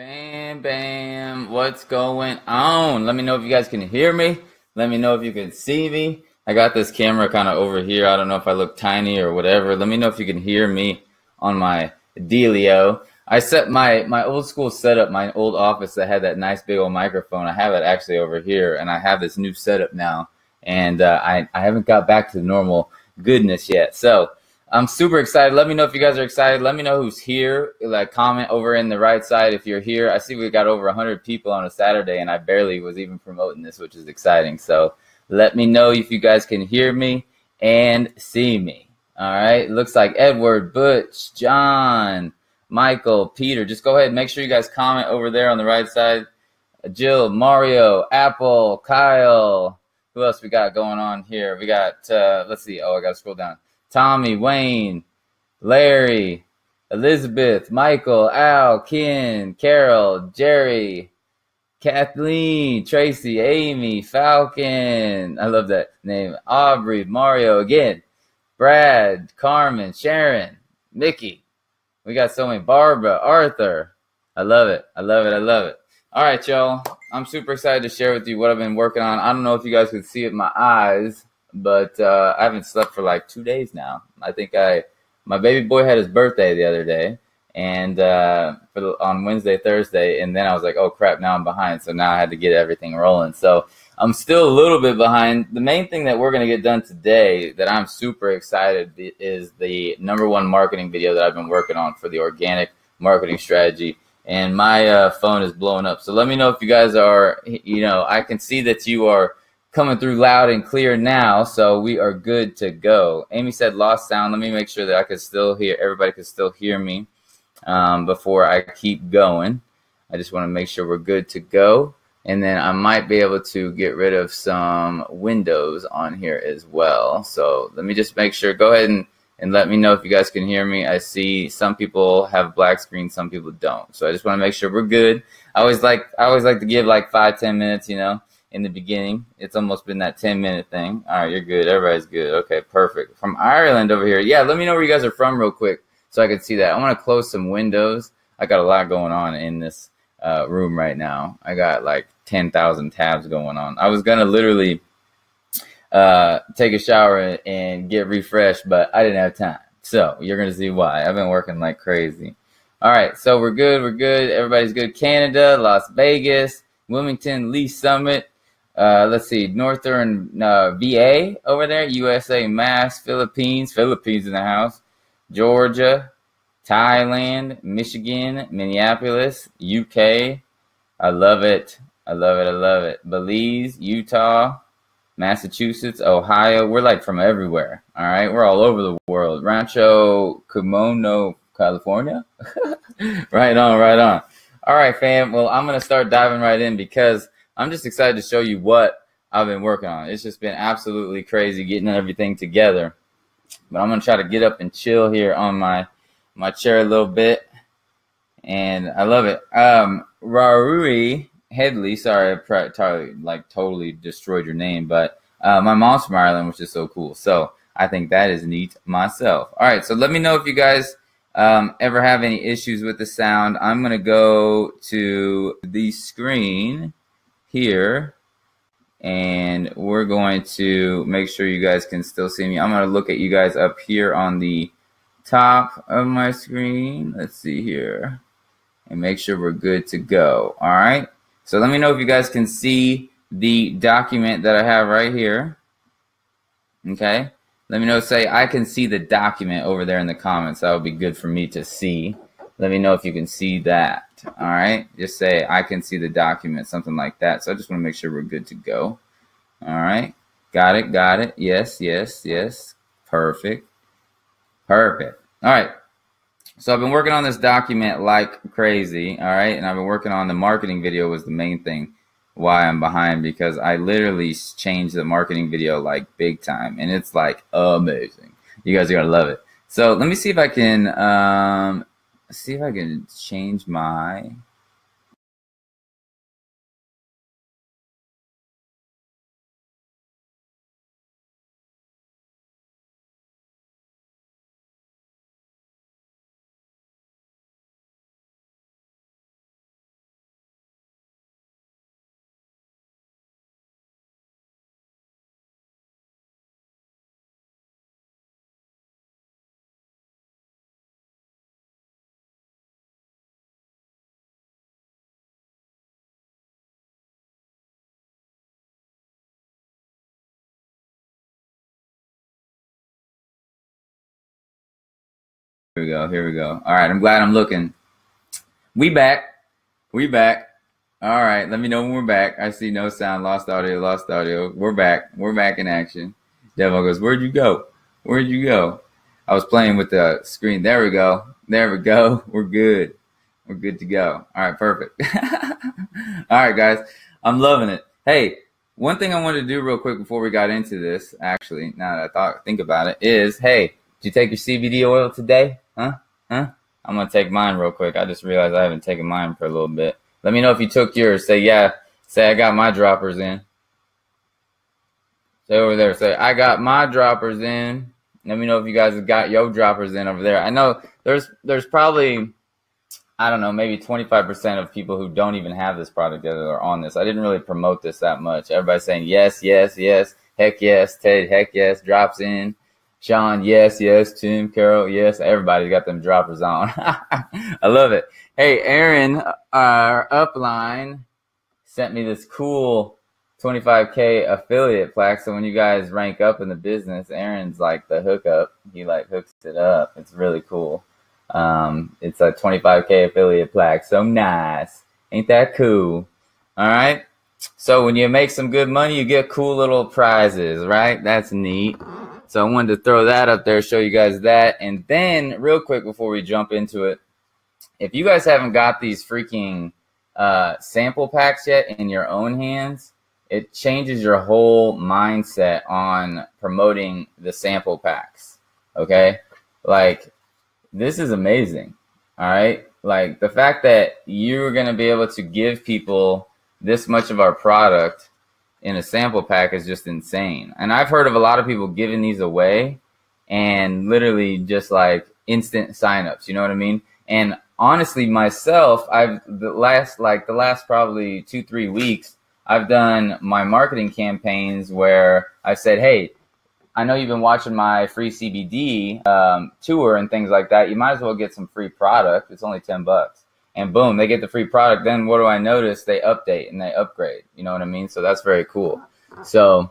Bam, bam. What's going on? Let me know if you guys can hear me. Let me know if you can see me. I got this camera kind of over here. I don't know if I look tiny or whatever. Let me know if you can hear me on my Delio. I set my my old school setup, my old office that had that nice big old microphone. I have it actually over here, and I have this new setup now. And uh, I I haven't got back to normal goodness yet. So I'm super excited. Let me know if you guys are excited. Let me know who's here. Like comment over in the right side if you're here. I see we got over 100 people on a Saturday, and I barely was even promoting this, which is exciting. So let me know if you guys can hear me and see me. All right. Looks like Edward, Butch, John, Michael, Peter. Just go ahead make sure you guys comment over there on the right side. Jill, Mario, Apple, Kyle. Who else we got going on here? We got, uh, let's see. Oh, I got to scroll down. Tommy, Wayne, Larry, Elizabeth, Michael, Al, Ken, Carol, Jerry, Kathleen, Tracy, Amy, Falcon. I love that name. Aubrey, Mario again, Brad, Carmen, Sharon, Mickey. We got so many. Barbara, Arthur. I love it. I love it. I love it. All right, y'all. I'm super excited to share with you what I've been working on. I don't know if you guys can see it in my eyes but uh, I haven't slept for like two days now. I think I my baby boy had his birthday the other day, and uh, the, on Wednesday, Thursday, and then I was like, oh crap, now I'm behind. So now I had to get everything rolling. So I'm still a little bit behind. The main thing that we're gonna get done today that I'm super excited is the number one marketing video that I've been working on for the organic marketing strategy. And my uh, phone is blowing up. So let me know if you guys are, you know, I can see that you are coming through loud and clear now, so we are good to go. Amy said lost sound. Let me make sure that I can still hear, everybody can still hear me um, before I keep going. I just want to make sure we're good to go. And then I might be able to get rid of some windows on here as well. So let me just make sure, go ahead and, and let me know if you guys can hear me. I see some people have black screen, some people don't. So I just want to make sure we're good. I always like, I always like to give like five, ten minutes, you know, in the beginning. It's almost been that 10 minute thing. All right, you're good. Everybody's good. Okay, perfect. From Ireland over here. Yeah, let me know where you guys are from real quick so I can see that. I want to close some windows. I got a lot going on in this uh, room right now. I got like 10,000 tabs going on. I was going to literally uh, take a shower and get refreshed, but I didn't have time. So you're going to see why. I've been working like crazy. All right, so we're good. We're good. Everybody's good. Canada, Las Vegas, Wilmington, Lee Summit, uh, let's see, Northern uh, VA over there, USA, Mass, Philippines, Philippines in the house, Georgia, Thailand, Michigan, Minneapolis, UK. I love it. I love it. I love it. Belize, Utah, Massachusetts, Ohio. We're like from everywhere. All right. We're all over the world. Rancho Cucamonga, California. right on, right on. All right, fam. Well, I'm going to start diving right in because I'm just excited to show you what I've been working on. It's just been absolutely crazy getting everything together. But I'm gonna try to get up and chill here on my my chair a little bit, and I love it. Um, Rarui Headley, sorry, I probably like totally destroyed your name, but uh, my mom's from Ireland, which is so cool. So I think that is neat myself. All right, so let me know if you guys um, ever have any issues with the sound. I'm gonna go to the screen here and we're going to make sure you guys can still see me. I'm going to look at you guys up here on the top of my screen. Let's see here and make sure we're good to go. All right. So let me know if you guys can see the document that I have right here. Okay. Let me know, say I can see the document over there in the comments. That would be good for me to see. Let me know if you can see that. All right. Just say, I can see the document, something like that. So I just want to make sure we're good to go. All right. Got it. Got it. Yes, yes, yes. Perfect. Perfect. All right. So I've been working on this document like crazy. All right. And I've been working on the marketing video was the main thing why I'm behind because I literally changed the marketing video like big time and it's like amazing. You guys are going to love it. So let me see if I can um, see if I can change my we go. Here we go. All right. I'm glad I'm looking. We back. We back. All right. Let me know when we're back. I see no sound, lost audio, lost audio. We're back. We're back in action. Devil goes, Where'd you go? Where'd you go? I was playing with the screen. There we go. There we go. We're good. We're good to go. All right. Perfect. All right, guys. I'm loving it. Hey, one thing I wanted to do real quick before we got into this, actually, now that I thought think about it, is hey, did you take your CBD oil today? Huh? Huh? I'm gonna take mine real quick. I just realized I haven't taken mine for a little bit. Let me know if you took yours. Say yeah. Say I got my droppers in. Say over there. Say I got my droppers in. Let me know if you guys have got your droppers in over there. I know there's there's probably I don't know, maybe 25% of people who don't even have this product that are on this. I didn't really promote this that much. Everybody's saying yes, yes, yes, heck yes, Ted, heck yes, drops in. Sean, yes, yes, Tim, Carol, yes, everybody's got them droppers on. I love it. Hey, Aaron, our upline, sent me this cool 25k affiliate plaque. So when you guys rank up in the business, Aaron's like the hookup. He like hooks it up. It's really cool. Um, it's a 25k affiliate plaque. So nice. Ain't that cool? All right. So when you make some good money, you get cool little prizes, right? That's neat. So I wanted to throw that up there, show you guys that. And then real quick before we jump into it, if you guys haven't got these freaking uh, sample packs yet in your own hands, it changes your whole mindset on promoting the sample packs. Okay. Like this is amazing. All right. Like the fact that you're going to be able to give people this much of our product in a sample pack is just insane. And I've heard of a lot of people giving these away and literally just like instant signups. You know what I mean? And honestly, myself, I've the last, like the last probably two, three weeks, I've done my marketing campaigns where I said, Hey, I know you've been watching my free CBD um, tour and things like that. You might as well get some free product. It's only 10 bucks. And boom, they get the free product. Then what do I notice? They update and they upgrade. You know what I mean? So that's very cool. So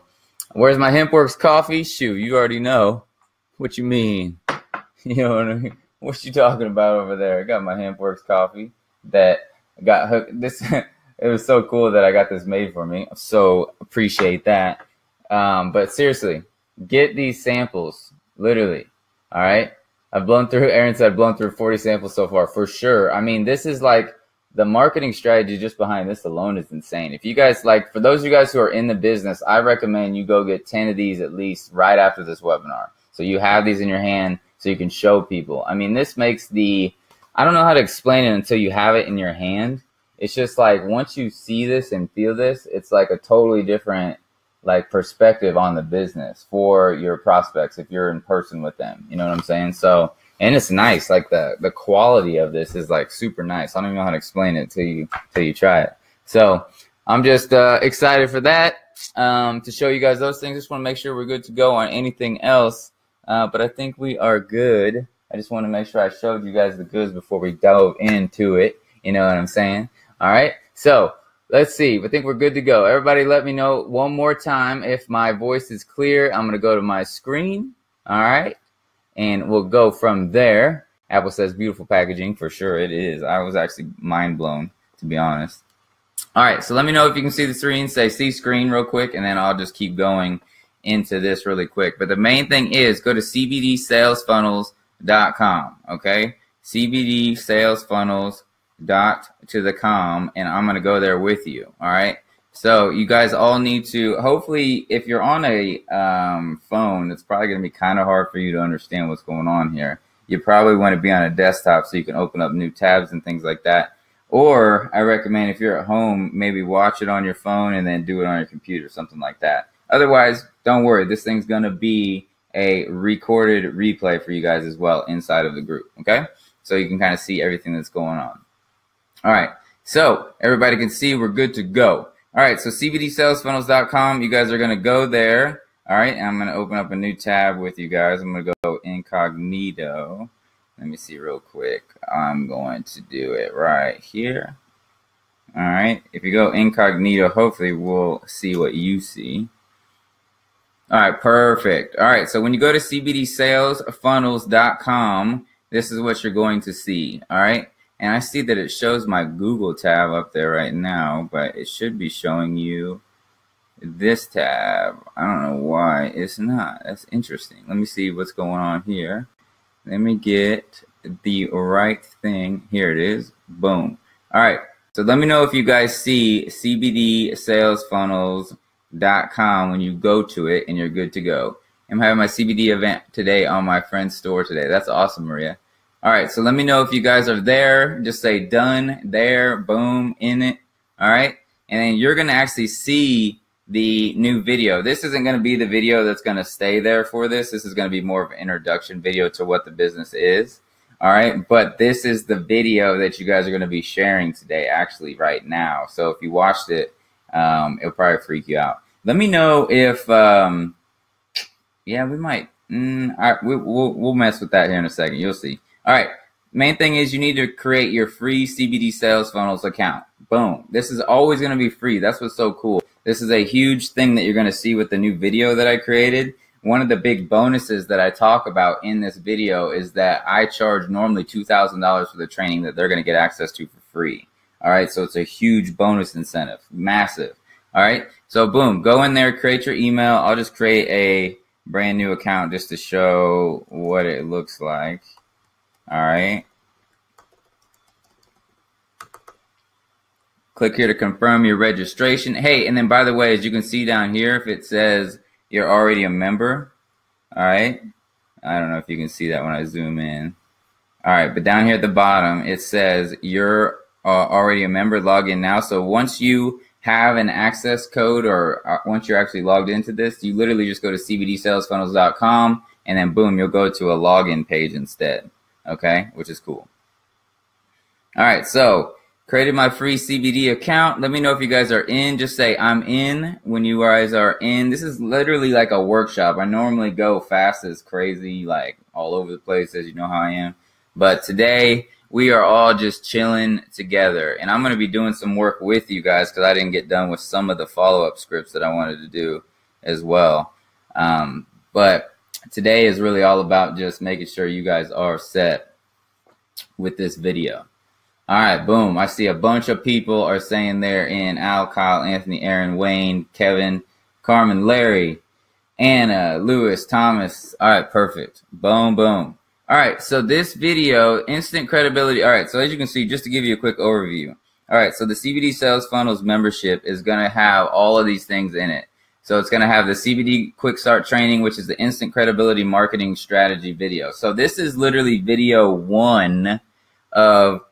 where's my Hempworx coffee? Shoot, you already know. What you mean? You know what I mean? What you talking about over there? I got my Hempworx coffee that I got hooked. This it was so cool that I got this made for me. So appreciate that. Um, but seriously, get these samples, literally. All right. I've blown through, Aaron said, I've blown through 40 samples so far for sure. I mean, this is like the marketing strategy just behind this alone is insane. If you guys like, for those of you guys who are in the business, I recommend you go get 10 of these at least right after this webinar. So you have these in your hand so you can show people. I mean, this makes the, I don't know how to explain it until you have it in your hand. It's just like once you see this and feel this, it's like a totally different like perspective on the business for your prospects if you're in person with them. You know what I'm saying? So and it's nice. Like the the quality of this is like super nice. I don't even know how to explain it till you till you try it. So I'm just uh, excited for that um, to show you guys those things. Just want to make sure we're good to go on anything else. Uh, but I think we are good. I just want to make sure I showed you guys the goods before we dove into it. You know what I'm saying? All right. So Let's see. I think we're good to go. Everybody, let me know one more time if my voice is clear. I'm going to go to my screen. All right. And we'll go from there. Apple says beautiful packaging. For sure it is. I was actually mind blown, to be honest. All right. So let me know if you can see the screen. Say see screen real quick, and then I'll just keep going into this really quick. But the main thing is go to cbdsalesfunnels.com. Okay. CBD sales funnels dot to the com and I'm going to go there with you. All right. So you guys all need to hopefully if you're on a um, phone, it's probably going to be kind of hard for you to understand what's going on here. You probably want to be on a desktop so you can open up new tabs and things like that. Or I recommend if you're at home, maybe watch it on your phone and then do it on your computer, something like that. Otherwise, don't worry. This thing's going to be a recorded replay for you guys as well inside of the group. Okay. So you can kind of see everything that's going on. All right. So everybody can see we're good to go. All right. So cbdsalesfunnels.com. You guys are going to go there. All right. I'm going to open up a new tab with you guys. I'm going to go incognito. Let me see real quick. I'm going to do it right here. All right. If you go incognito, hopefully we'll see what you see. All right. Perfect. All right. So when you go to cbdsalesfunnels.com, this is what you're going to see. All right. And I see that it shows my Google tab up there right now, but it should be showing you this tab. I don't know why it's not. That's interesting. Let me see what's going on here. Let me get the right thing. Here it is. Boom. All right. So let me know if you guys see cbdsalesfunnels.com when you go to it and you're good to go. I'm having my CBD event today on my friend's store today. That's awesome, Maria. All right. So let me know if you guys are there. Just say done, there, boom, in it. All right. And then you're to actually see the new video. This isn't to be the video that's to stay there for this. This is to be more of an introduction video to what the business is. All right. But this is the video that you guys are to be sharing today, actually, right now. So if you watched it, um, it'll probably freak you out. Let me know if, um, yeah, we might. Mm, we, we'll, we'll mess with that here in a second. You'll see. All right. Main thing is you need to create your free CBD sales funnels account. Boom. This is always going to be free. That's what's so cool. This is a huge thing that you're going to see with the new video that I created one of the big bonuses that I talk about in this video is that I charge normally $2,000 for the training that they're going to get access to for free. All right. So it's a huge bonus incentive, massive. All right. So boom, go in there, create your email. I'll just create a brand new account just to show what it looks like. All right. Click here to confirm your registration. Hey, and then by the way, as you can see down here, if it says you're already a member. All right. I don't know if you can see that when I zoom in. All right, but down here at the bottom, it says you're uh, already a member. Log in now. So once you have an access code or uh, once you're actually logged into this, you literally just go to cbdsalesfunnels.com and then boom, you'll go to a login page instead. Okay, which is cool. All right, so created my free CBD account. Let me know if you guys are in. Just say I'm in when you guys are in. This is literally like a workshop. I normally go fast as crazy, like all over the place, as you know how I am. But today we are all just chilling together, and I'm going to be doing some work with you guys because I didn't get done with some of the follow up scripts that I wanted to do as well. Um, but today is really all about just making sure you guys are set with this video. All right, boom. I see a bunch of people are saying they're in Al, Kyle, Anthony, Aaron, Wayne, Kevin, Carmen, Larry, Anna, Lewis, Thomas. All right, perfect. Boom, boom. All right, so this video, instant credibility. All right, so as you can see, just to give you a quick overview. All right, so the CBD Sales Funnels membership is going to have all of these things in it. So it's going to have the CBD Quick Start training, which is the instant credibility marketing strategy video. So this is literally video one of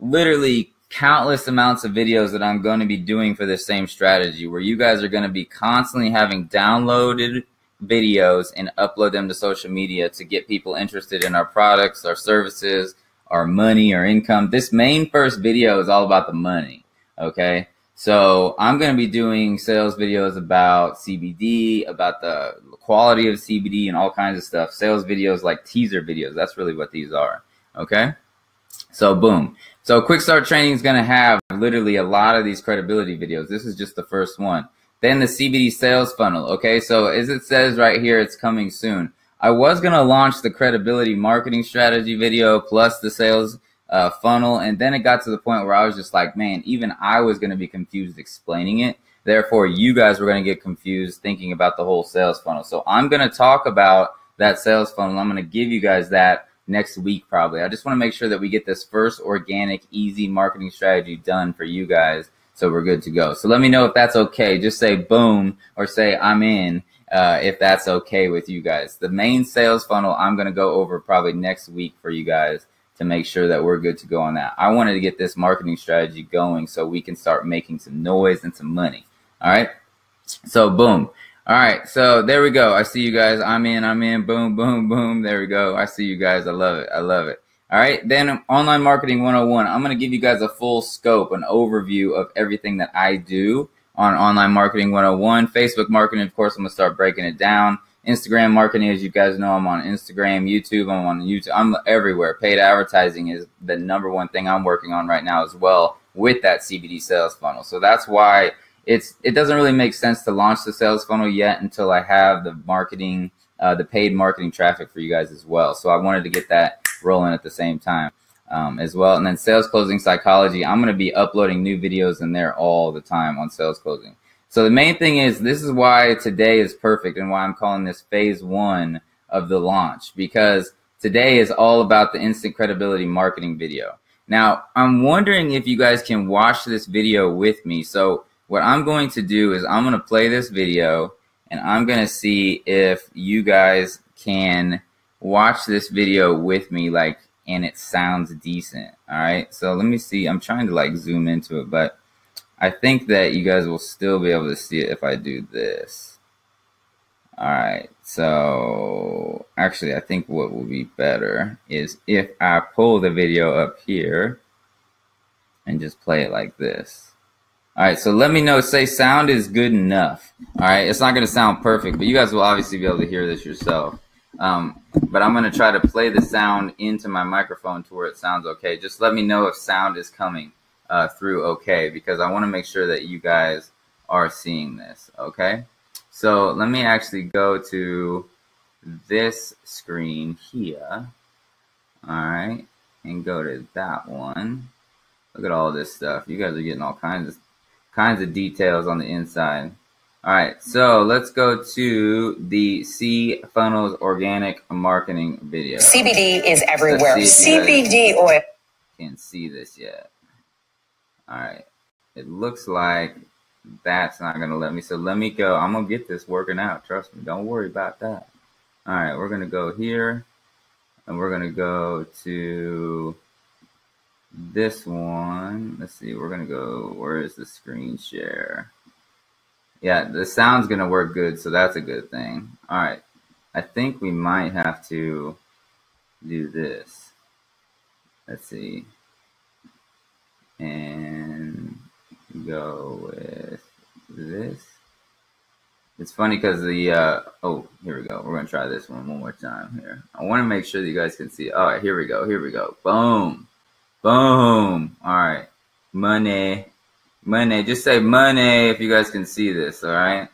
literally countless amounts of videos that I'm going to be doing for this same strategy where you guys are going to be constantly having downloaded videos and upload them to social media to get people interested in our products, our services, our money, our income. This main first video is all about the money. Okay. So I'm going to be doing sales videos about CBD, about the quality of CBD and all kinds of stuff. Sales videos like teaser videos. That's really what these are. Okay. So boom. So quick start training is going to have literally a lot of these credibility videos. This is just the first one. Then the CBD sales funnel. Okay. So as it says right here, it's coming soon. I was going to launch the credibility marketing strategy video plus the sales uh, funnel. And then it got to the point where I was just like, man, even I was going to be confused explaining it. Therefore, you guys were going to get confused thinking about the whole sales funnel. So I'm going to talk about that sales funnel. I'm going to give you guys that next week probably. I just want to make sure that we get this first organic, easy marketing strategy done for you guys so we're good to go. So let me know if that's okay. Just say boom or say I'm in uh, if that's okay with you guys. The main sales funnel I'm going to go over probably next week for you guys to make sure that we're good to go on that. I wanted to get this marketing strategy going so we can start making some noise and some money. All right. So boom. All right, so there we go. I see you guys. I'm in. I'm in. Boom, boom, boom. There we go. I see you guys. I love it. I love it. All right, then online marketing 101. I'm going to give you guys a full scope, an overview of everything that I do on online marketing 101. Facebook marketing, of course, I'm going to start breaking it down. Instagram marketing, as you guys know, I'm on Instagram, YouTube. I'm on YouTube. I'm everywhere. Paid advertising is the number one thing I'm working on right now as well with that CBD sales funnel. So that's why it's it doesn't really make sense to launch the sales funnel yet until I have the marketing, uh, the paid marketing traffic for you guys as well. So I wanted to get that rolling at the same time um, as well. And then sales closing psychology, I'm going to be uploading new videos in there all the time on sales closing. So the main thing is this is why today is perfect and why I'm calling this phase one of the launch because today is all about the instant credibility marketing video. Now, I'm wondering if you guys can watch this video with me. So what I'm going to do is I'm going to play this video and I'm going to see if you guys can watch this video with me like and it sounds decent. All right. So let me see. I'm trying to like zoom into it, but I think that you guys will still be able to see it if I do this. All right. So actually, I think what will be better is if I pull the video up here and just play it like this. All right. So let me know. Say sound is good enough. All right. It's not going to sound perfect, but you guys will obviously be able to hear this yourself. Um, but I'm going to try to play the sound into my microphone to where it sounds okay. Just let me know if sound is coming uh, through okay because I want to make sure that you guys are seeing this. Okay. So let me actually go to this screen here. All right. And go to that one. Look at all this stuff. You guys are getting all kinds of kinds of details on the inside. All right, so let's go to the C Funnels organic marketing video. CBD is everywhere. CBD oil. Can't see this yet. All right. It looks like that's not going to let me. So let me go. I'm going to get this working out. Trust me. Don't worry about that. All right. We're going to go here and we're going to go to this one. Let's see. We're going to go. Where is the screen share? Yeah, the sound's going to work good. So that's a good thing. All right. I think we might have to do this. Let's see and go with this. It's funny because the, uh, oh, here we go. We're going to try this one one more time here. I want to make sure you guys can see. All right, here we go. Here we go. Boom. Boom. All right. Money. Money. Just say money if you guys can see this. All right.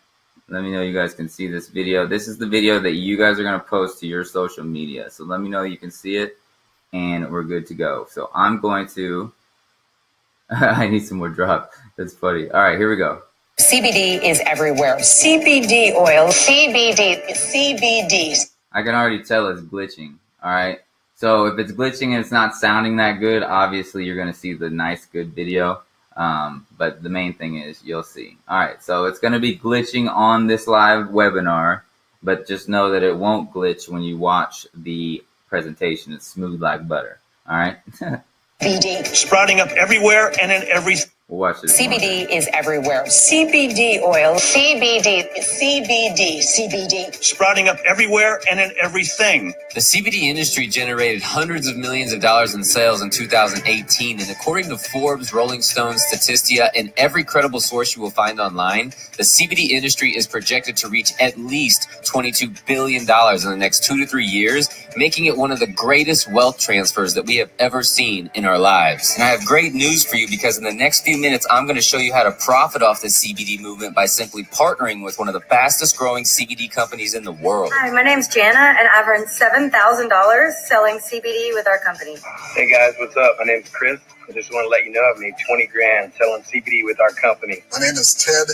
Let me know you guys can see this video. This is the video that you guys are going to post to your social media. So let me know you can see it and we're good to go. So I'm going to I need some more drop. That's funny. All right, here we go. CBD is everywhere. CBD oil. CBD. CBD. I can already tell it's glitching. All right. So if it's glitching and it's not sounding that good, obviously you're going to see the nice, good video. Um, but the main thing is you'll see. All right. So it's going to be glitching on this live webinar, but just know that it won't glitch when you watch the presentation. It's smooth like butter. All right. CBD. Sprouting up everywhere and in every. Watch this. CBD is everywhere. CBD oil. CBD. CBD. CBD. Sprouting up everywhere and in everything. The CBD industry generated hundreds of millions of dollars in sales in 2018. And according to Forbes, Rolling Stone, Statista, and every credible source you will find online, the CBD industry is projected to reach at least $22 billion in the next two to three years, making it one of the greatest wealth transfers that we have ever seen in our lives. And I have great news for you because in the next few minutes, I'm going to show you how to profit off the CBD movement by simply partnering with one of the fastest growing CBD companies in the world. Hi, my name's Jana, and I've earned $7,000 selling CBD with our company. Hey guys, what's up? My name's Chris. I just want to let you know I've made 20 grand selling CBD with our company. My name is Ted.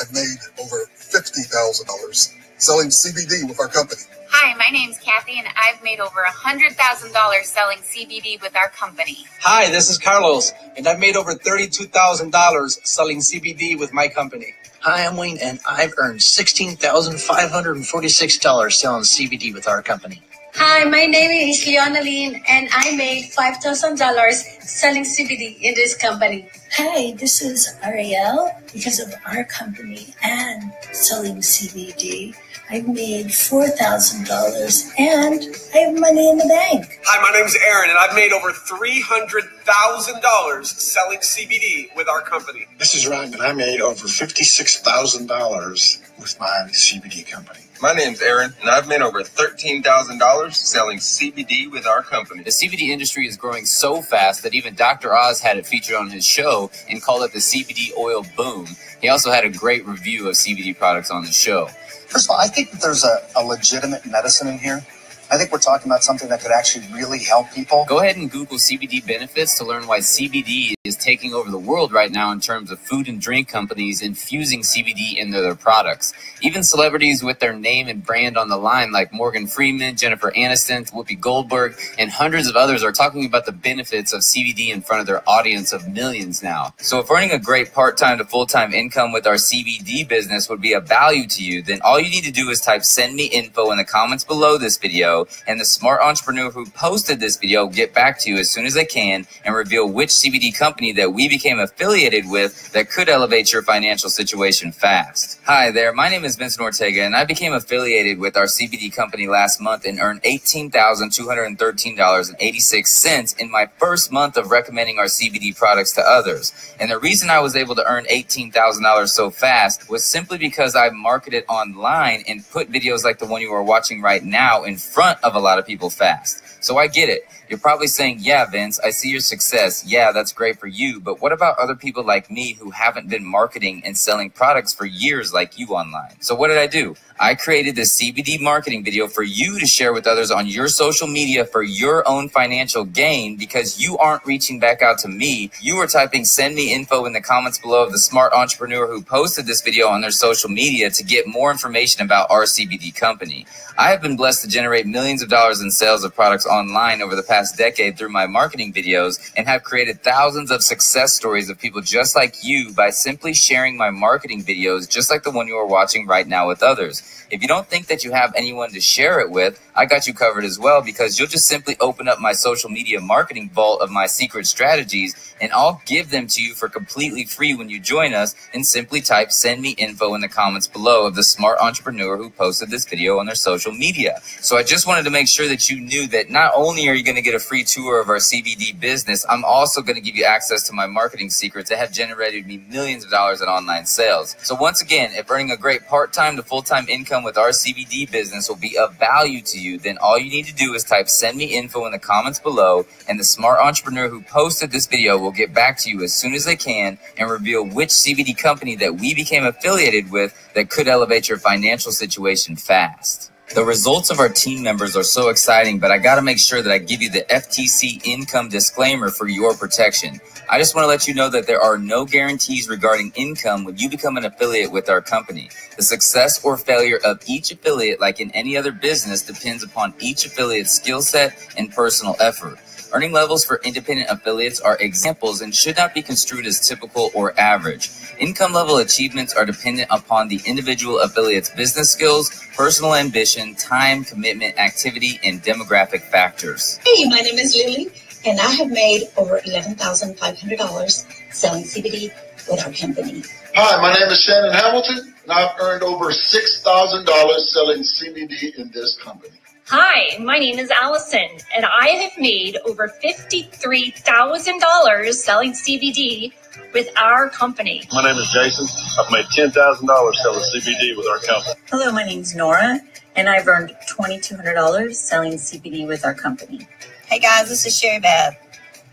I've made over $50,000 selling CBD with our company. Hi, my name's Kathy, and I've made over $100,000 selling CBD with our company. Hi, this is Carlos, and I've made over $32,000 selling CBD with my company. Hi, I'm Wayne, and I've earned $16,546 selling CBD with our company. Hi, my name is Leonaline, and I made $5,000 selling CBD in this company. Hi, this is Ariel. Because of our company and selling CBD, I made $4,000 and I have money in the bank. Hi, my name is Aaron, and I've made over $300,000 selling CBD with our company. This is Ryan, and I made over $56,000 with my CBD company. My name's Aaron, and I've made over $13,000 selling CBD with our company. The CBD industry is growing so fast that even Dr. Oz had it featured on his show and called it the CBD oil boom. He also had a great review of CBD products on the show. First of all, I think that there's a, a legitimate medicine in here. I think we're talking about something that could actually really help people. Go ahead and Google CBD benefits to learn why CBD is taking over the world right now in terms of food and drink companies infusing CBD into their products. Even celebrities with their name and brand on the line, like Morgan Freeman, Jennifer Aniston, Whoopi Goldberg, and hundreds of others, are talking about the benefits of CBD in front of their audience of millions now. So, if earning a great part time to full time income with our CBD business would be a value to you, then all you need to do is type send me info in the comments below this video and the smart entrepreneur who posted this video get back to you as soon as they can and reveal which CBD company that we became affiliated with that could elevate your financial situation fast. Hi there, my name is Vincent Ortega and I became affiliated with our CBD company last month and earned $18,213.86 in my first month of recommending our CBD products to others. And the reason I was able to earn $18,000 so fast was simply because I marketed online and put videos like the one you are watching right now in front of a lot of people fast. So I get it. You're probably saying, yeah, Vince, I see your success. Yeah, that's great for you. But what about other people like me who haven't been marketing and selling products for years like you online? So what did I do? I created this CBD marketing video for you to share with others on your social media for your own financial gain because you aren't reaching back out to me. You are typing send me info in the comments below of the smart entrepreneur who posted this video on their social media to get more information about our CBD company. I have been blessed to generate millions of dollars in sales of products online over the past decade through my marketing videos and have created thousands of success stories of people just like you by simply sharing my marketing videos, just like the one you are watching right now with others. If you don't think that you have anyone to share it with, I got you covered as well because you'll just simply open up my social media marketing vault of my secret strategies and I'll give them to you for completely free when you join us and simply type send me info in the comments below of the smart entrepreneur who posted this video on their social media. So I just wanted to make sure that you knew that not only are you going to get a free tour of our CBD business, I'm also going to give you access to my marketing secrets that have generated me millions of dollars in online sales. So once again, if earning a great part-time to full-time income with our CBD business will be of value to you, then all you need to do is type send me info in the comments below and the smart entrepreneur who posted this video will get back to you as soon as they can and reveal which CBD company that we became affiliated with that could elevate your financial situation fast. The results of our team members are so exciting, but I got to make sure that I give you the FTC income disclaimer for your protection. I just want to let you know that there are no guarantees regarding income when you become an affiliate with our company. The success or failure of each affiliate, like in any other business, depends upon each affiliate's skill set and personal effort. Earning levels for independent affiliates are examples and should not be construed as typical or average. Income level achievements are dependent upon the individual affiliate's business skills, personal ambition, time, commitment, activity, and demographic factors. Hey, my name is Lily, and I have made over $11,500 selling CBD with our company. Hi, my name is Shannon Hamilton, and I've earned over $6,000 selling CBD in this company. Hi, my name is Allison, and I have made over $53,000 selling CBD with our company. My name is Jason. I've made $10,000 selling CBD with our company. Hello, my name is Nora, and I've earned $2,200 selling CBD with our company. Hey guys, this is Sherry Beth.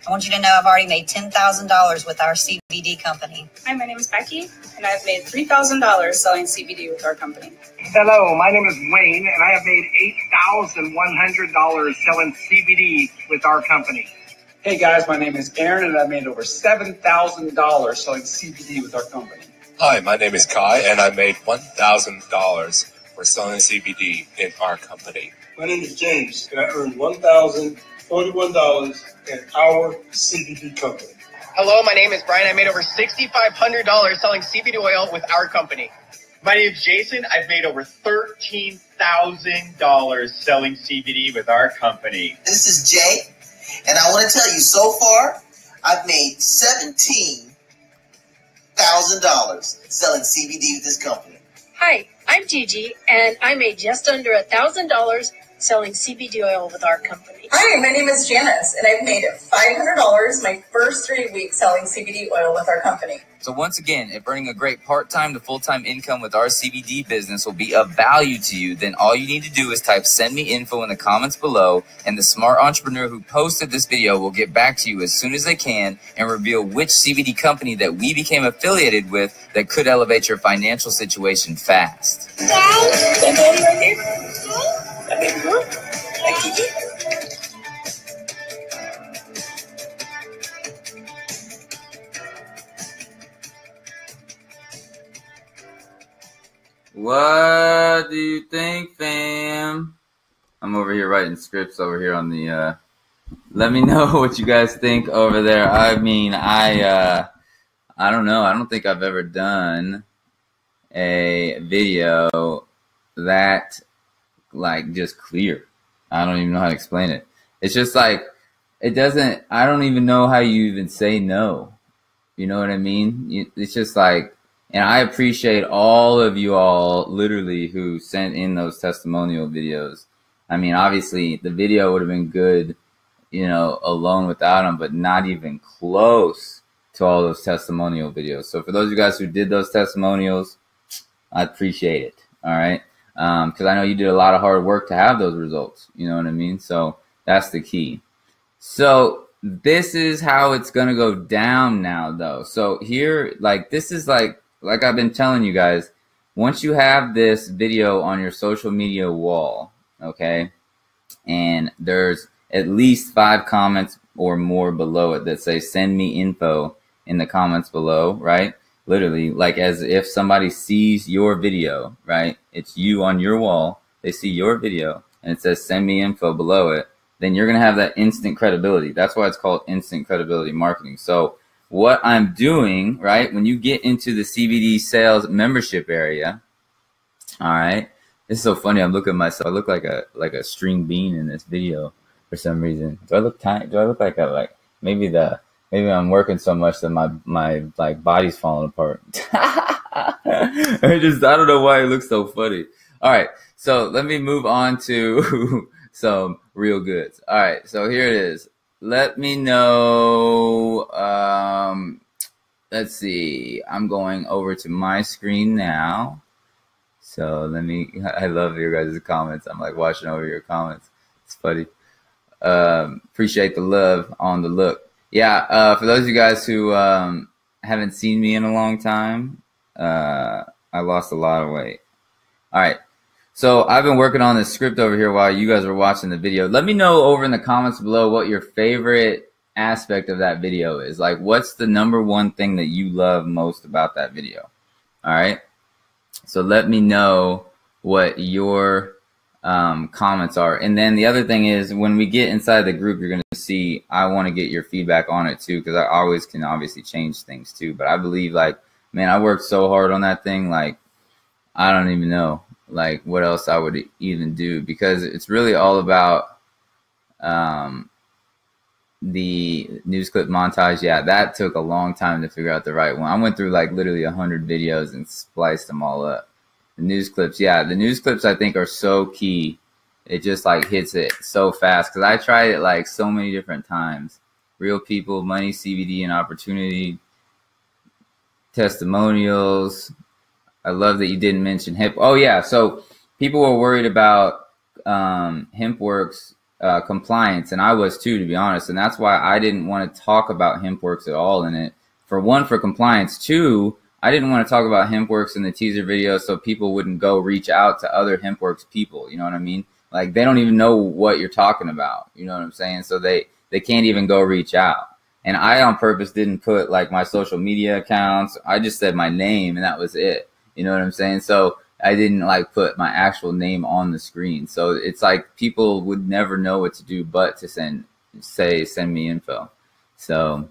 I want you to know I've already made $10,000 with our CBD company. Hi, my name is Becky, and I've made $3,000 selling CBD with our company. Hello, my name is Wayne, and I have made $8,100 selling CBD with our company. Hey guys, my name is Aaron, and I've made over $7,000 selling CBD with our company. Hi, my name is Kai, and I made $1,000 for selling CBD in our company. My name is James, and I earned $1,041 in our CBD company. Hello, my name is Brian. I made over $6,500 selling CBD oil with our company. My name is Jason. I've made over $13,000 selling CBD with our company. This is Jay, and I want to tell you so far, I've made $17,000 selling CBD with this company. Hi, I'm Gigi, and I made just under a thousand dollars selling CBD oil with our company. Hi, my name is Janice, and I've made $500 my first three weeks selling CBD oil with our company. So once again, if earning a great part-time to full-time income with our CBD business will be of value to you, then all you need to do is type send me info in the comments below and the smart entrepreneur who posted this video will get back to you as soon as they can and reveal which CBD company that we became affiliated with that could elevate your financial situation fast. Dad? That daddy right there? What do you think, fam? I'm over here writing scripts over here on the uh let me know what you guys think over there. I mean, I uh I don't know. I don't think I've ever done a video that like just clear. I don't even know how to explain it. It's just like it doesn't I don't even know how you even say no. You know what I mean? It's just like and I appreciate all of you all literally who sent in those testimonial videos. I mean, obviously the video would have been good, you know, alone without them, but not even close to all those testimonial videos. So for those of you guys who did those testimonials, I appreciate it. All right. Um, cause I know you did a lot of hard work to have those results. You know what I mean? So that's the key. So this is how it's gonna go down now, though. So here, like this is like like I've been telling you guys. Once you have this video on your social media wall, okay, and there's at least five comments or more below it that say "send me info" in the comments below, right? Literally, like as if somebody sees your video, right? It's you on your wall. They see your video, and it says "send me info" below it then you're going to have that instant credibility. That's why it's called instant credibility marketing. So what I'm doing, right, when you get into the CBD sales membership area, all right, it's so funny. I'm looking at myself. I look like a like a string bean in this video for some reason. Do I look tiny? Do I look like a like maybe the maybe I'm working so much that my my like body's falling apart. I just I don't know why it looks so funny. All right, so let me move on to some real goods. All right, so here it is. Let me know. Um, let's see. I'm going over to my screen now. So let me. I love your guys' comments. I'm like watching over your comments. It's funny. Um, appreciate the love on the look. Yeah. Uh, for those of you guys who um, haven't seen me in a long time, uh, I lost a lot of weight. All right. So I've been working on this script over here while you guys were watching the video. Let me know over in the comments below what your favorite aspect of that video is. Like, what's the number one thing that you love most about that video? All right. So let me know what your um, comments are. And then the other thing is when we get inside the group, you're going to see, I want to get your feedback on it too, because I always can obviously change things too. But I believe like, man, I worked so hard on that thing. Like, I don't even know like what else I would even do because it's really all about um, the news clip montage. Yeah, that took a long time to figure out the right one. I went through like literally a hundred videos and spliced them all up. The news clips, yeah, the news clips I think are so key. It just like hits it so fast because I tried it like so many different times. Real people, money, CBD, and opportunity, testimonials, I love that you didn't mention hemp. Oh yeah, so people were worried about um, Hempworx uh, compliance, and I was too, to be honest. And that's why I didn't want to talk about Hempworx at all in it. For one, for compliance. Two, I didn't want to talk about Hempworx in the teaser video, so people wouldn't go reach out to other Hempworx people. You know what I mean? Like they don't even know what you're talking about. You know what I'm saying? So they they can't even go reach out. And I on purpose didn't put like my social media accounts. I just said my name, and that was it. You know what I'm saying? So I didn't like put my actual name on the screen. So it's like people would never know what to do but to send say send me info. So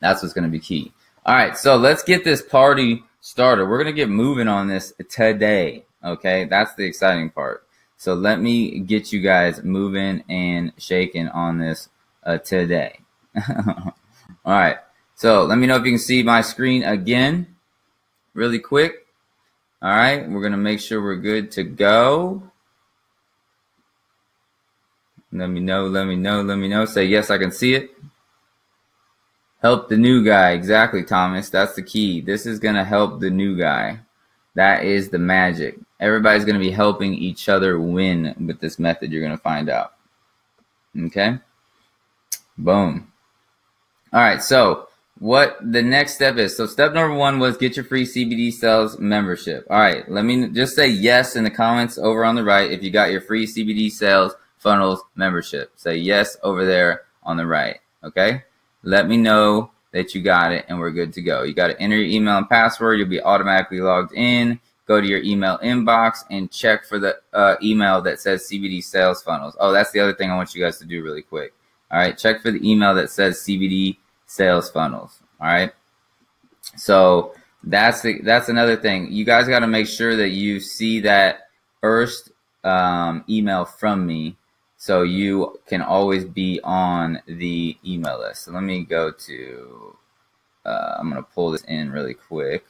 that's what's going to be key. All right, so let's get this party started. We're going to get moving on this today. Okay, that's the exciting part. So let me get you guys moving and shaking on this uh, today. All right, so let me know if you can see my screen again, really quick. All right, we're going to make sure we're good to go. Let me know, let me know, let me know. Say, yes, I can see it. Help the new guy. Exactly, Thomas. That's the key. This is going to help the new guy. That is the magic. Everybody's going to be helping each other win with this method. You're going to find out. Okay? Boom. All right, so what the next step is. So step number one was get your free CBD sales membership. All right, let me just say yes in the comments over on the right if you got your free CBD sales Funnels membership. Say yes over there on the right. Okay. Let me know that you got it and we're good to go. You got to enter your email and password. You'll be automatically logged in. Go to your email inbox and check for the uh, email that says CBD sales funnels. Oh, that's the other thing I want you guys to do really quick. All right. Check for the email that says CBD sales funnels. All right. So that's the, that's another thing. You guys got to make sure that you see that first um, email from me so you can always be on the email list. So let me go to, uh, I'm going to pull this in really quick.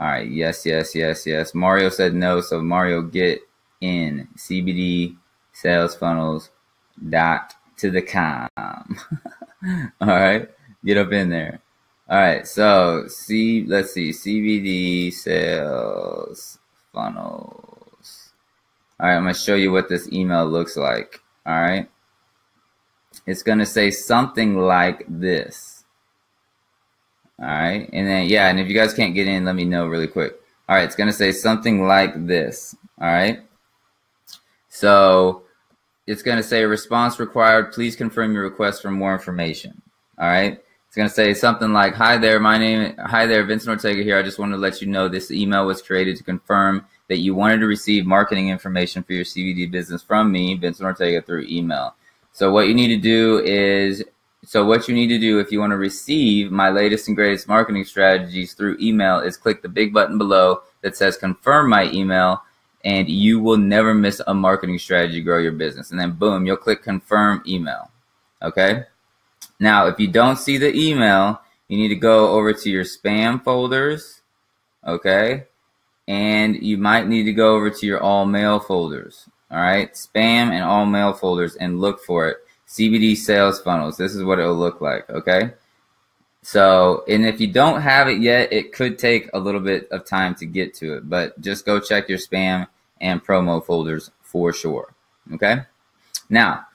All right. Yes, yes, yes, yes. Mario said no. So Mario, get in CBD sales funnels dot to the com. All right. Get up in there. All right. So see, let's see. CBD sales funnels. All right, I'm to show you what this email looks like. All right. It's to say something like this. All right. And then, yeah, and if you guys can't get in, let me know really quick. All right. It's to say something like this. All right. So it's to say response required. Please confirm your request for more information. All right. It's to say something like, hi there, my name, hi there, Vincent Ortega here. I just wanted to let you know this email was created to confirm that you wanted to receive marketing information for your CBD business from me, Vincent Ortega, through email. So what you need to do is, so what you need to do if you want to receive my latest and greatest marketing strategies through email is click the big button below that says confirm my email and you will never miss a marketing strategy to grow your business. And then boom, you'll click confirm email. Okay. Now, if you don't see the email, you need to go over to your spam folders. Okay and you might need to go over to your all mail folders. All right, spam and all mail folders and look for it. CBD sales funnels. This is what it'll look like. Okay. So, and if you don't have it yet, it could take a little bit of time to get to it, but just go check your spam and promo folders for sure. Okay. Now,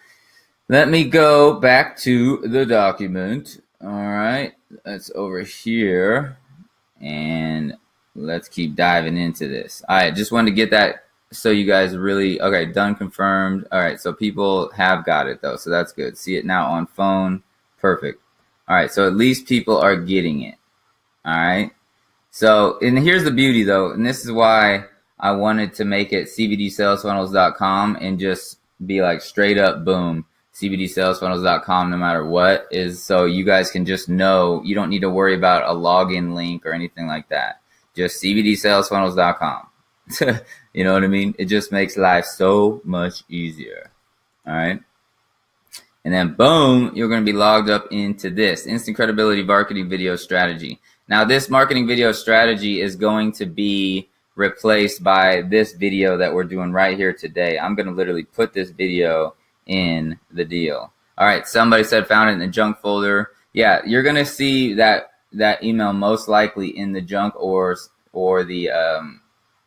let me go back to the document. All right. That's over here. And let's keep diving into this. All right, just wanted to get that so you guys really okay, done confirmed. All right, so people have got it though, so that's good. See it now on phone. Perfect. All right, so at least people are getting it. All right. So, and here's the beauty though, and this is why I wanted to make it cbdsalesfunnels.com and just be like straight up boom cbdsalesfunnels.com no matter what is so you guys can just know you don't need to worry about a login link or anything like that just cbdsalesfunnels.com. you know what I mean? It just makes life so much easier. All right. And then boom, you're going to be logged up into this instant credibility marketing video strategy. Now, this marketing video strategy is going to be replaced by this video that we're doing right here today. I'm going to literally put this video in the deal. All right. Somebody said found it in the junk folder. Yeah, you're going to see that that email most likely in the junk or or the um,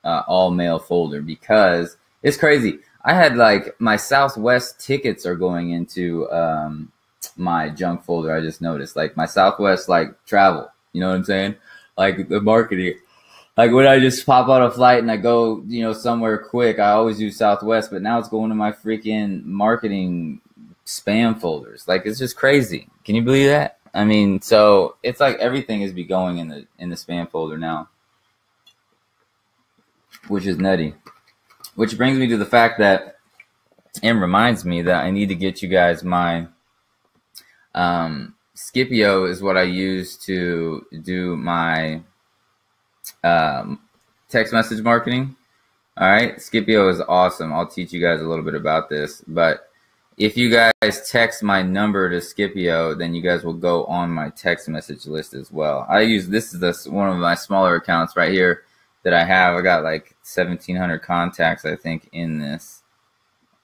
uh, all mail folder because it's crazy. I had like my Southwest tickets are going into um, my junk folder. I just noticed like my Southwest like travel. You know what I'm saying? Like the marketing. Like when I just pop out a flight and I go, you know, somewhere quick, I always use Southwest, but now it's going to my freaking marketing spam folders. Like it's just crazy. Can you believe that? I mean, so it's like everything is be going in the in the spam folder now, which is nutty. Which brings me to the fact that and reminds me that I need to get you guys my um, Scipio is what I use to do my um, text message marketing. All right, Scipio is awesome. I'll teach you guys a little bit about this, but if you guys text my number to Scipio, then you guys will go on my text message list as well. I use this is the, one of my smaller accounts right here that I have. I got like 1,700 contacts, I think, in this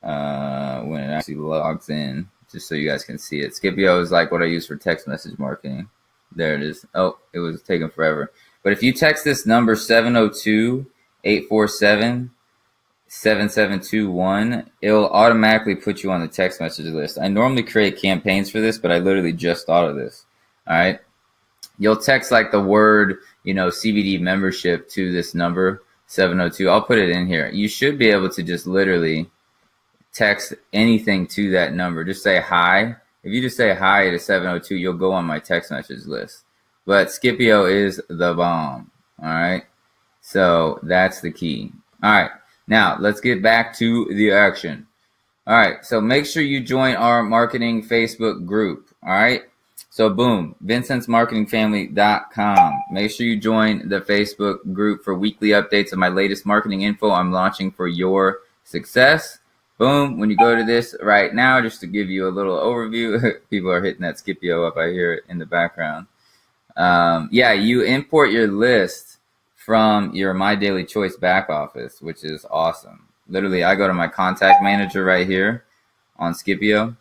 uh, when it actually logs in, just so you guys can see it. Scipio is like what I use for text message marketing. There it is. Oh, it was taking forever. But if you text this number 702 847 7721, it'll automatically put you on the text message list. I normally create campaigns for this, but I literally just thought of this. All right. You'll text like the word, you know, CBD membership to this number 702. I'll put it in here. You should be able to just literally text anything to that number. Just say hi. If you just say hi to 702, you'll go on my text message list. But Scipio is the bomb. All right. So that's the key. All right. Now let's get back to the action. All right. So make sure you join our marketing Facebook group. All right. So boom, vincentsmarketingfamily.com. Make sure you join the Facebook group for weekly updates of my latest marketing info I'm launching for your success. Boom, when you go to this right now, just to give you a little overview, people are hitting that Scipio up. I hear it in the background. Um, yeah, you import your list from your My Daily Choice back office, which is awesome. Literally, I go to my contact manager right here on Scipio.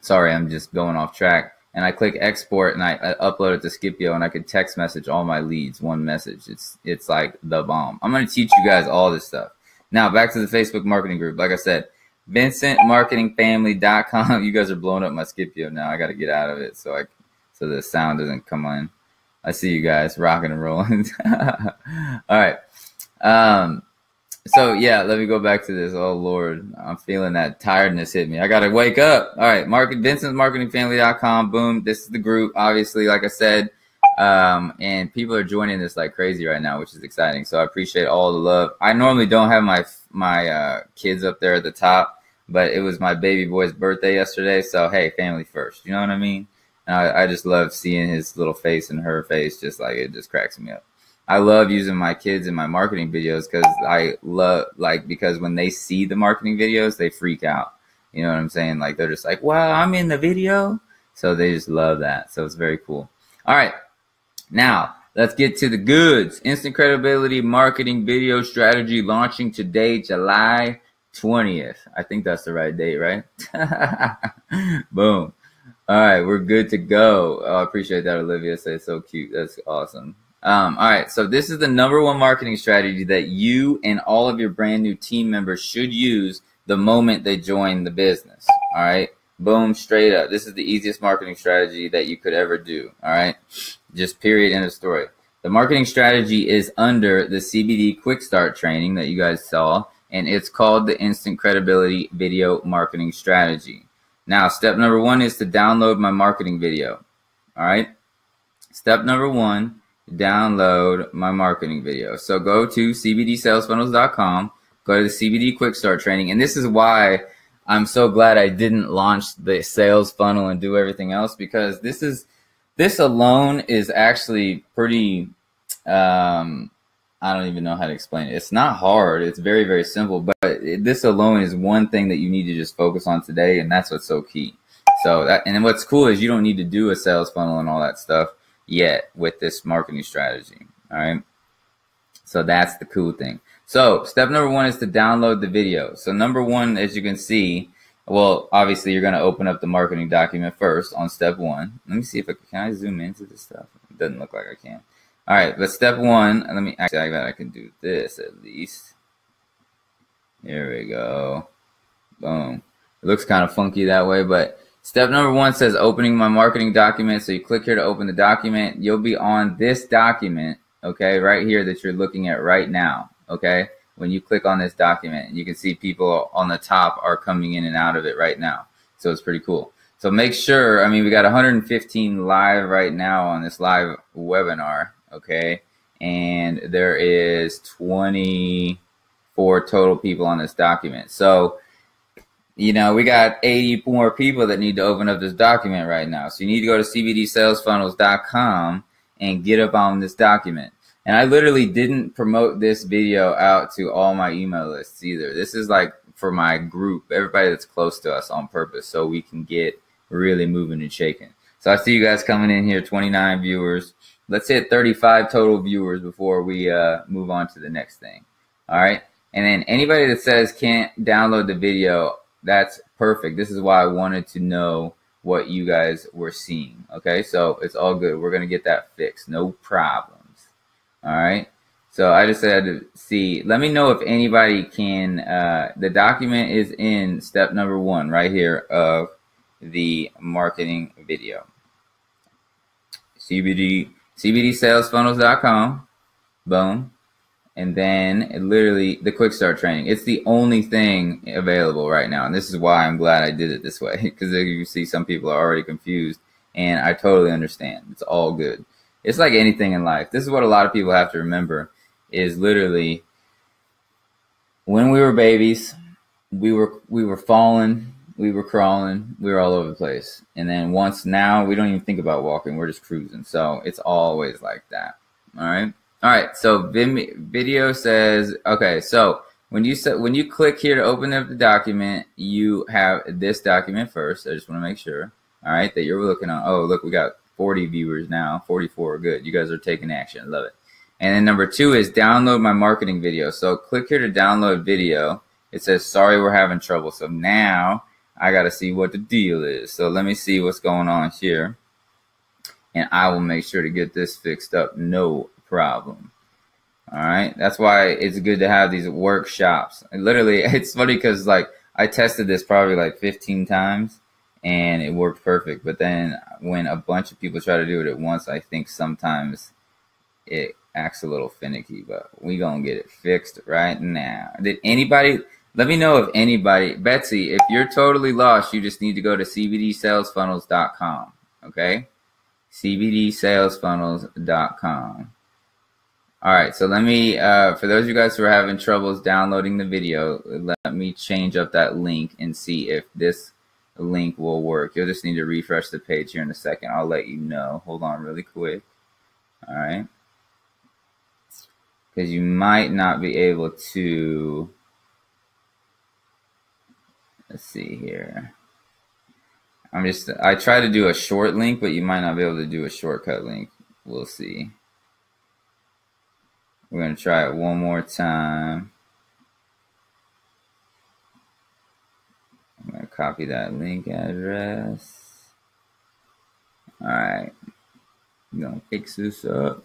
Sorry, I'm just going off track and I click export and I, I, upload it to Scipio and I could text message all my leads one message. It's it's like the bomb. I'm gonna teach you guys all this stuff. Now back to the Facebook marketing group. Like I said, VincentMarketingFamily.com. You guys are blowing up my Scipio now. I got to get out of it so I so the sound doesn't come on. I see you guys rocking and rolling. all right. Um, so yeah, let me go back to this. Oh Lord, I'm feeling that tiredness hit me. I gotta wake up. All right, market VincentMarketingFamily.com. Boom. This is the group, obviously, like I said. Um, and people are joining this like crazy right now, which is exciting. So I appreciate all the love. I normally don't have my my uh, kids up there at the top, but it was my baby boy's birthday yesterday. So hey, family first. You know what I mean? And I, I just love seeing his little face and her face. Just like it just cracks me up. I love using my kids in my marketing videos because I love like because when they see the marketing videos, they freak out. You know what I'm saying? Like they're just like, "Wow, I'm in the video," so they just love that. So it's very cool. All right, now let's get to the goods. Instant credibility marketing video strategy launching today, July 20th. I think that's the right date, right? Boom. All right, we're good to go. Oh, I appreciate that, Olivia. Say so cute. That's awesome. Um, all right, so this is the number one marketing strategy that you and all of your brand new team members should use the moment they join the business. All right, boom, straight up. This is the easiest marketing strategy that you could ever do. All right, just period, end of story. The marketing strategy is under the CBD Quick Start training that you guys saw, and it's called the Instant Credibility Video Marketing Strategy. Now, step number one is to download my marketing video. All right, step number one download my marketing video. So go to cbdsalesfunnels.com, go to the CBD Quick Start training. And this is why I'm so glad I didn't launch the sales funnel and do everything else because this is this alone is actually pretty um I don't even know how to explain it. It's not hard. It's very very simple, but this alone is one thing that you need to just focus on today and that's what's so key. So that and what's cool is you don't need to do a sales funnel and all that stuff yet with this marketing strategy. All right. So that's the cool thing. So step number one is to download the video. So number one, as you can see, well, obviously you're going to open up the marketing document first on step one. Let me see if I can I zoom into this stuff. It doesn't look like I can. All right, but step one, let me actually I bet I can do this at least. Here we go. Boom. It looks kind of funky that way, but Step number one says opening my marketing document. So you click here to open the document. You'll be on this document, okay, right here that you're looking at right now, okay? When you click on this document, you can see people on the top are coming in and out of it right now. So it's pretty cool. So make sure, I mean, we got 115 live right now on this live webinar, okay? And there is 24 total people on this document. So you know, we got 80 more people that need to open up this document right now. So you need to go to cbdsalesfunnels.com and get up on this document. And I literally didn't promote this video out to all my email lists either. This is like for my group, everybody that's close to us on purpose, so we can get really moving and shaking. So I see you guys coming in here, 29 viewers. Let's hit 35 total viewers before we uh, move on to the next thing. All right. And then anybody that says can't download the video, that's perfect. This is why I wanted to know what you guys were seeing. Okay, so it's all good. We're gonna get that fixed. No problems. All right. So I just had to see. Let me know if anybody can. Uh, the document is in step number one right here of the marketing video. CBD CBDsalesfunnels.com. Boom. and then it literally the quick start training. It's the only thing available right now, and this is why I'm glad I did it this way because you see some people are already confused, and I totally understand. It's all good. It's like anything in life. This is what a lot of people have to remember: is literally when we were babies, we were we were falling, we were crawling, we were all over the place, and then once now we don't even think about walking; we're just cruising. So it's always like that. All right. All right, so video says okay. So when you set, when you click here to open up the document, you have this document first. I just want to make sure, all right, that you're looking on. Oh, look, we got 40 viewers now, 44. Good, you guys are taking action. Love it. And then number two is download my marketing video. So click here to download video. It says sorry, we're having trouble. So now I got to see what the deal is. So let me see what's going on here, and I will make sure to get this fixed up. No problem. All right. That's why it's good to have these workshops. And literally, it's funny because like I tested this probably like 15 times and it worked perfect. But then when a bunch of people try to do it at once, I think sometimes it acts a little finicky. But we gonna get it fixed right now. Did anybody? Let me know if anybody, Betsy, if you're totally lost, you just need to go to cbdsalesfunnels.com. Okay, cbdsalesfunnels.com. All right, so let me, uh, for those of you guys who are having troubles downloading the video, let me change up that link and see if this link will work. You'll just need to refresh the page here in a second. I'll let you know. Hold on really quick. All right. Because you might not be able to, let's see here. I'm just, I try to do a short link, but you might not be able to do a shortcut link. We'll see. We're going to try it one more time. I'm going to copy that link address. All right. I'm going to fix this up.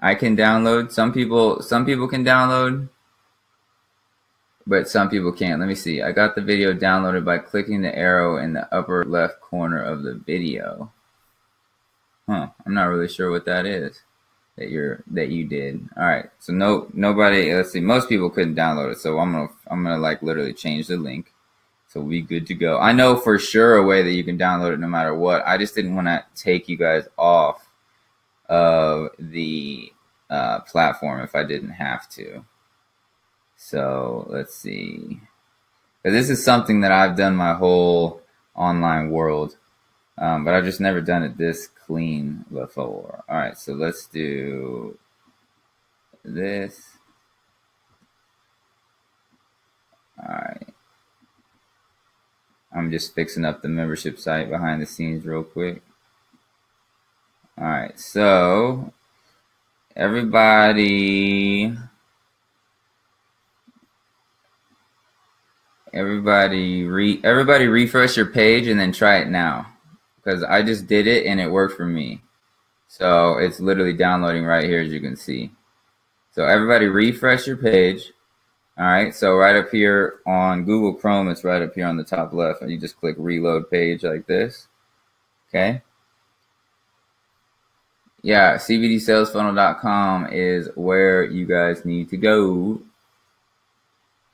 I can download. Some people some people can download, but some people can't. Let me see. I got the video downloaded by clicking the arrow in the upper left corner of the video. Huh. I'm not really sure what that is that you're that you did. All right. So no nobody let's see most people couldn't download it. So I'm going to I'm going to like literally change the link. So be good to go. I know for sure a way that you can download it no matter what. I just didn't want to take you guys off of the uh, platform if I didn't have to. So let's see. This is something that I've done my whole online world. Um, but I've just never done it this clean before. All right, so let's do this. All right. I'm just fixing up the membership site behind the scenes real quick. All right, so everybody, everybody, re everybody refresh your page and then try it now because I just did it and it worked for me. So it's literally downloading right here as you can see. So everybody refresh your page. All right, so right up here on Google Chrome, it's right up here on the top left, and you just click reload page like this. Okay. Yeah, CBDsalesfunnel.com is where you guys need to go.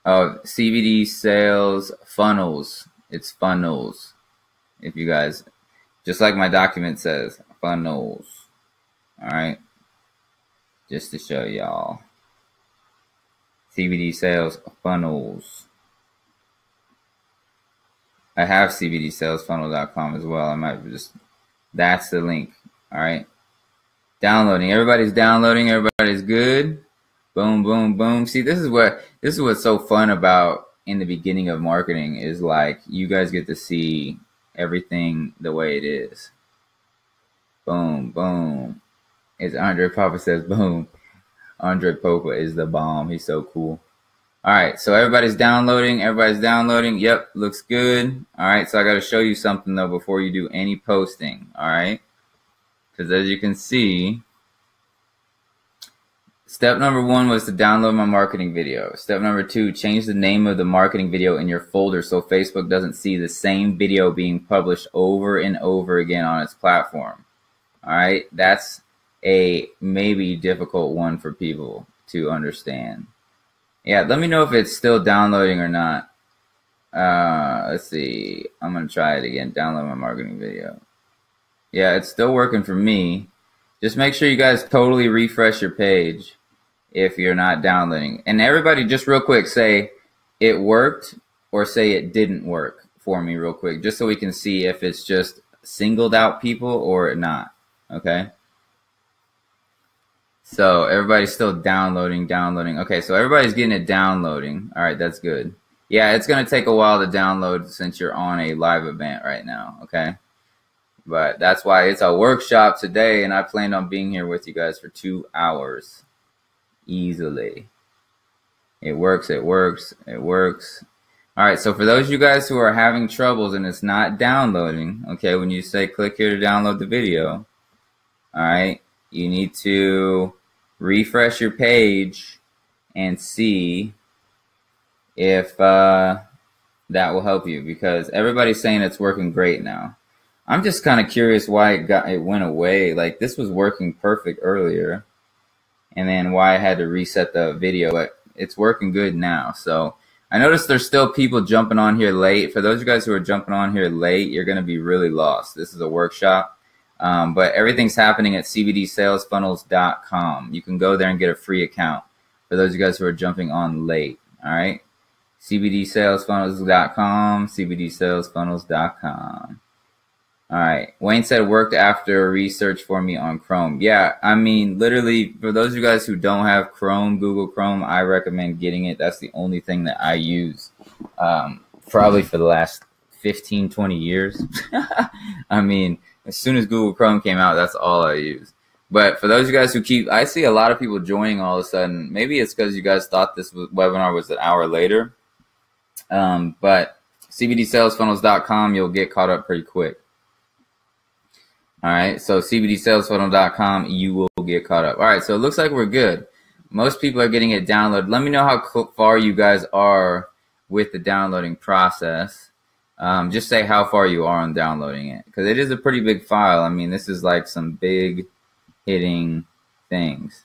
Uh, oh, CBD sales funnels. It's funnels. If you guys just like my document says, funnels. All right. Just to show y'all. CBD sales funnels. I have CBDsalesfunnel.com as well. I might just, that's the link. All right. Downloading. Everybody's downloading. Everybody's good. Boom, boom, boom. See, this is what, this is what's so fun about in the beginning of marketing is like you guys get to see everything the way it is. Boom, boom. As Andre Papa says, boom. Andre Popa is the bomb. He's so cool. All right, so everybody's downloading. Everybody's downloading. Yep, looks good. All right, so I got to show you something though before you do any posting. All right, because as you can see, Step number one was to download my marketing video. Step number two, change the name of the marketing video in your folder so Facebook doesn't see the same video being published over and over again on its platform. All right, that's a maybe difficult one for people to understand. Yeah, let me know if it's still downloading or not. Uh, let's see. I'm gonna try it again. Download my marketing video. Yeah, it's still working for me. Just make sure you guys totally refresh your page if you're not downloading. And everybody, just real quick, say it worked or say it didn't work for me, real quick, just so we can see if it's just singled out people or not. Okay. So everybody's still downloading, downloading. Okay, so everybody's getting it downloading. All right, that's good. Yeah, it's gonna take a while to download since you're on a live event right now. Okay, but that's why it's a workshop today, and I planned on being here with you guys for two hours easily. It works. It works. It works. All right. So for those of you guys who are having troubles and it's not downloading, okay, when you say click here to download the video, all right, you need to refresh your page and see if uh, that will help you because everybody's saying it's working great now. I'm just kind of curious why it got it went away. Like this was working perfect earlier, and then why I had to reset the video, but it's working good now. So I noticed there's still people jumping on here late. For those of you guys who are jumping on here late, you're going to be really lost. This is a workshop. Um, but everything's happening at cbdsalesfunnels.com. You can go there and get a free account for those of you guys who are jumping on late. All right. cbdsalesfunnels.com, cbdsalesfunnels.com. All right. Wayne said worked after research for me on Chrome. Yeah, I mean, literally, for those of you guys who don't have Chrome, Google Chrome, I recommend getting it. That's the only thing that I use um, probably for the last 15, 20 years. I mean, as soon as Google Chrome came out, that's all I use. But for those of you guys who keep, I see a lot of people joining all of a sudden. Maybe it's because you guys thought this webinar was an hour later. Um, but CBDSalesFunnels.com, you'll get caught up pretty quick. All right, so CBDSalesFunnel.com, you will get caught up. All right, so it looks like we're good. Most people are getting it downloaded. Let me know how far you guys are with the downloading process um, just say how far you are on downloading it because it is a pretty big file. I mean, this is like some big hitting things.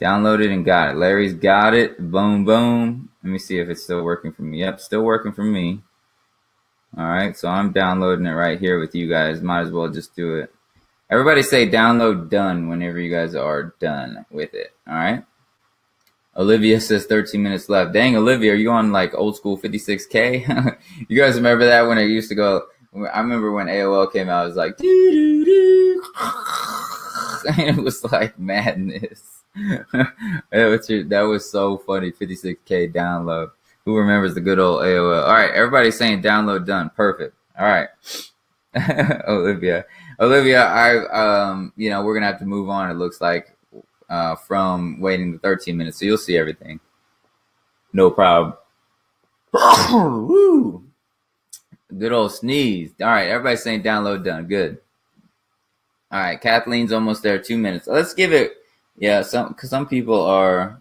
Downloaded and got it. Larry's got it. Boom, boom. Let me see if it's still working for me. Yep, still working for me. All right, so I'm downloading it right here with you guys. Might as well just do it. Everybody say download done whenever you guys are done with it. All right. Olivia says 13 minutes left. Dang, Olivia, are you on like old school 56K? you guys remember that when it used to go? I remember when AOL came out, it was like, doo, doo, doo. it was like madness. that was so funny. 56K download. Who remembers the good old AOL? All right, everybody's saying download done. Perfect. All right. Olivia. Olivia, I um, you know, we're gonna have to move on, it looks like uh, from waiting the 13 minutes. So you'll see everything. No problem. Good old sneeze. All right, everybody's saying download done. Good. All right, Kathleen's almost there. Two minutes. Let's give it. Yeah, some because some people are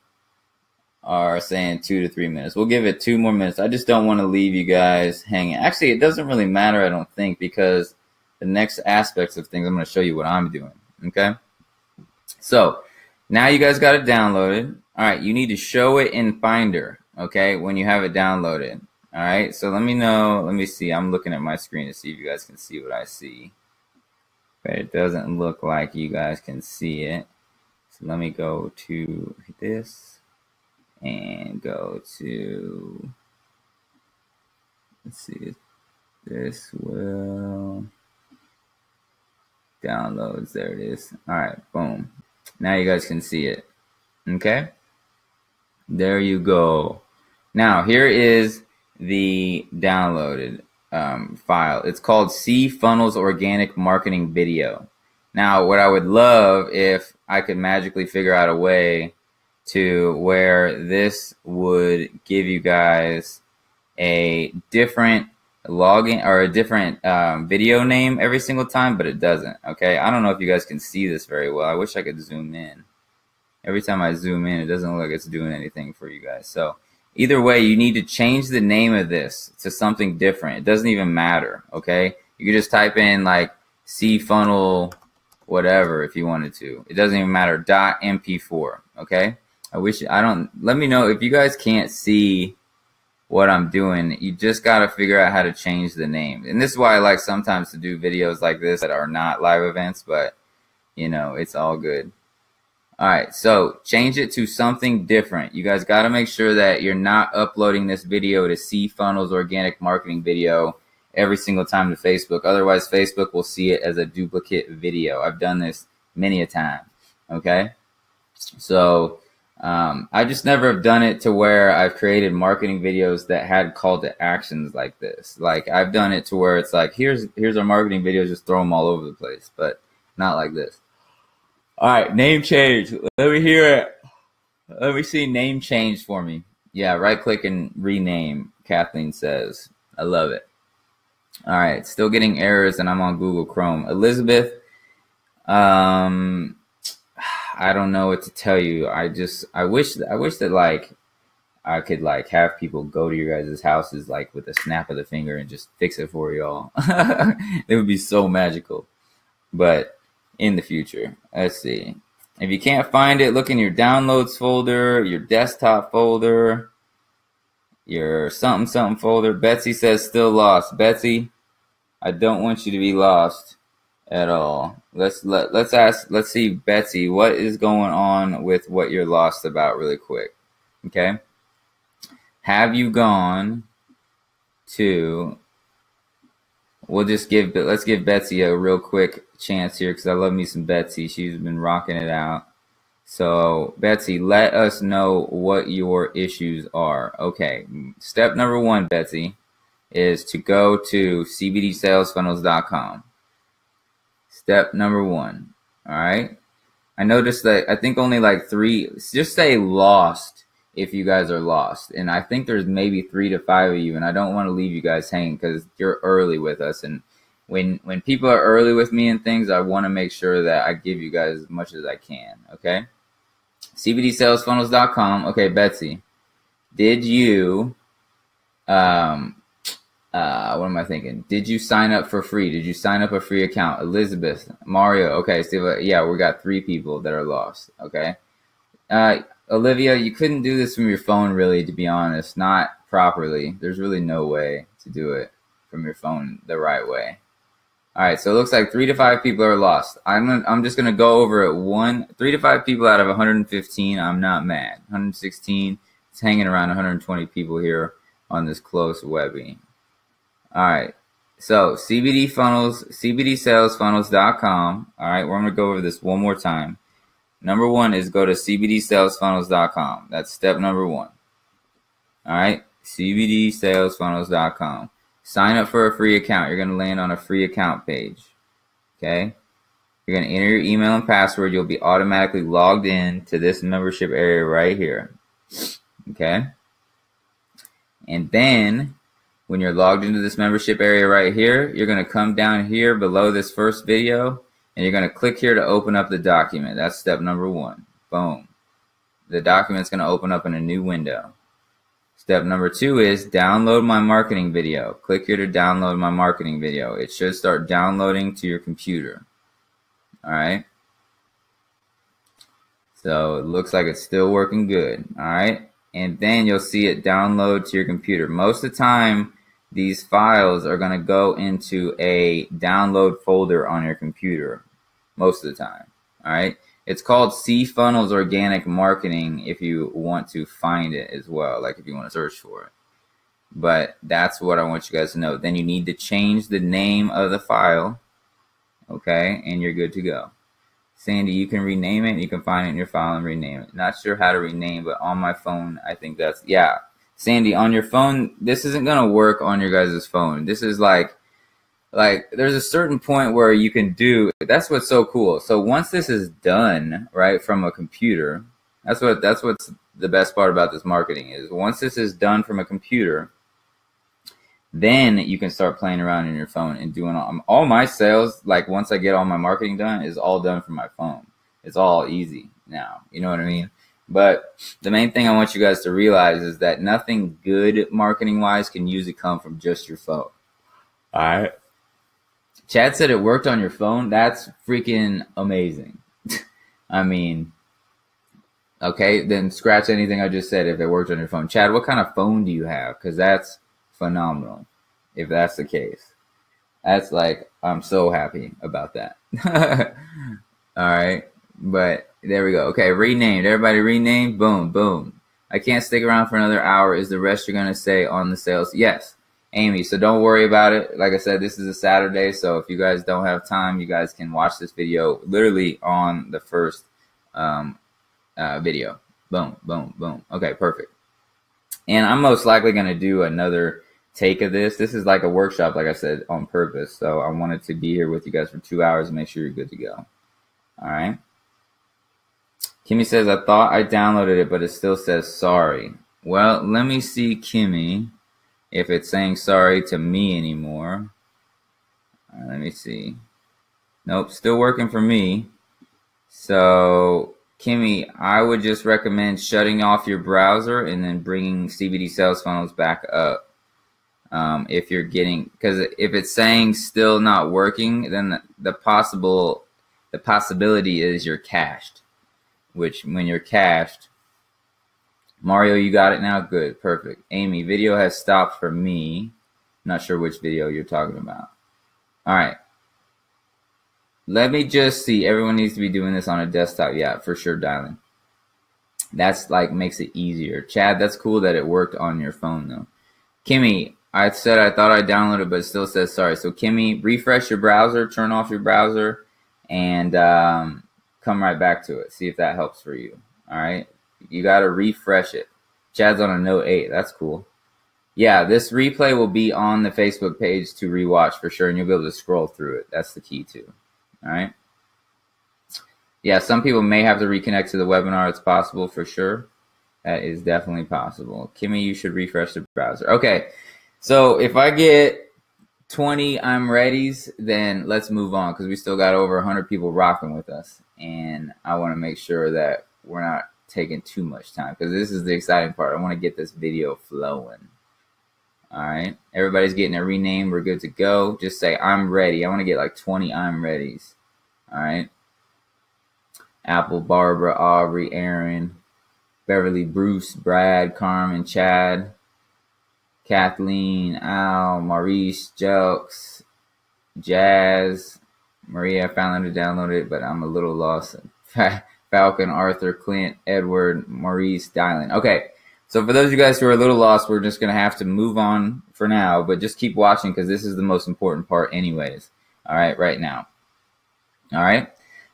are saying two to three minutes. We'll give it two more minutes. I just don't want to leave you guys hanging. Actually, it doesn't really matter. I don't think because the next aspects of things, I'm going to show you what I'm doing. Okay. So now you guys got it downloaded. All right, you need to show it in Finder, okay, when you have it downloaded. All right, so let me know. Let me see. I'm looking at my screen to see if you guys can see what I see. But it doesn't look like you guys can see it. So let me go to this and go to, let's see, this will downloads. There it is. All right, boom. Now you guys can see it. Okay? There you go. Now, here is the downloaded um, file. It's called c funnels Organic Marketing Video. Now, what I would love if I could magically figure out a way to where this would give you guys a different login or a different um, video name every single time, but it doesn't. Okay, I don't know if you guys can see this very well. I wish I could zoom in. Every time I zoom in, it doesn't look like it's doing anything for you guys. So either way, you need to change the name of this to something different. It doesn't even matter. Okay, you can just type in like C funnel whatever if you wanted to. It doesn't even matter. Dot MP4. Okay. I wish I don't. Let me know if you guys can't see what I'm doing. You just got to figure out how to change the name. And this is why I like sometimes to do videos like this that are not live events, but you know, it's all good. All right, so change it to something different. You guys got to make sure that you're not uploading this video to see Funnels organic marketing video every single time to Facebook. Otherwise, Facebook will see it as a duplicate video. I've done this many a time. Okay, so um, I just never have done it to where I've created marketing videos that had call to actions like this. Like I've done it to where it's like here's here's our marketing videos, just throw them all over the place, but not like this. All right, name change. Let me hear it. Let me see name change for me. Yeah, right click and rename. Kathleen says, I love it. All right, still getting errors, and I'm on Google Chrome. Elizabeth, um, I don't know what to tell you. I just, I wish, I wish that like I could like have people go to your guys' houses like with a snap of the finger and just fix it for y'all. it would be so magical. But in the future. Let's see. If you can't find it, look in your downloads folder, your desktop folder, your something something folder. Betsy says still lost. Betsy, I don't want you to be lost at all. Let's let let's ask let's see Betsy, what is going on with what you're lost about really quick. Okay? Have you gone to we'll just give let's give Betsy a real quick chance here because I love me some Betsy. She's been rocking it out. So Betsy, let us know what your issues are. Okay, step number one, Betsy, is to go to cbdsalesfunnels.com. Step number one. All right. I noticed that I think only like three. Just say lost if you guys are lost. And I think there's maybe three to five of you, and I don't want to leave you guys hanging because you're early with us. And when when people are early with me and things, I want to make sure that I give you guys as much as I can. Okay. CBDsalesfunnels.com. Okay, Betsy, did you um uh what am I thinking? Did you sign up for free? Did you sign up a free account? Elizabeth, Mario. Okay, Steve. Yeah, we got three people that are lost. Okay. Uh Olivia, you couldn't do this from your phone, really, to be honest. Not properly. There's really no way to do it from your phone the right way. All right, so it looks like three to five people are lost. I'm gonna, I'm just gonna go over it. One, three to five people out of 115. I'm not mad. 116. It's hanging around 120 people here on this close Webby. All right, so CBD funnels, CBDsalesfunnels.com. All right, we're gonna go over this one more time. Number one is go to cbdsalesfunnels.com. That's step number one. All right, cbdsalesfunnels.com. Sign up for a free account. You're going to land on a free account page. Okay. You're going to enter your email and password. You'll be automatically logged in to this membership area right here. Okay. And then when you're logged into this membership area right here, you're going to come down here below this first video and you're going to click here to open up the document. That's step number one. Boom. The document's going to open up in a new window. Step number two is download my marketing video. Click here to download my marketing video. It should start downloading to your computer. All right. So it looks like it's still working good. All right. And then you'll see it download to your computer. Most of the time, these files are going to go into a download folder on your computer most of the time. All right. It's called C Funnels Organic Marketing if you want to find it as well, like if you want to search for it. But that's what I want you guys to know. Then you need to change the name of the file. Okay. And you're good to go. Sandy, you can rename it. You can find it in your file and rename it. Not sure how to rename, but on my phone, I think that's, yeah, Sandy, on your phone, this isn't gonna work on your guys' phone. This is like like there's a certain point where you can do that's what's so cool. So once this is done, right, from a computer, that's what that's what's the best part about this marketing is once this is done from a computer, then you can start playing around in your phone and doing all, all my sales like once I get all my marketing done is all done from my phone. It's all easy now. You know what I mean? But the main thing I want you guys to realize is that nothing good marketing wise can usually come from just your phone. All right. Chad said it worked on your phone. That's freaking amazing. I mean, Okay, then scratch anything I just said if it worked on your phone. Chad, what kind of phone do you have? Because that's phenomenal. If that's the case, that's like I'm so happy about that. All right, but there we go. Okay, renamed. Everybody renamed. Boom, boom. I can't stick around for another hour. Is the rest you're gonna say on the sales? Yes, Amy. So don't worry about it. Like I said, this is a Saturday, so if you guys don't have time, you guys can watch this video literally on the first um, uh, video. Boom, boom, boom. Okay, perfect. And I'm most likely gonna do another take of this. This is like a workshop, like I said, on purpose. So I wanted to be here with you guys for two hours and make sure you're good to go. All right. Kimmy says, I thought I downloaded it, but it still says sorry. Well, let me see, Kimmy, if it's saying sorry to me anymore. Uh, let me see. Nope, still working for me. So, Kimmy, I would just recommend shutting off your browser and then bringing CBD sales funnels back up. Um, if you're getting, because if it's saying still not working, then the, the possible, the possibility is you're cached which when you're cached, Mario, you got it now? Good, perfect. Amy, video has stopped for me. Not sure which video you're talking about. All right. Let me just see. Everyone needs to be doing this on a desktop. Yeah, for sure, dialing. That's like makes it easier. Chad, that's cool that it worked on your phone though. Kimmy, I said I thought I downloaded, but it still says sorry. So Kimmy, refresh your browser, turn off your browser, and um, come right back to it. See if that helps for you. All right. You got to refresh it. Chad's on a note eight. That's cool. Yeah, this replay will be on the Facebook page to rewatch for sure, and you'll be able to scroll through it. That's the key too. All right. Yeah, some people may have to reconnect to the webinar. It's possible for sure. That is definitely possible. Kimmy, you should refresh the browser. Okay. So if I get 20 I'm ready's, then let's move on because we still got over 100 people rocking with us. And I want to make sure that we're not taking too much time because this is the exciting part. I want to get this video flowing. All right. Everybody's getting it rename. We're good to go. Just say, I'm ready. I want to get like 20 I'm ready's. All right. Apple, Barbara, Aubrey, Aaron, Beverly, Bruce, Brad, Carmen, Chad, Kathleen, Al, Maurice, Jelks, Jazz, Maria. I finally downloaded it, but I'm a little lost. Falcon, Arthur, Clint, Edward, Maurice, Dylan. Okay, so for those of you guys who are a little lost, we're just going to have to move on for now, but just keep watching because this is the most important part, anyways. All right, right now. All right,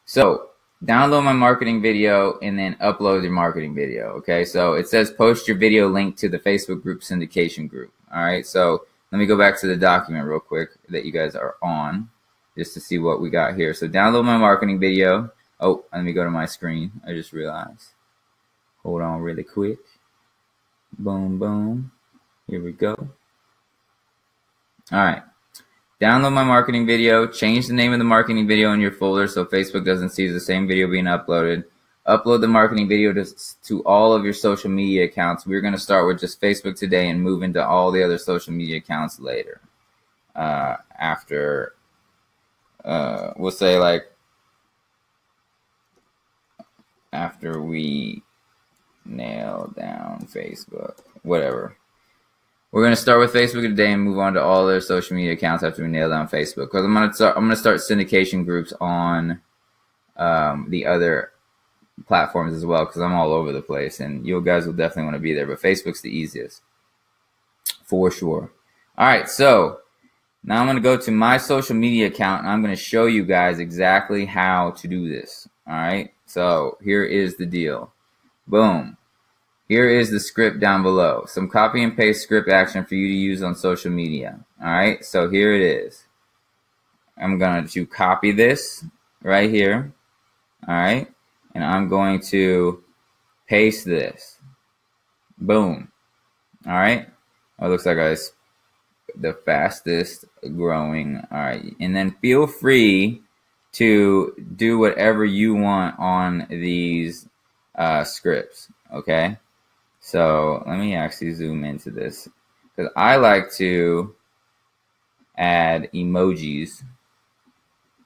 so download my marketing video and then upload your marketing video. Okay, so it says post your video link to the Facebook group syndication group. All right, so let me go back to the document real quick that you guys are on just to see what we got here. So download my marketing video. Oh, let me go to my screen. I just realized. Hold on really quick. Boom, boom. Here we go. All right. Download my marketing video, change the name of the marketing video in your folder so Facebook doesn't see the same video being uploaded. Upload the marketing video to, to all of your social media accounts. We're going to start with just Facebook today and move into all the other social media accounts later. Uh, after, uh, we'll say like, after we nail down Facebook, whatever. We're gonna start with Facebook today and move on to all their social media accounts after we nail down Facebook. Because I'm gonna start, I'm gonna start syndication groups on um, the other platforms as well. Because I'm all over the place, and you guys will definitely want to be there. But Facebook's the easiest for sure. All right, so now I'm gonna go to my social media account, and I'm gonna show you guys exactly how to do this. All right, so here is the deal. Boom. Here is the script down below. Some copy and paste script action for you to use on social media. All right, so here it is. I'm going to copy this right here. All right, and I'm going to paste this. Boom. All right. Oh, it looks like I the fastest growing. All right, and then feel free to do whatever you want on these uh, scripts. Okay. So let me actually zoom into this because I like to add emojis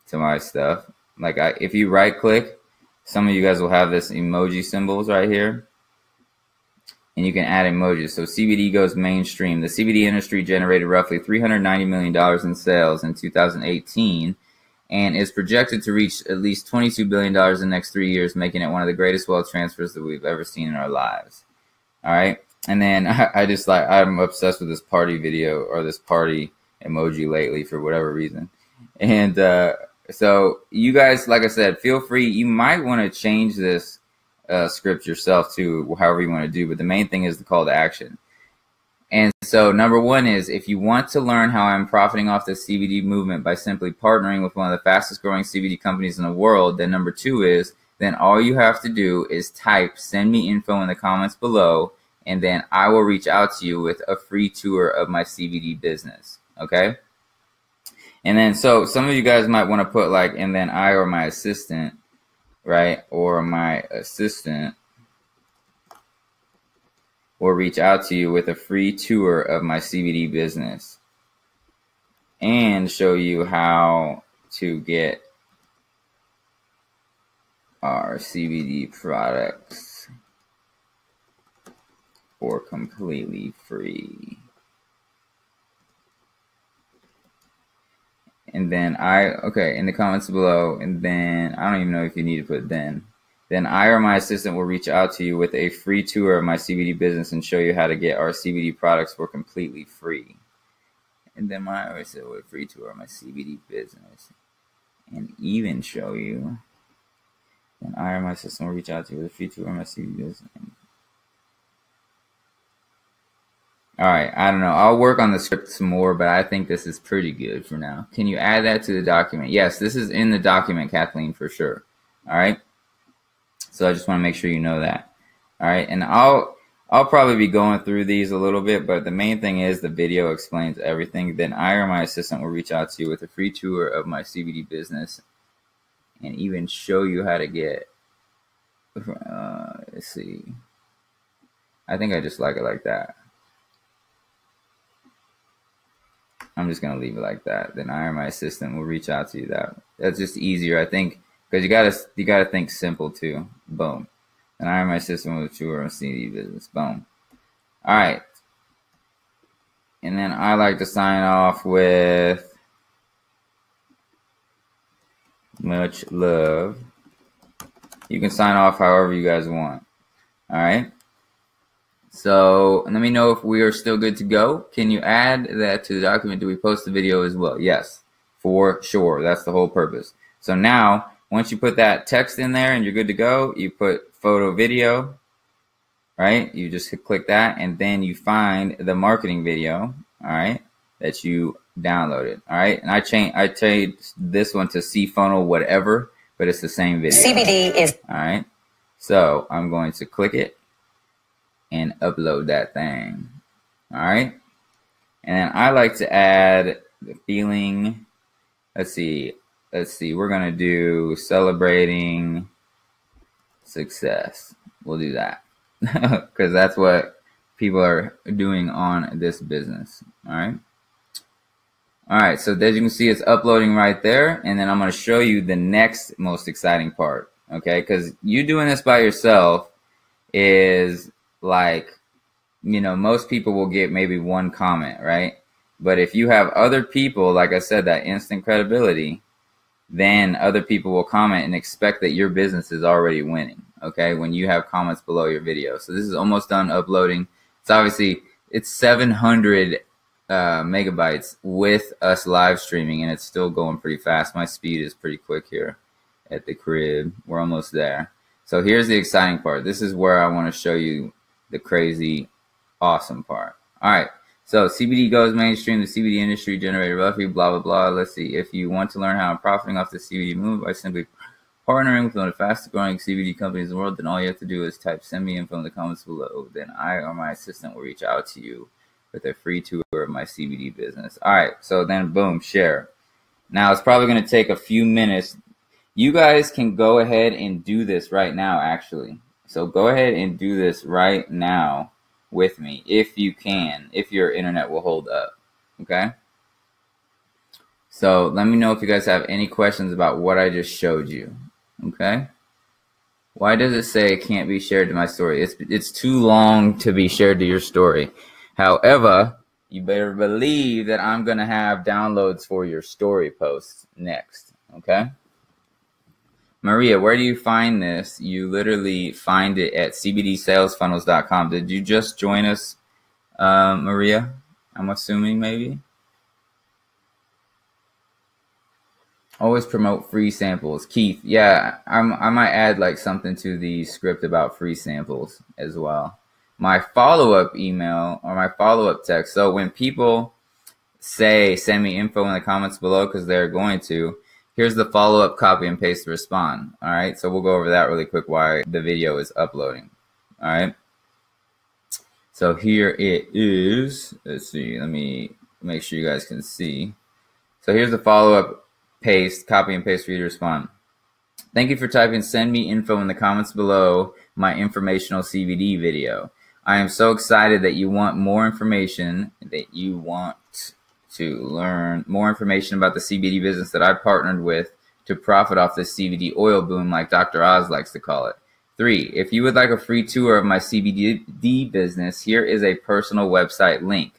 to my stuff. Like I, if you right click some of you guys will have this emoji symbols right here. And you can add emojis. So CBD goes mainstream. The CBD industry generated roughly $390 million in sales in 2018 and is projected to reach at least $22 billion in the next three years, making it one of the greatest wealth transfers that we've ever seen in our lives. All right. And then I, just like, I'm obsessed with this party video or this party emoji lately for whatever reason. And uh, so, you guys, like I said, feel free. You might want to change this uh, script yourself to however you want to do, but the main thing is the call to action. And so, number one is if you want to learn how I'm profiting off the CBD movement by simply partnering with one of the fastest growing CBD companies in the world, then number two is then all you have to do is type send me info in the comments below, and then I will reach out to you with a free tour of my CBD business. Okay. And then, so some of you guys might want to put like, and then I or my assistant, right? Or my assistant will reach out to you with a free tour of my CBD business and show you how to get our CBD products for completely free. And then I okay in the comments below, and then I don't even know if you need to put then. Then I or my assistant will reach out to you with a free tour of my CBD business and show you how to get our CBD products for completely free. And then my or said with a free tour of my CBD business, and even show you. Then I or my assistant will reach out to you with a free tour of my CBD business All right, I don't know. I'll work on the script some more, but I think this is pretty good for now. Can you add that to the document? Yes, this is in the document, Kathleen, for sure. All right. So I just want to make sure you know that. All right, and I'll I'll probably be going through these a little bit, but the main thing is the video explains everything. Then I or my assistant will reach out to you with a free tour of my CBD business and even show you how to get. Uh, let's see. I think I just like it like that. I'm just gonna leave it like that. Then I or my assistant will reach out to you. That that's just easier, I think, because you gotta you gotta think simple too. Boom. And I or my assistant will tour on CD business. Boom. All right. And then I like to sign off with much love. You can sign off however you guys want. All right. So let me know if we are still good to go. Can you add that to the document? Do we post the video as well? Yes, for sure. That's the whole purpose. So now, once you put that text in there and you're good to go, you put photo video, right? You just click that and then you find the marketing video, all right, that you downloaded, all right? And I change, I changed this one to C funnel whatever, but it's the same video. CBD is all right. So I'm going to click it and upload that thing. All right. And I like to add the feeling. Let's see. Let's see. We're going to do celebrating success. We'll do that because that's what people are doing on this business. All right. All right. So as you can see, it's uploading right there. And then I'm going to show you the next most exciting part. Okay. Because you doing this by yourself is like you know most people will get maybe one comment right? But if you have other people like i said that instant credibility then other people will comment and expect that your business is already winning okay when you have comments below your video. So this is almost done uploading. It's obviously it's 700 uh, megabytes with us live streaming and it's still going pretty fast. My speed is pretty quick here at the crib. We're almost there. So here's the exciting part. This is where i want to show you the crazy awesome part. All right. So CBD goes mainstream. The CBD industry generated roughly blah blah blah. Let's see. If you want to learn how I'm profiting off the CBD move by simply partnering with one of the fastest growing CBD companies in the world, then all you have to do is type send me info in the comments below. Then I or my assistant will reach out to you with a free tour of my CBD business. All right. So then boom, share. Now it's probably going to take a few minutes. You guys can go ahead and do this right now, actually. So go ahead and do this right now with me if you can, if your internet will hold up. Okay. So let me know if you guys have any questions about what I just showed you. Okay. Why does it say it can't be shared to my story? It's it's too long to be shared to your story. However, you better believe that I'm gonna have downloads for your story posts next. Okay. Maria, where do you find this? You literally find it at cbdsalesfunnels.com. Did you just join us, uh, Maria? I'm assuming maybe. Always promote free samples. Keith, yeah, I'm, I might add like something to the script about free samples as well. My follow up email or my follow up text. So when people say send me info in the comments below because they're going to, here's the follow up copy and paste respond. All right, so we'll go over that really quick while the video is uploading. All right. So here it is. Let's see. Let me make sure you guys can see. So here's the follow up paste, copy and paste for you to respond. Thank you for typing send me info in the comments below my informational CBD video. I am so excited that you want more information, that you want to learn more information about the CBD business that I partnered with to profit off this CBD oil boom, like Dr. Oz likes to call it. Three, if you would like a free tour of my CBD business, here is a personal website link.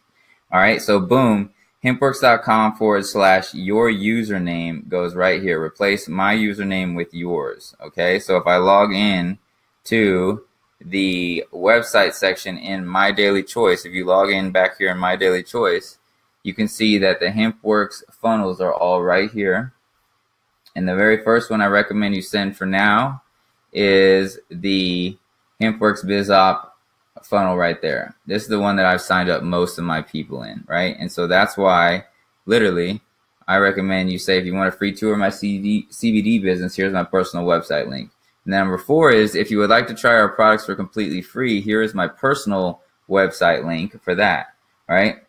All right, so boom, hempworx.com forward slash your username goes right here. Replace my username with yours. Okay, so if I log in to the website section in My Daily Choice, if you log in back here in My Daily Choice, you can see that the Hempworx funnels are all right here. And the very first one I recommend you send for now is the Hempworx BizOp funnel right there. This is the one that I've signed up most of my people in, right? And so that's why, literally, I recommend you say if you want a free tour of my CD, CBD business, here's my personal website link. And number four is if you would like to try our products for completely free, here is my personal website link for that, right?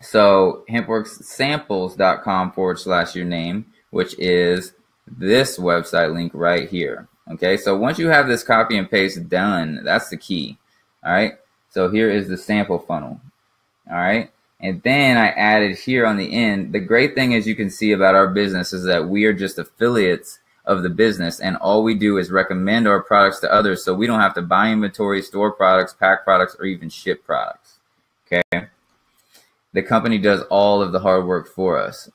So hempworxsamples.com forward slash your name, which is this website link right here. Okay, so once you have this copy and paste done, that's the key. All right. So here is the sample funnel. All right. And then I added here on the end. The great thing, as you can see about our business, is that we are just affiliates of the business, and all we do is recommend our products to others, so we don't have to buy inventory, store products, pack products, or even ship products. Okay. The company does all of the hard work for us.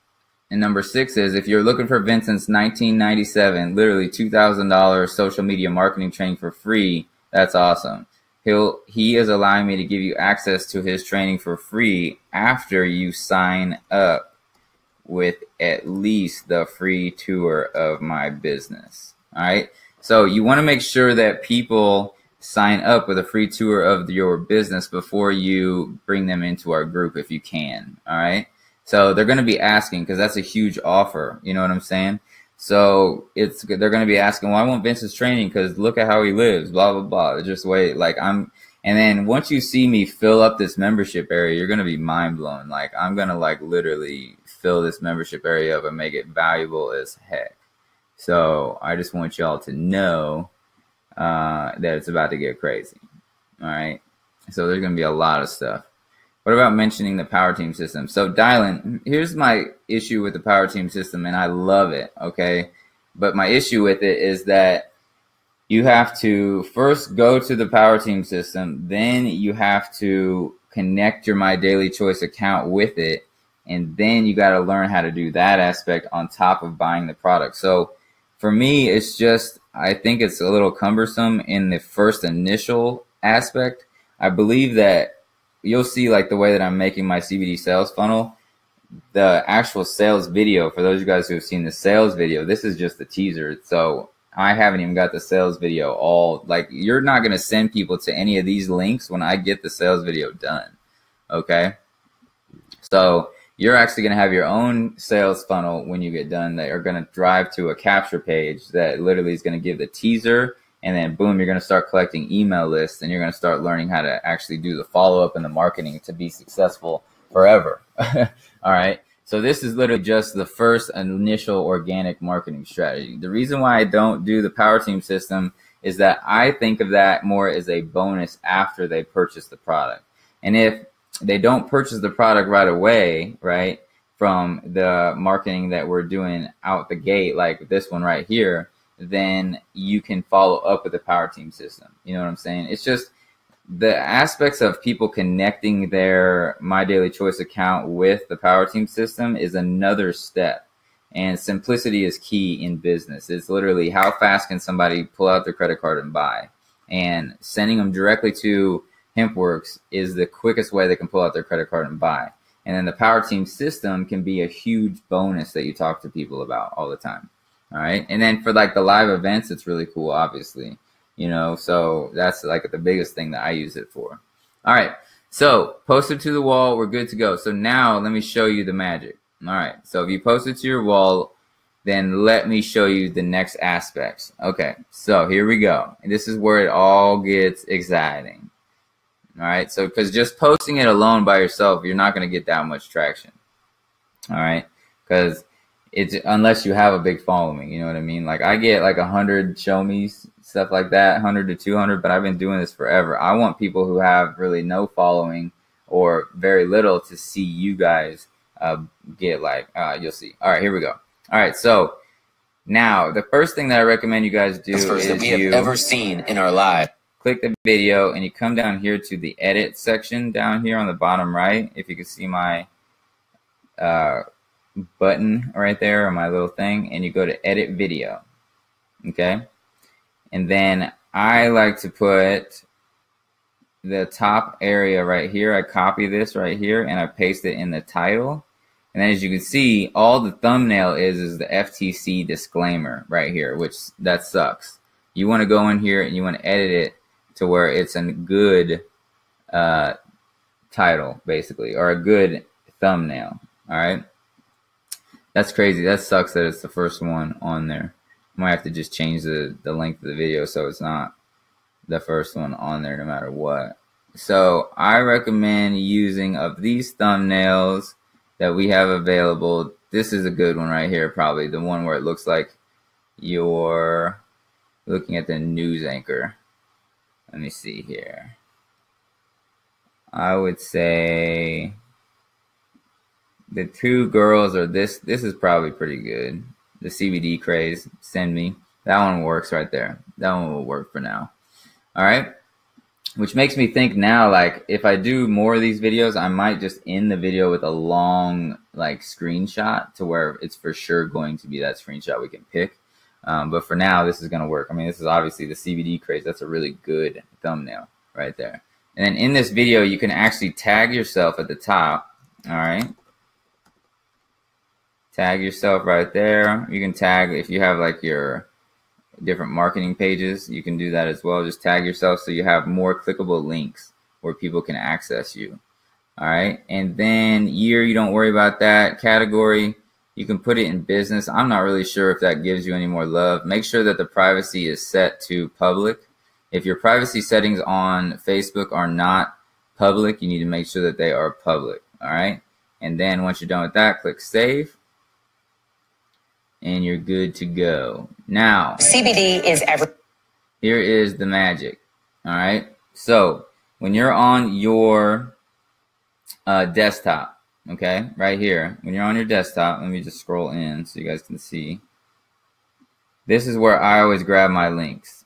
And number six is if you're looking for Vincent's 1997, literally $2,000 social media marketing training for free, that's awesome he'll he is allowing me to give you access to his training for free after you sign up with at least the free tour of my business. All right. So you want to make sure that people sign up with a free tour of your business before you bring them into our group if you can. All right. So they're going to be asking because that's a huge offer. You know what I'm saying? So it's they're going to be asking, well, I want Vince's training because look at how he lives, blah blah blah. Just wait, like I'm, and then once you see me fill up this membership area, you're going to be mind blown. Like I'm going to like literally fill this membership area up and make it valuable as heck. So I just want y'all to know uh, that it's about to get crazy. All right. So there's going to be a lot of stuff. What about mentioning the power team system? So, Dylan, here's my issue with the power team system, and I love it. Okay. But my issue with it is that you have to first go to the power team system, then you have to connect your My Daily Choice account with it, and then you got to learn how to do that aspect on top of buying the product. So, for me, it's just, I think it's a little cumbersome in the first initial aspect. I believe that you'll see like the way that I'm making my CBD sales funnel. The actual sales video, for those of you guys who have seen the sales video, this is just the teaser. So I haven't even got the sales video all like you're not going to send people to any of these links when I get the sales video done. Okay. So you're actually going to have your own sales funnel when you get done that are going to drive to a capture page that literally is going to give the teaser and then boom, you're going to start collecting email lists and you're going to start learning how to actually do the follow up and the marketing to be successful forever. All right. So this is literally just the first initial organic marketing strategy. The reason why I don't do the power team system is that I think of that more as a bonus after they purchase the product. And if they don't purchase the product right away, right, from the marketing that we're doing out the gate, like this one right here, then you can follow up with the Power Team system. You know what I'm saying? It's just the aspects of people connecting their My Daily Choice account with the Power Team system is another step. And simplicity is key in business. It's literally how fast can somebody pull out their credit card and buy? And sending them directly to Hempworx is the quickest way they can pull out their credit card and buy. And then the Power Team system can be a huge bonus that you talk to people about all the time. All right. And then for like the live events, it's really cool, obviously. You know, so that's like the biggest thing that I use it for. All right. So post it to the wall. We're good to go. So now let me show you the magic. All right. So if you post it to your wall, then let me show you the next aspects. Okay. So here we go. And this is where it all gets exciting. All right. So because just posting it alone by yourself, you're not going to get that much traction. All right. Because it's unless you have a big following, you know what I mean? Like I get like a hundred show me's stuff like that, 100 to 200, but I've been doing this forever. I want people who have really no following or very little to see you guys uh, get like, uh, you'll see. All right, here we go. All right, so now the first thing that I recommend you guys do That's first is that we have you ever seen in our live. Click the video and you come down here to the edit section down here on the bottom right. If you can see my uh, button right there or my little thing, and you go to edit video. Okay. And then I like to put the top area right here. I copy this right here and I paste it in the title. And as you can see, all the thumbnail is is the FTC disclaimer right here, which that sucks. You want to go in here and you want to edit it to where it's a good uh, title, basically, or a good thumbnail. All right. That's crazy. That sucks that it's the first one on there. I might have to just change the, the length of the video so it's not the first one on there no matter what. So I recommend using of these thumbnails that we have available. This is a good one right here, probably the one where it looks like you're looking at the news anchor. Let me see here. I would say the two girls are this this is probably pretty good. The CBD craze, send me. That one works right there. That one will work for now. All right. Which makes me think now, like, if I do more of these videos, I might just end the video with a long, like, screenshot to where it's for sure going to be that screenshot we can pick. Um, but for now, this is going to work. I mean, this is obviously the CBD craze. That's a really good thumbnail right there. And then in this video, you can actually tag yourself at the top. All right. Tag yourself right there. You can tag if you have like your different marketing pages, you can do that as well. Just tag yourself so you have more clickable links where people can access you. All right. And then year, you don't worry about that. Category, you can put it in business. I'm not really sure if that gives you any more love. Make sure that the privacy is set to public. If your privacy settings on Facebook are not public, you need to make sure that they are public. All right. And then once you're done with that, click save and you're good to go. Now, CBD is every. here is the magic. All right. So when you're on your uh, desktop, okay, right here, when you're on your desktop, let me just scroll in so you guys can see. This is where I always grab my links.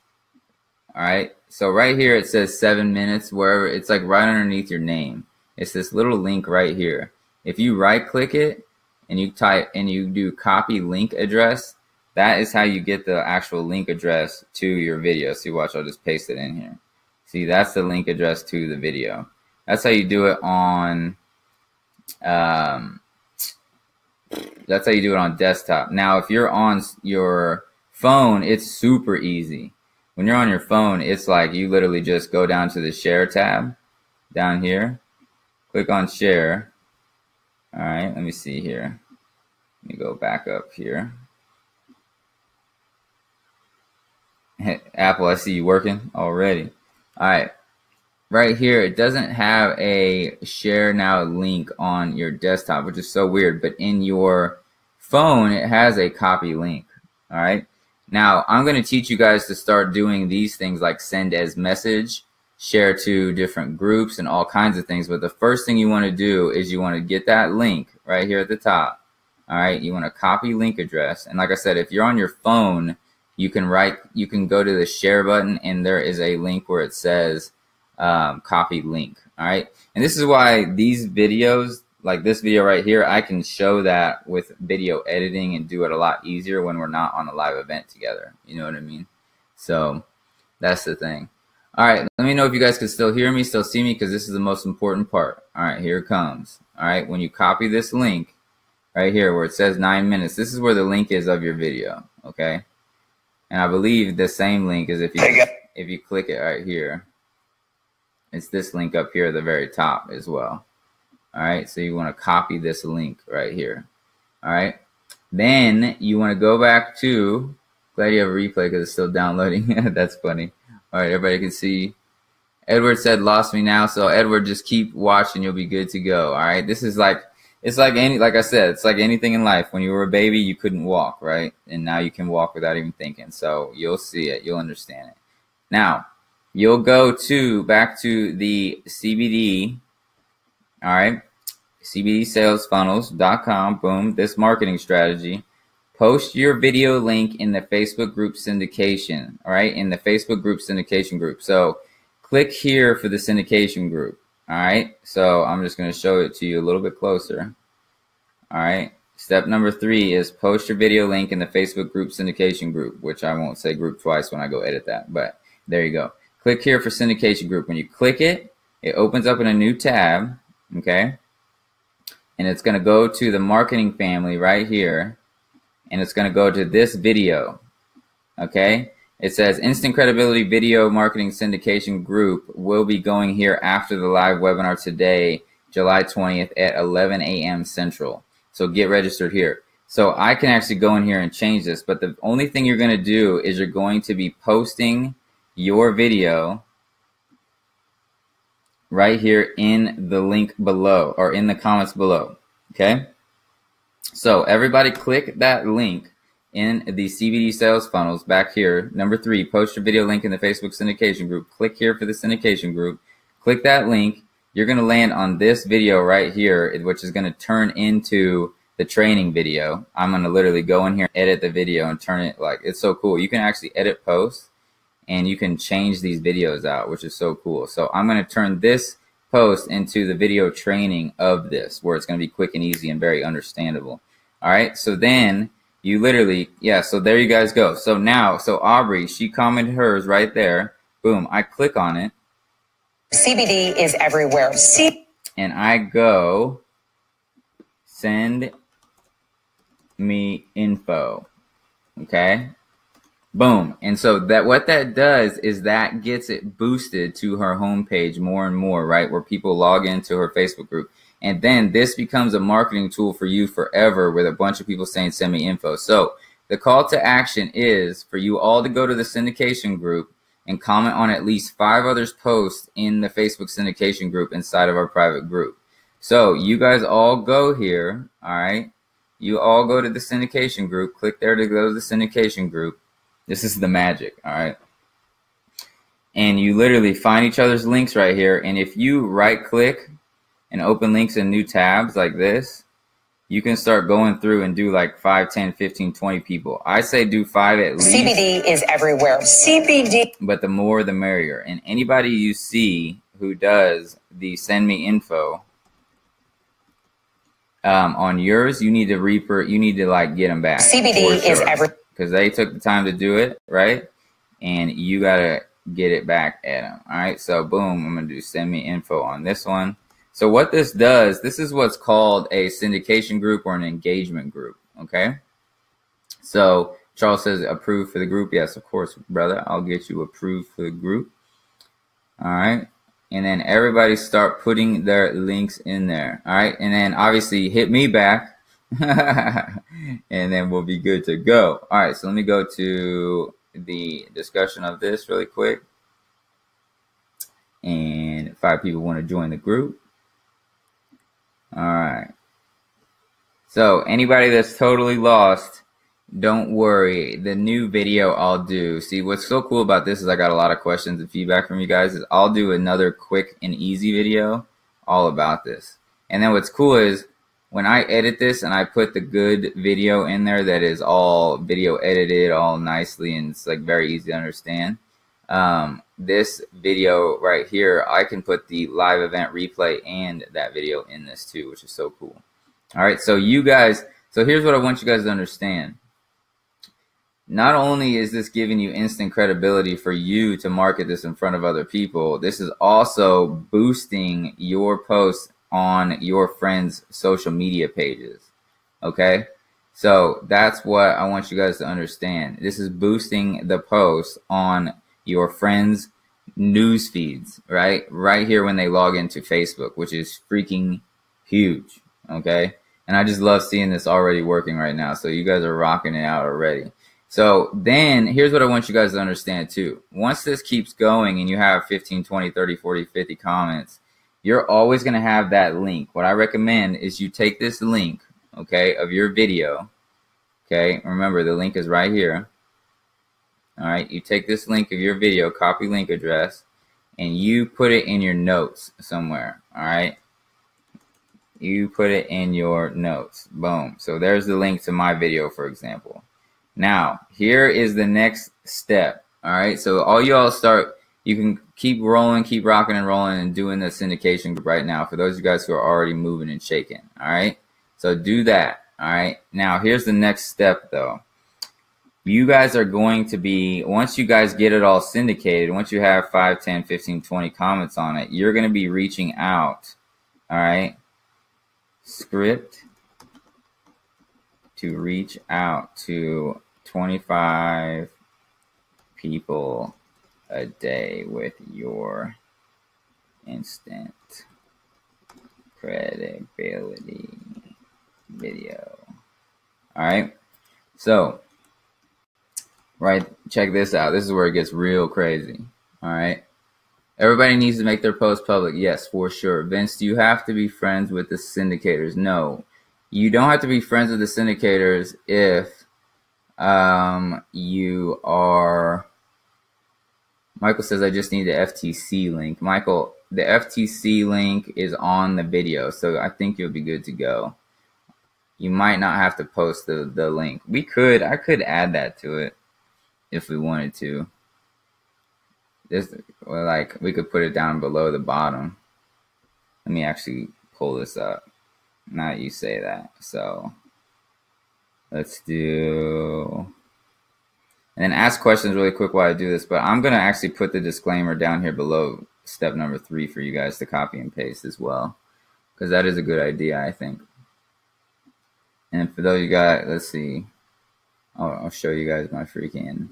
All right. So right here it says seven minutes, wherever it's like right underneath your name. It's this little link right here. If you right click it and you type and you do copy link address, that is how you get the actual link address to your video. See, watch, I'll just paste it in here. See, that's the link address to the video. That's how you do it on, um, that's how you do it on desktop. Now, if you're on your phone, it's super easy. When you're on your phone, it's like you literally just go down to the share tab down here, click on share. All right, let me see here. Let me go back up here. Apple, I see you working already. All right. Right here, it doesn't have a share now link on your desktop, which is so weird. But in your phone, it has a copy link. All right. Now, I'm going to teach you guys to start doing these things like send as message, share to different groups, and all kinds of things. But the first thing you want to do is you want to get that link right here at the top. All right. You want to copy link address. And like I said, if you're on your phone, you can write, you can go to the share button, and there is a link where it says um, copy link. All right, and this is why these videos, like this video right here, I can show that with video editing and do it a lot easier when we're not on a live event together. You know what I mean? So that's the thing. All right, let me know if you guys can still hear me, still see me, because this is the most important part. All right, here it comes. All right, when you copy this link right here where it says nine minutes, this is where the link is of your video. Okay, and I believe the same link is if you if you click it right here. It's this link up here at the very top as well. All right, so you want to copy this link right here. All right, then you want to go back to. Glad you have a replay because it's still downloading. That's funny. All right, everybody can see. Edward said, "Lost me now." So Edward, just keep watching. You'll be good to go. All right. This is like it's like any like I said, it's like anything in life. When you were a baby, you couldn't walk, right? And now you can walk without even thinking. So you'll see it. You'll understand it. Now you'll go to back to the CBD. All right. CBDsalesfunnels.com. Boom. This marketing strategy. Post your video link in the Facebook group syndication. All right. In the Facebook group syndication group. So click here for the syndication group. All right. So I'm just going to show it to you a little bit closer. All right. Step number three is post your video link in the Facebook group syndication group, which I won't say group twice when I go edit that, but there you go. Click here for syndication group. When you click it, it opens up in a new tab. Okay. And it's going to go to the marketing family right here. And it's going to go to this video. Okay. It says Instant Credibility Video Marketing Syndication Group will be going here after the live webinar today, July 20th at 11 a.m. Central. So get registered here. So I can actually go in here and change this, but the only thing you're going to do is you're going to be posting your video right here in the link below or in the comments below. Okay. So everybody click that link in the CBD sales funnels back here. Number three, post your video link in the Facebook syndication group. Click here for the syndication group. Click that link. You're going to land on this video right here, which is going to turn into the training video. I'm going to literally go in here, edit the video and turn it like it's so cool. You can actually edit posts and you can change these videos out, which is so cool. So I'm going to turn this post into the video training of this where it's going to be quick and easy and very understandable. All right. So then you literally, yeah, so there you guys go. So now, so Aubrey, she commented hers right there. Boom, I click on it. CBD is everywhere. C- and I go send me info. Okay? Boom. And so that what that does is that gets it boosted to her homepage more and more, right? Where people log into her Facebook group. And then this becomes a marketing tool for you forever with a bunch of people saying, send me info. So the call to action is for you all to go to the syndication group and comment on at least five others' posts in the Facebook syndication group inside of our private group. So you guys all go here. All right. You all go to the syndication group. Click there to go to the syndication group. This is the magic. All right. And you literally find each other's links right here. And if you right click and open links in new tabs like this, you can start going through and do like 5, 10, 15, 20 people. I say do five at least. CBD is everywhere. CBD. But the more the merrier. And anybody you see who does the send me info um, on yours, you need to reaper, you need to like get them back. CBD is every because they took the time to do it, right? And you gotta get it back at them. All right. So boom, I'm gonna do send me info on this one. So what this does, this is what's called a syndication group or an engagement group. Okay. So Charles says approved for the group. Yes, of course, brother. I'll get you approved for the group. All right. And then everybody start putting their links in there. All right. And then obviously hit me back. and then we'll be good to go. All right. So let me go to the discussion of this really quick. And five people want to join the group. All right. So anybody that's totally lost, don't worry. The new video I'll do. See, what's so cool about this is I got a lot of questions and feedback from you guys. Is I'll do another quick and easy video all about this. And then what's cool is when I edit this and I put the good video in there that is all video edited all nicely and it's like very easy to understand. Um, this video right here, I can put the live event replay and that video in this too, which is so cool. All right, so you guys, so here's what I want you guys to understand. Not only is this giving you instant credibility for you to market this in front of other people, this is also boosting your posts on your friends' social media pages. Okay? So that's what I want you guys to understand. This is boosting the post on your friends' news feeds, right? Right here when they log into Facebook, which is freaking huge. Okay? And I just love seeing this already working right now. So you guys are rocking it out already. So then here's what I want you guys to understand too. Once this keeps going and you have 15, 20, 30, 40, 50 comments, you're always going to have that link. What I recommend is you take this link, okay, of your video. Okay, remember the link is right here. All right, you take this link of your video, copy link address, and you put it in your notes somewhere. All right, you put it in your notes. Boom. So there's the link to my video, for example. Now, here is the next step. All right, so all y'all start you can keep rolling, keep rocking and rolling and doing the syndication group right now for those of you guys who are already moving and shaking. All right. So do that. All right. Now here's the next step though. You guys are going to be, once you guys get it all syndicated, once you have 5, 10, 15, 20 comments on it, you're going to be reaching out. All right. Script to reach out to 25 people a day with your instant credibility video. All right. So, right, check this out. This is where it gets real crazy. All right. Everybody needs to make their post public. Yes, for sure. Vince, do you have to be friends with the syndicators? No. You don't have to be friends with the syndicators if um, you are Michael says, I just need the FTC link. Michael, the FTC link is on the video, so I think you'll be good to go. You might not have to post the, the link. We could, I could add that to it if we wanted to. This, like, we could put it down below the bottom. Let me actually pull this up. Now you say that. So, let's do and then ask questions really quick while I do this. But I'm going to actually put the disclaimer down here below step number three for you guys to copy and paste as well. Because that is a good idea, I think. And for those you guys, let's see. I'll, I'll show you guys my freaking,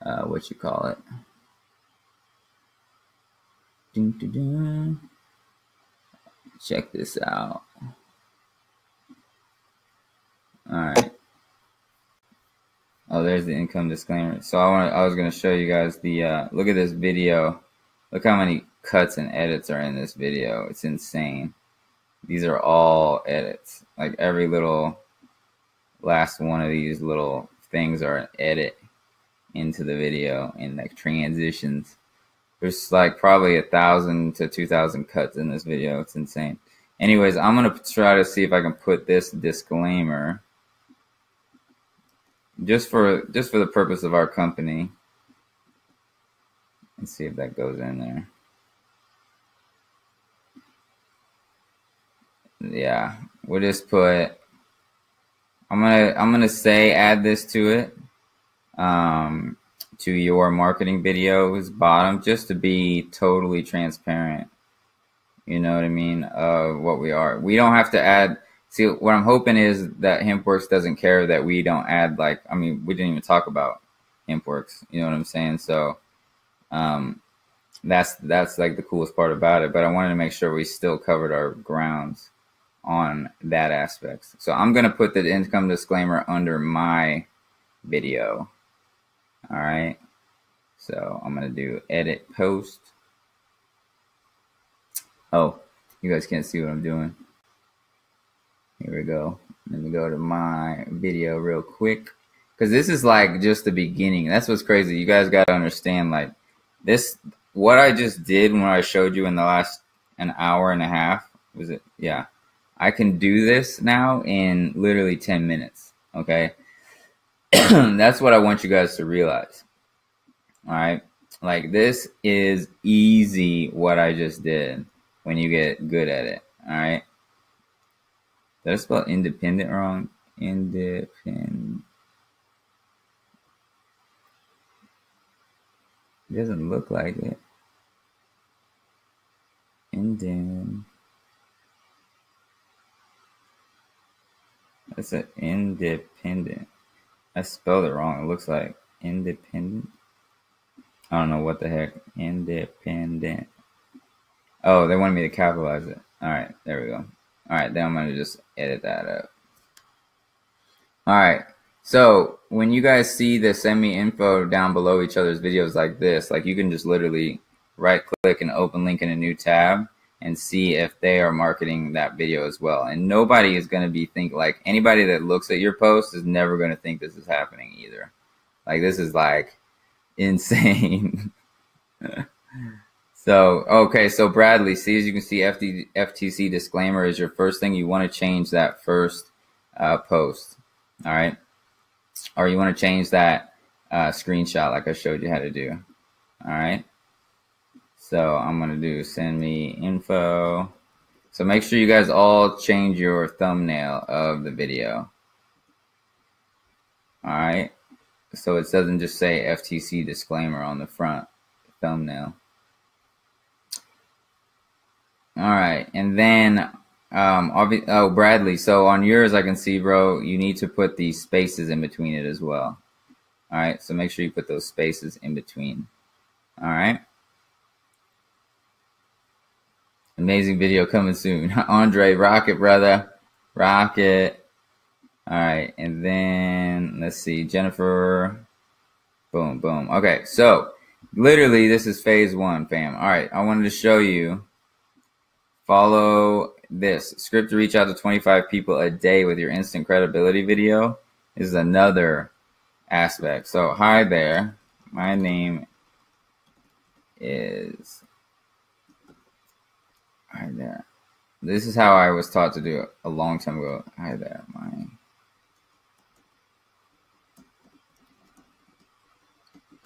uh, what you call it. Dun, dun, dun. Check this out. All right. Oh, there's the income disclaimer. So I want I was going to show you guys the uh, look at this video. Look how many cuts and edits are in this video. It's insane. These are all edits. Like every little last one of these little things are an edit into the video and like transitions. There's like probably a thousand to two thousand cuts in this video. It's insane. Anyways, I'm gonna try to see if I can put this disclaimer just for just for the purpose of our company. Let's see if that goes in there. Yeah, we'll just put. I'm gonna I'm gonna say add this to it, um, to your marketing videos bottom, just to be totally transparent. You know what I mean? Of what we are. We don't have to add See, what I'm hoping is that Hempworx doesn't care that we don't add like I mean, we didn't even talk about Hempworx. You know what I'm saying? So, um, that's that's like the coolest part about it. But I wanted to make sure we still covered our grounds on that aspect. So I'm gonna put the income disclaimer under my video. All right. So I'm gonna do edit post. Oh, you guys can't see what I'm doing. Here we go. Let me go to my video real quick. Because this is like just the beginning. That's what's crazy. You guys got to understand like this, what I just did when I showed you in the last an hour and a half, was it? Yeah. I can do this now in literally 10 minutes. Okay. That's what I want you guys to realize. All right. Like this is easy what I just did when you get good at it. All right. Did I spell independent wrong? Independent. It doesn't look like it. Indent. That's an independent. I spelled it wrong. It looks like independent. I don't know what the heck. Independent. Oh, they wanted me to capitalize it. All right, there we go. All right, then I'm gonna just edit that up. All right. So when you guys see the send me info down below each other's videos like this, like you can just literally right click and open link in a new tab and see if they are marketing that video as well. And nobody is going to be think like anybody that looks at your post is never going to think this is happening either. Like this is like insane. so, okay. So Bradley, see, as you can see, FD, FTC disclaimer is your first thing. You want to change that first uh, post. All right. Or you want to change that uh, screenshot like I showed you how to do. All right. So I'm going to do send me info. So make sure you guys all change your thumbnail of the video. All right. So it doesn't just say FTC disclaimer on the front thumbnail. All right. And then, um, oh, Bradley. So on yours, I can see, bro, you need to put these spaces in between it as well. All right. So make sure you put those spaces in between. All right. Amazing video coming soon. Andre, Rocket, brother. Rocket. All right. And then let's see. Jennifer. Boom, boom. Okay. So literally, this is phase one, fam. All right. I wanted to show you. Follow this script to reach out to 25 people a day with your instant credibility video is another aspect. So, hi there. My name is Hi there. This is how I was taught to do it a long time ago. Hi there, my.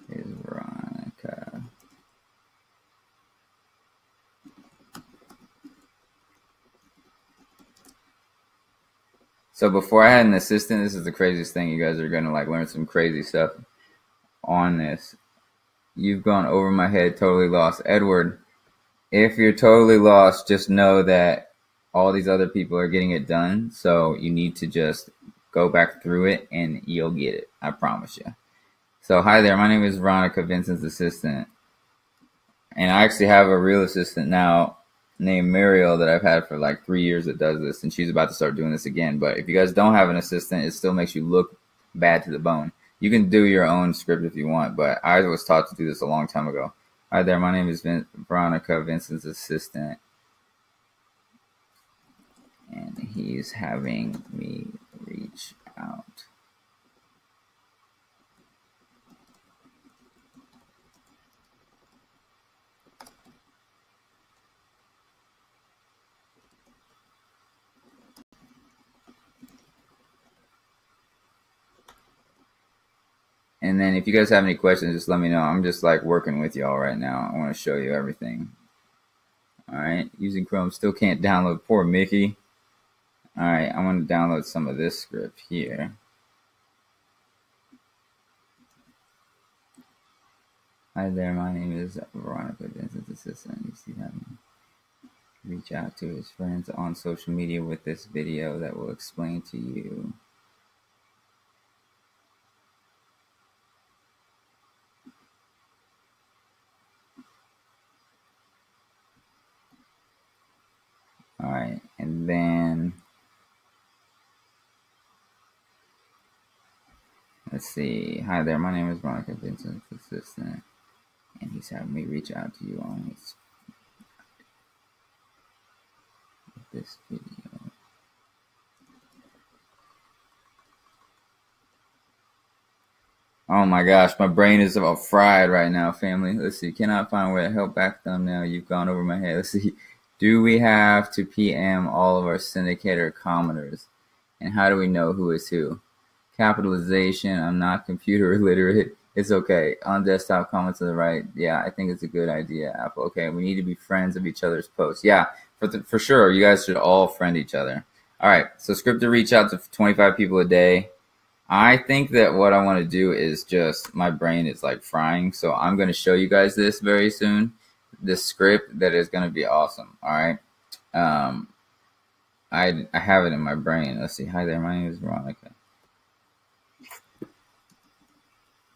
Is Veronica. So before I had an assistant, this is the craziest thing. You guys are gonna like learn some crazy stuff on this. You've gone over my head, totally lost. Edward, if you're totally lost, just know that all these other people are getting it done. So you need to just go back through it and you'll get it. I promise you. So hi there. My name is Veronica, Vincent's assistant. And I actually have a real assistant now named Muriel that I've had for like three years that does this. And she's about to start doing this again. But if you guys don't have an assistant, it still makes you look bad to the bone. You can do your own script if you want, but I was taught to do this a long time ago. Hi there, my name is Vin- Veronica, Vincent's assistant, and he's having me reach out. And then if you guys have any questions, just let me know. I'm just like working with y'all right now. I want to show you everything. All right, using Chrome still can't download. Poor Mickey. All right, I want to download some of this script here. Hi there, my name is Veronica, Vincent's assistant. You see that? Reach out to his friends on social media with this video that will explain to you All right, and then let's see. Hi there, my name is Veronica Vincent's assistant, and he's having me reach out to you on his this video. Oh my gosh, my brain is about fried right now, family. Let's see. Cannot find where to help back thumbnail. You've gone over my head. Let's see. Do we have to PM all of our syndicator commenters? And how do we know who is who? Capitalization. I'm not computer literate. It's okay. On desktop, comment to the right. Yeah, I think it's a good idea, Apple. Okay, we need to be friends of each other's posts. Yeah, for, the, for sure. You guys should all friend each other. All right, so script to reach out to 25 people a day. I think that what I want to do is just my brain is like frying. So I'm going to show you guys this very soon. This script that is going to be awesome. All right. Um, I, I have it in my brain. Let's see. Hi there. My name is Veronica.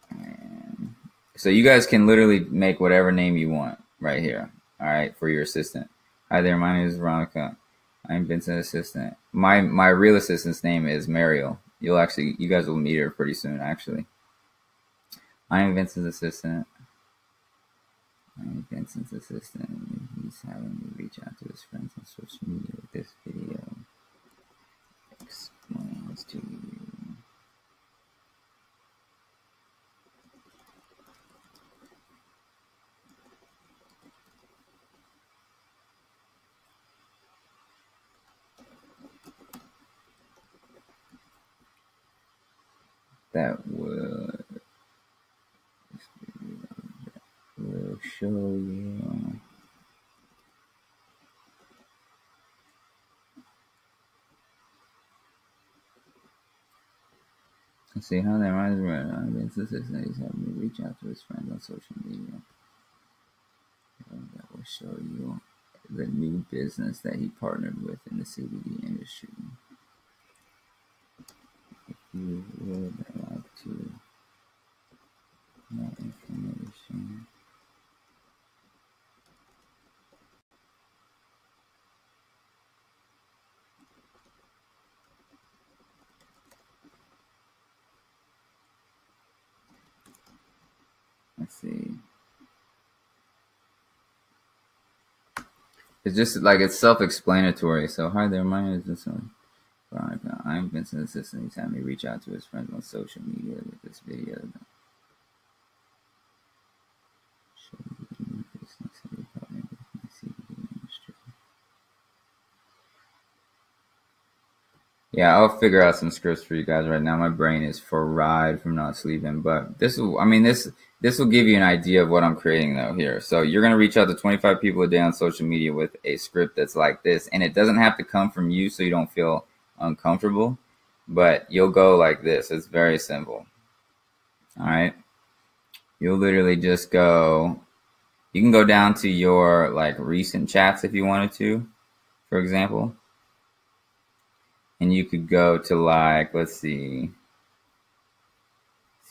And so you guys can literally make whatever name you want right here. All right. For your assistant. Hi there. My name is Veronica. I'm Vincent's assistant. My, my real assistant's name is Mariel. You'll actually, you guys will meet her pretty soon, actually. I am Vincent's assistant. I am Vincent's assistant. He's having me reach out to his friends on social media with this video. Explains to you. that will, will show you Let's see how that rises right on against this is having me reach out to his friends on social media. And that will show you the new business that he partnered with in the CBD industry you would like to more information let's see it's just like it's self-explanatory so hi there my name is Veronica, I'm Vincent's assistant. He's had me reach out to his friends on social media with this video. Yeah, I'll figure out some scripts for you guys right now. My brain is fried from not sleeping, but this will, I mean, this, this will give you an idea of what I'm creating though here. So you're going to reach out to 25 people a day on social media with a script that's like this, and it doesn't have to come from you so you don't feel uncomfortable, but you'll go like this. It's very simple. All right. You'll literally just go, you can go down to your like recent chats if you wanted to, for example. And you could go to like, let's see,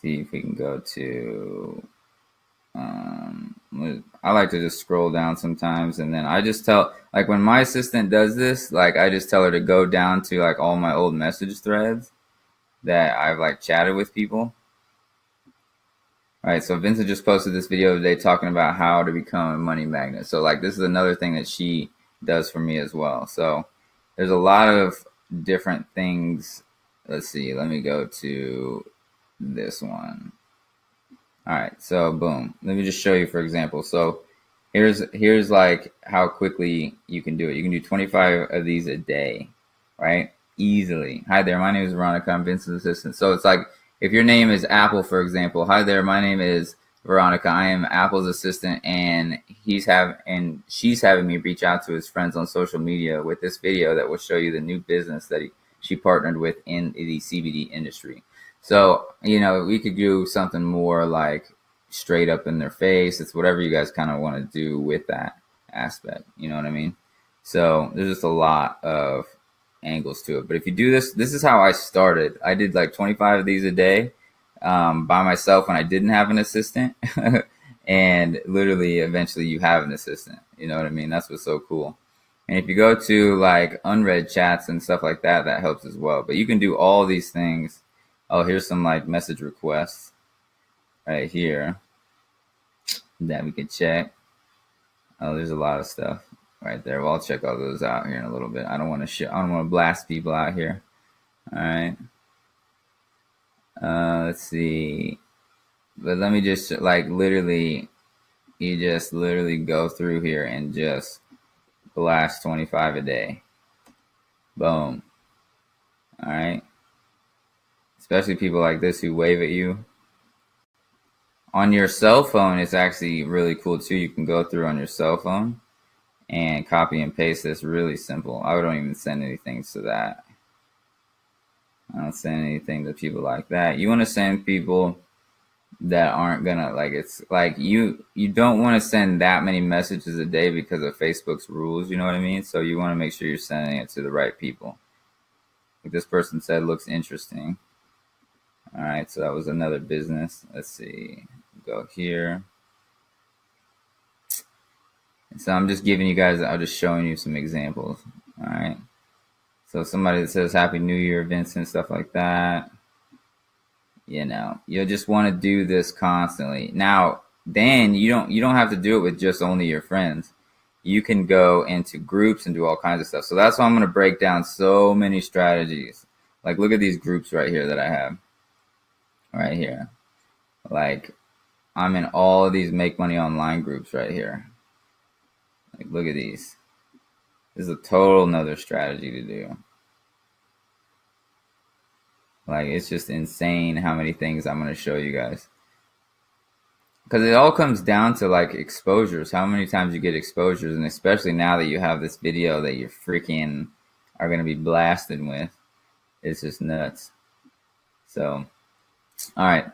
see if we can go to um, I like to just scroll down sometimes, and then I just tell like when my assistant does this, like I just tell her to go down to like all my old message threads that I've like chatted with people. All right, so Vincent just posted this video today talking about how to become a money magnet. So like this is another thing that she does for me as well. So there's a lot of different things. Let's see. Let me go to this one. All right, so boom. Let me just show you, for example. So here's here's like how quickly you can do it. You can do 25 of these a day, right? Easily. Hi there, my name is Veronica. I'm Vincent's assistant. So it's like if your name is Apple, for example. Hi there, my name is Veronica. I am Apple's assistant, and he's have and she's having me reach out to his friends on social media with this video that will show you the new business that he, she partnered with in the CBD industry. So, you know, we could do something more like straight up in their face. It's whatever you guys kind of want to do with that aspect. You know what I mean? So there's just a lot of angles to it. But if you do this, this is how I started. I did like 25 of these a day um, by myself when I didn't have an assistant. and literally, eventually, you have an assistant. You know what I mean? That's what's so cool. And if you go to like unread chats and stuff like that, that helps as well. But you can do all these things Oh, here's some like message requests right here that we could check. Oh, there's a lot of stuff right there. Well, I'll check all those out here in a little bit. I don't want to sh- I don't want to blast people out here. All right. Uh, let's see. But let me just like literally, you just literally go through here and just blast 25 a day. Boom. All right. Especially people like this who wave at you. On your cell phone, it's actually really cool too. You can go through on your cell phone and copy and paste this really simple. I don't even send anything to that. I don't send anything to people like that. You want to send people that aren't gonna like it's like you you don't want to send that many messages a day because of Facebook's rules, you know what I mean? So you want to make sure you're sending it to the right people. Like this person said looks interesting. All right, so that was another business. Let's see. Go here. So I'm just giving you guys, I'm just showing you some examples. All right. So somebody that says Happy New Year events and stuff like that. You know, you'll just want to do this constantly. Now, then you don't you don't have to do it with just only your friends. You can go into groups and do all kinds of stuff. So that's why I'm going to break down so many strategies. Like look at these groups right here that I have. Right here. Like I'm in all of these make money online groups right here. Like, look at these. Is a total another strategy to do. Like, it's just insane how many things I'm to show you guys. Because it all comes down to like exposures, how many times you get exposures, and especially now that you have this video that you're freaking are to be blasted with. It's just nuts. So, all right.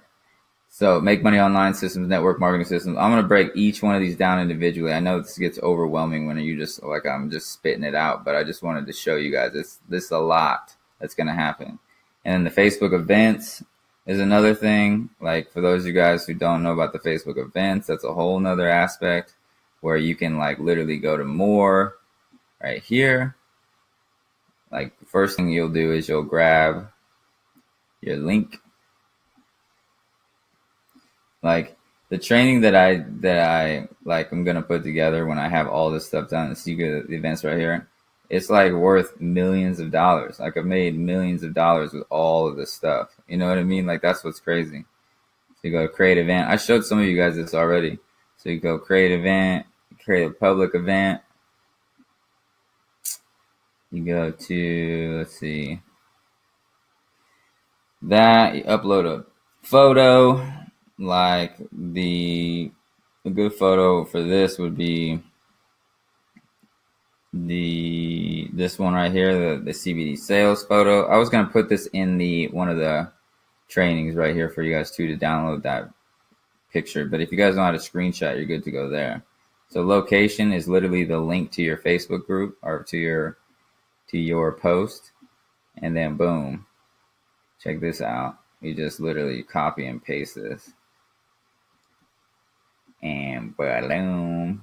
So make money online systems, network marketing systems. I'm going to break each one of these down individually. I know this gets overwhelming when you just like I'm just spitting it out, but I just wanted to show you guys this this is a lot that's going to happen. And then the Facebook events is another thing. Like for those of you guys who don't know about the Facebook events, that's a whole nother aspect where you can like literally go to more right here. Like first thing you'll do is you'll grab your link like the training that I that I like I'm gonna put together when I have all this stuff done, the secret events right here, it's like worth millions of dollars. Like I've made millions of dollars with all of this stuff. You know what I mean? Like that's what's crazy. So you go create event. I showed some of you guys this already. So you go create event, create a public event. You go to let's see that you upload a photo like the a good photo for this would be the this one right here, the, the CBD sales photo. I was gonna put this in the one of the trainings right here for you guys too to download that picture. But if you guys know how to screenshot, you're good to go there. So location is literally the link to your Facebook group or to your to your post, and then boom, check this out. You just literally copy and paste this and boom,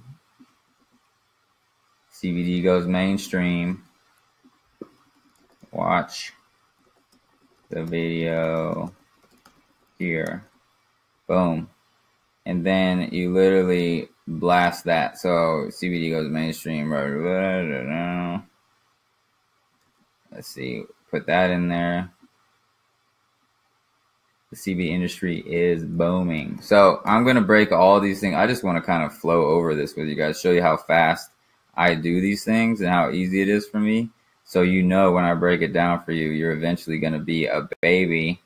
CBD goes mainstream. Watch the video here. Boom. And then you literally blast that. So CBD goes mainstream. Let's see. Put that in there the CB industry is booming. So I'm going to break all these things. I just want to kind of flow over this with you guys, show you how fast I do these things and how easy it is for me. So you know when I break it down for you, you're eventually going to be a baby,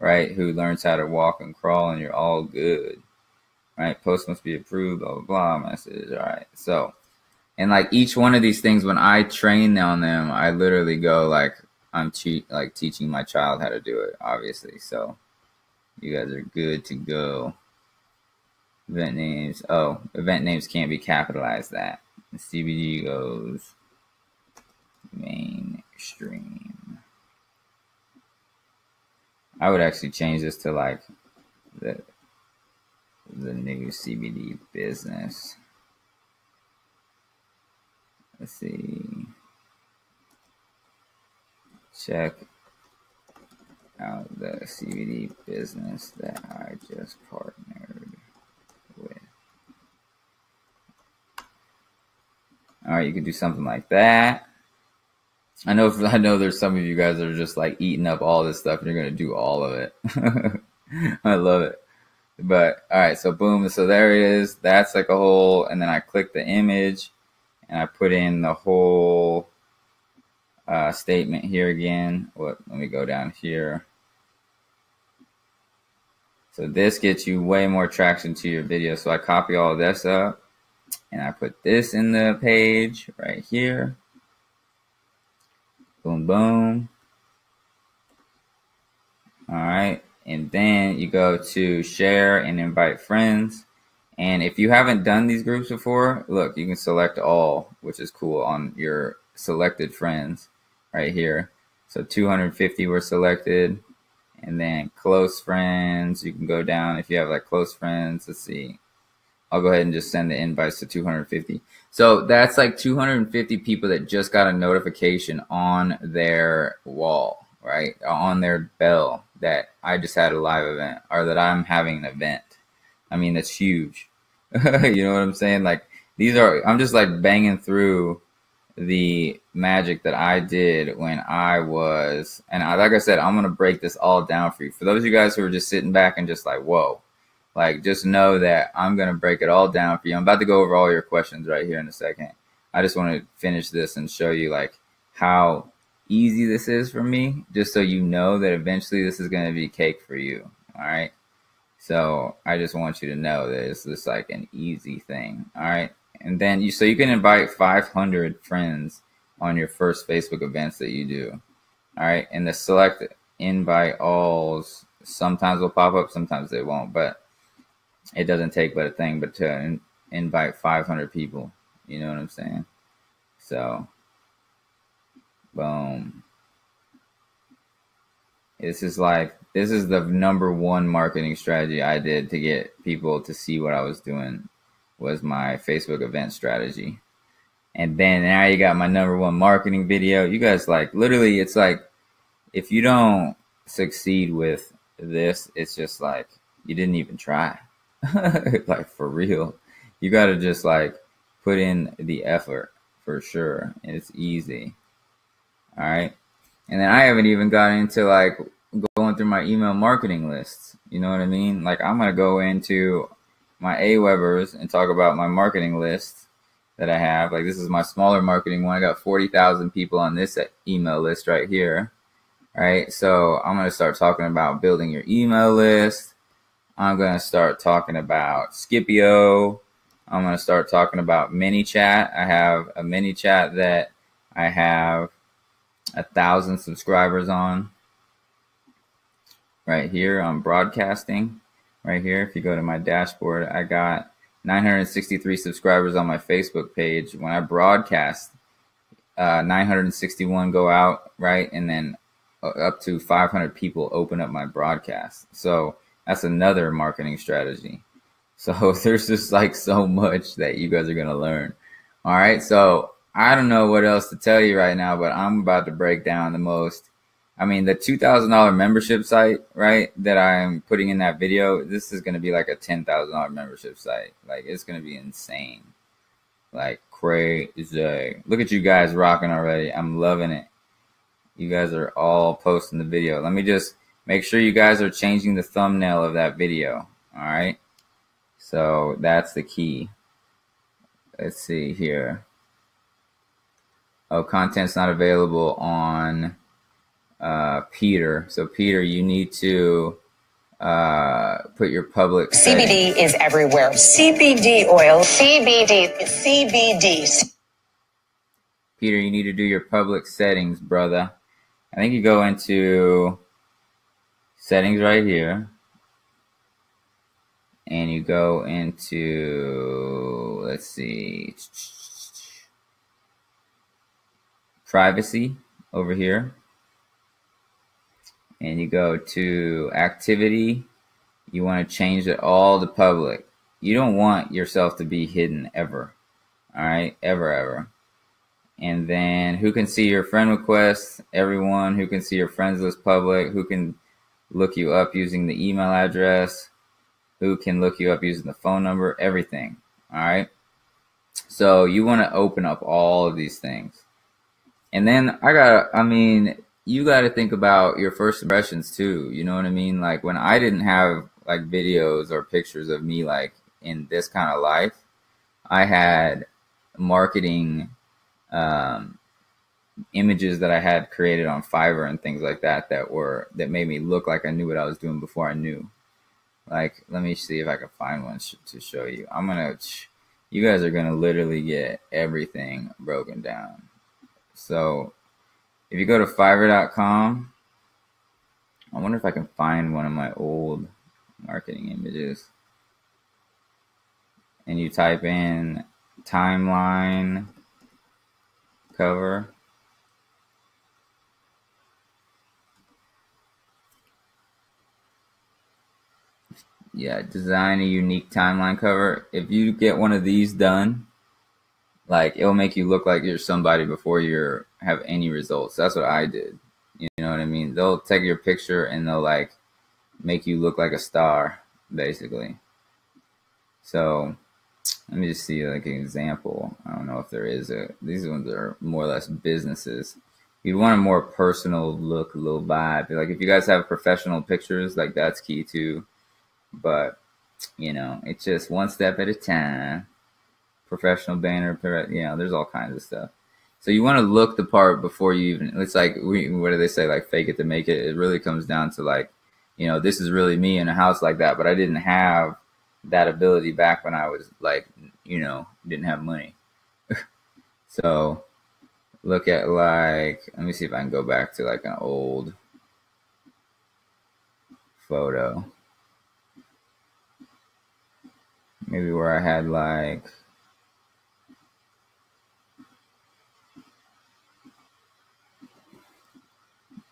right, who learns how to walk and crawl and you're all good. Right? Post must be approved, blah, blah, blah, message. All right. So, and like each one of these things, when I train on them, I literally go like, I'm te- like teaching my child how to do it, obviously. So, you guys are good to go. Event names. Oh, event names can't be capitalized. That the CBD goes mainstream. I would actually change this to like the the new CBD business. Let's see. Check out the CBD business that I just partnered with. All right, you can do something like that. I know I know there's some of you guys that are just like eating up all this stuff and you're gonna do all of it. I love it. But all right, so boom, so there it is. That's like a whole, and then I click the image, and I put in the whole uh, statement here again. What? Let me go down here. So this gets you way more traction to your video. So I copy all this up and I put this in the page right here. Boom, boom. All right. And then you go to share and invite friends. And if you haven't done these groups before, look, you can select all, which is cool on your selected friends right here. So 250 were selected. And then close friends, you can go down if you have like close friends. Let's see. I'll go ahead and just send the invites to 250. So that's like 250 people that just got a notification on their wall, right? On their bell that I just had a live event or that I'm having an event. I mean, that's huge. you know what I'm saying? Like these are, I'm just like banging through the magic that I did when I was, and I, like I said, I'm gonna break this all down for you. For those of you guys who are just sitting back and just like, whoa, like just know that I'm gonna break it all down for you. I'm about to go over all your questions right here in a second. I just want to finish this and show you like how easy this is for me, just so you know that eventually this is gonna be cake for you. All right. So I just want you to know that it's just like an easy thing. All right and then you so you can invite 500 friends on your first Facebook events that you do. All right, and the select invite alls sometimes will pop up, sometimes they won't, but it doesn't take but a thing but to in, invite 500 people. You know what I'm saying? So, boom. This is like this is the number one marketing strategy I did to get people to see what I was doing was my Facebook event strategy. And then now you got my number one marketing video. You guys like literally it's like if you don't succeed with this, it's just like you didn't even try. like for real. You got to just like put in the effort for sure. And it's easy. All right. And then I haven't even gotten into like going through my email marketing lists. You know what I mean? Like I'm going to go into my Awebers and talk about my marketing list that I have. Like this is my smaller marketing one. I got 40,000 people on this email list right here. Right. So I'm going to start talking about building your email list. I'm going to start talking about Skipio. I'm going to start talking about ManyChat. I have a ManyChat that I have a thousand subscribers on right here on broadcasting right here. If you go to my dashboard, I got 963 subscribers on my Facebook page. When I broadcast, uh, 961 go out, right? And then uh, up to 500 people open up my broadcast. So that's another marketing strategy. So there's just like so much that you guys are going to learn. All right. So I don't know what else to tell you right now, but I'm about to break down the most I mean, the two thousand dollar membership site, right? That I'm putting in that video. This is gonna be like a ten thousand dollar membership site. Like it's gonna be insane, like crazy. Look at you guys rocking already. I'm loving it. You guys are all posting the video. Let me just make sure you guys are changing the thumbnail of that video. All right. So that's the key. Let's see here. Oh, content's not available on uh, Peter. So Peter, you need to uh, put your public CBD settings. is everywhere. CBD oil. CBD. CBD. Peter, you need to do your public settings, brother. I think you go into settings right here. And you go into, let's see, privacy over here and you go to activity, you want to change it all to public. You don't want yourself to be hidden ever. All right, ever, ever. And then who can see your friend requests? Everyone who can see your friends list public, who can look you up using the email address, who can look you up using the phone number, everything. All right. So you want to open up all of these things. And then I got, I mean, you got to think about your first impressions too. You know what I mean? Like when I didn't have like videos or pictures of me like in this kind of life, I had marketing um, images that I had created on Fiverr and things like that that were that made me look like I knew what I was doing before I knew. Like, let me see if I can find one sh- to show you. I'm gonna, you guys are gonna literally get everything broken down. So, if you go to Fiverr.com, I wonder if I can find one of my old marketing images, and you type in timeline cover. yeah, design a unique timeline cover. If you get one of these done, like it'll make you look like you're somebody before you have any results. That's what I did. You know what I mean? They'll take your picture and they'll like make you look like a star, basically. So let me just see like an example. I don't know if there is a. These ones are more or less businesses. You'd want a more personal look, a little vibe. Like if you guys have professional pictures, like that's key too but you know, it's just one step at a time. Professional banner, you know, there's all kinds of stuff. So you want to look the part before you even. It's like we, what do they say? Like fake it to make it. It really comes down to like, you know, this is really me in a house like that. But I didn't have that ability back when I was like, you know, didn't have money. so look at like, let me see if I can go back to like an old photo. maybe where I had like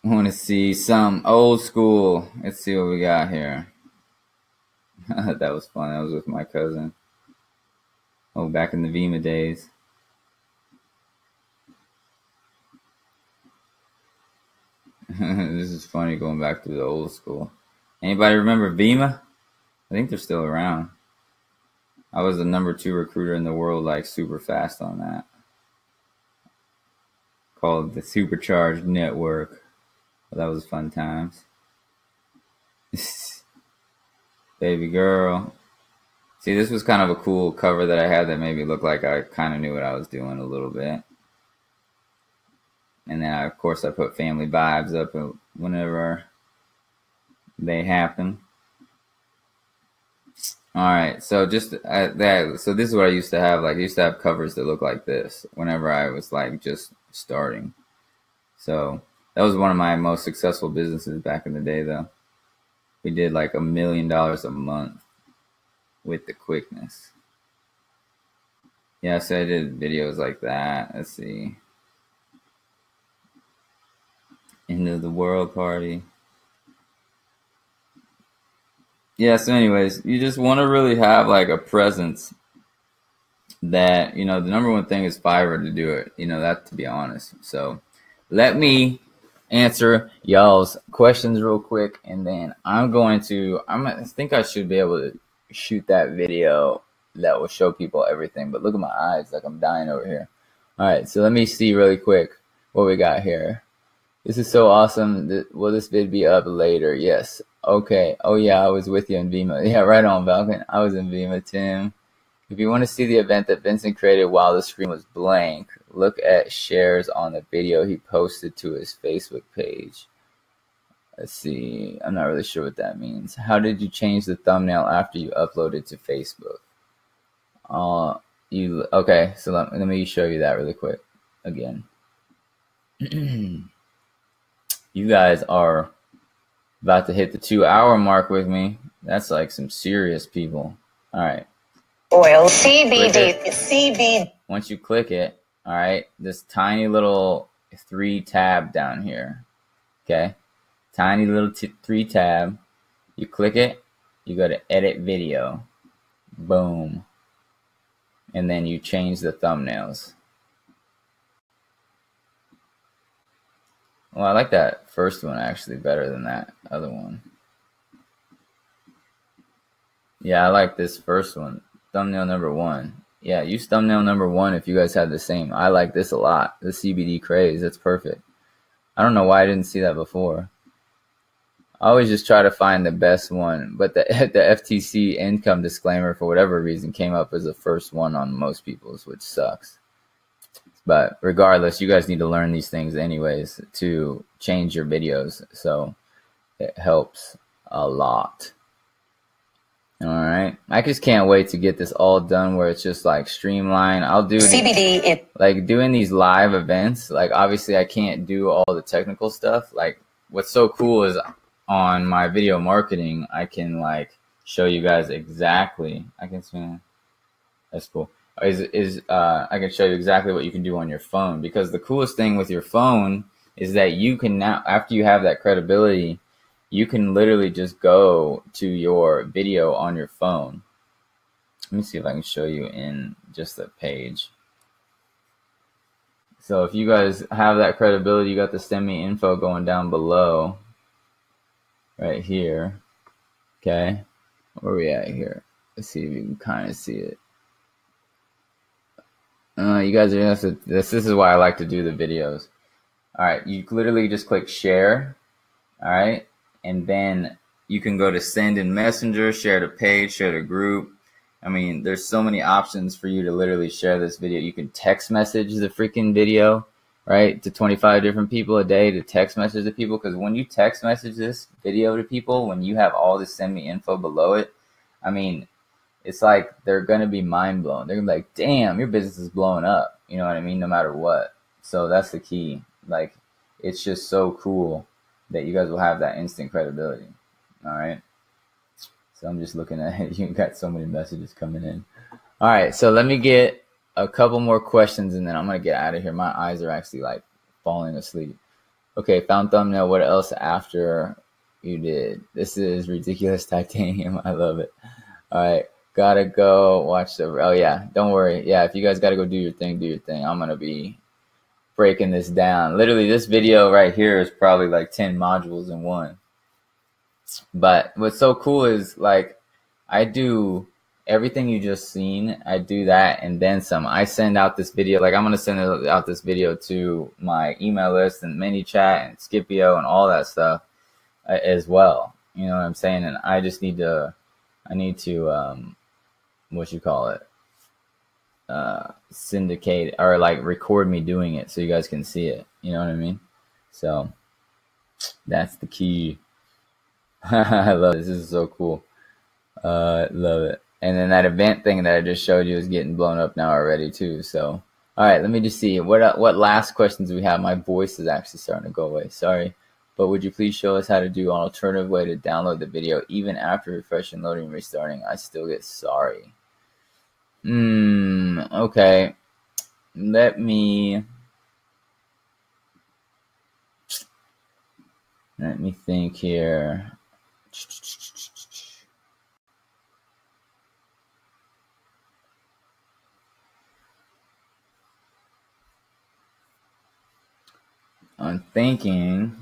I want to see some old school. Let's see what we got here. that was fun. That was with my cousin. Oh, back in the Vemma days. this is funny going back to the old school. Anybody remember Vemma? I think they're still around. I was the number two recruiter in the world, like super fast on that. Called the Supercharged Network. That was fun times. Baby girl. See, this was kind of a cool cover that I had that made me look like I kind of knew what I was doing a little bit. And then, I, of course, I put family vibes up whenever they happen. All right, so just uh, that. So this is what I used to have. Like I used to have covers that look like this whenever I was like just starting. So that was one of my most successful businesses back in the day, though. We did like a million dollars a month with the quickness. Yeah, so I did videos like that. Let's see. Into the world party yeah, so anyways, you just want to really have like a presence that, you know, the number one thing is Fiverr to do it. You know, that to be honest. So let me answer y'all's questions real quick and then I'm going to I'm I think I should be able to shoot that video that will show people everything. But look at my eyes, like I'm dying over here. All right, so let me see really quick what we got here. This is so awesome. Will this vid be up later? Yes. Okay. Oh yeah, I was with you in Vemma. Yeah, right on, Falcon. I was in Vemma, Tim. If you want to see the event that Vincent created while the screen was blank, look at shares on the video he posted to his Facebook page. Let's see. I'm not really sure what that means. How did you change the thumbnail after you uploaded to Facebook? Uh, you okay? So let, let me show you that really quick again. you guys are about to hit the two hour mark with me. That's like some serious people. All right. Oil CBD CBD. Once you click it, all right, this tiny little three tab down here. Okay, tiny little t- three tab. You click it, you go to edit video. Boom. And then you change the thumbnails. Well, I like that first one actually better than that other one. Yeah, I like this first one. Thumbnail number one. Yeah, use thumbnail number one if you guys have the same. I like this a lot. The CBD craze. That's perfect. I don't know why I didn't see that before. I always just try to find the best one, but the the FTC income disclaimer for whatever reason came up as the first one on most people's, which sucks. But regardless, you guys need to learn these things anyways to change your videos, so it helps a lot. All right, I just can't wait to get this all done where it's just like streamlined. I'll do CBD. It, like doing these live events. Like obviously, I can't do all the technical stuff. Like what's so cool is on my video marketing, I can like show you guys exactly. I can see that's cool. Is is uh, I can show you exactly what you can do on your phone because the coolest thing with your phone is that you can now after you have that credibility, you can literally just go to your video on your phone. Let me see if I can show you in just the page. So if you guys have that credibility, you got the me info going down below right here. Okay. Where we at here? Let's see if you can kind of see it. Uh, you guys are to, this, this is why I like to do the videos. All right. You literally just click share. All right. And then you can go to send in messenger, share to page, share to group. I mean, there's so many options for you to literally share this video. You can text message the freaking video right? To 25 different people a day to text message to people. Because when you text message this video to people, when you have all this send me info below it, I mean, it's like they're gonna be mind blown. They're gonna be like, "Damn, your business is blowing up." You know what I mean? No matter what. So that's the key. Like, it's just so cool that you guys will have that instant credibility. All right. So I'm just looking at it. You got so many messages coming in. All right. So let me get a couple more questions and then I'm gonna get out of here. My eyes are actually like falling asleep. Okay, found thumbnail. What else after you did? This is ridiculous titanium. I love it. All right, gotta go watch the. Oh yeah, don't worry. Yeah, if you guys gotta go do your thing, do your thing. I'm gonna be breaking this down. Literally, this video right here is probably like ten modules in one. But what's so cool is like I do everything you just seen, I do that and then some. I send out this video, like I'm gonna send out this video to my email list and mini ManyChat and Skipio and all that stuff uh, as well. You know what I'm saying? And I just need to, I need to, um, what you call it, uh, syndicate or like record me doing it so you guys can see it. You know what I mean? So that's the key. I love this. This is so cool. Uh, love it. And then that event thing that I just showed you is getting blown up now already too. So, all right, let me just see what uh, what last questions we have. My voice is actually starting to go away. Sorry, but would you please show us how to do an alternative way to download the video even after refreshing, loading, restarting? I still get sorry. Hmm. Okay. Let me. Let me think here. I'm thinking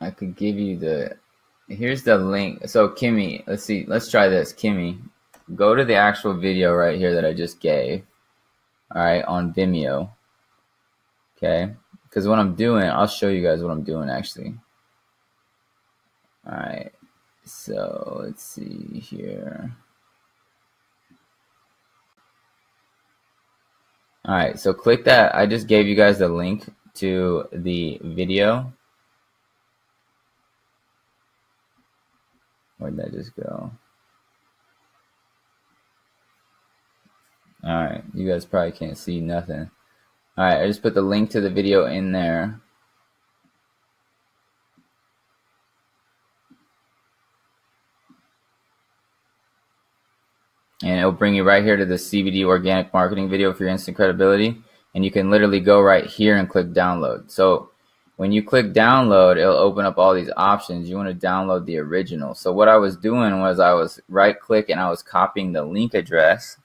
I could give you the here's the link. So Kimmy, let's see, let's try this. Kimmy, go to the actual video right here that I just gave. All right, on Vimeo. Okay, because what I'm doing, I'll show you guys what I'm doing actually. All right, so let's see here. All right, so click that. I just gave you guys the link to the video. Where'd that just go? All right, you guys probably can't see nothing. All right, I just put the link to the video in there. and it'll bring you right here to the CBD organic marketing video for your instant credibility. And you can literally go right here and click download. So when you click download, it'll open up all these options. You want to download the original. So what I was doing was I was right click and I was copying the link address.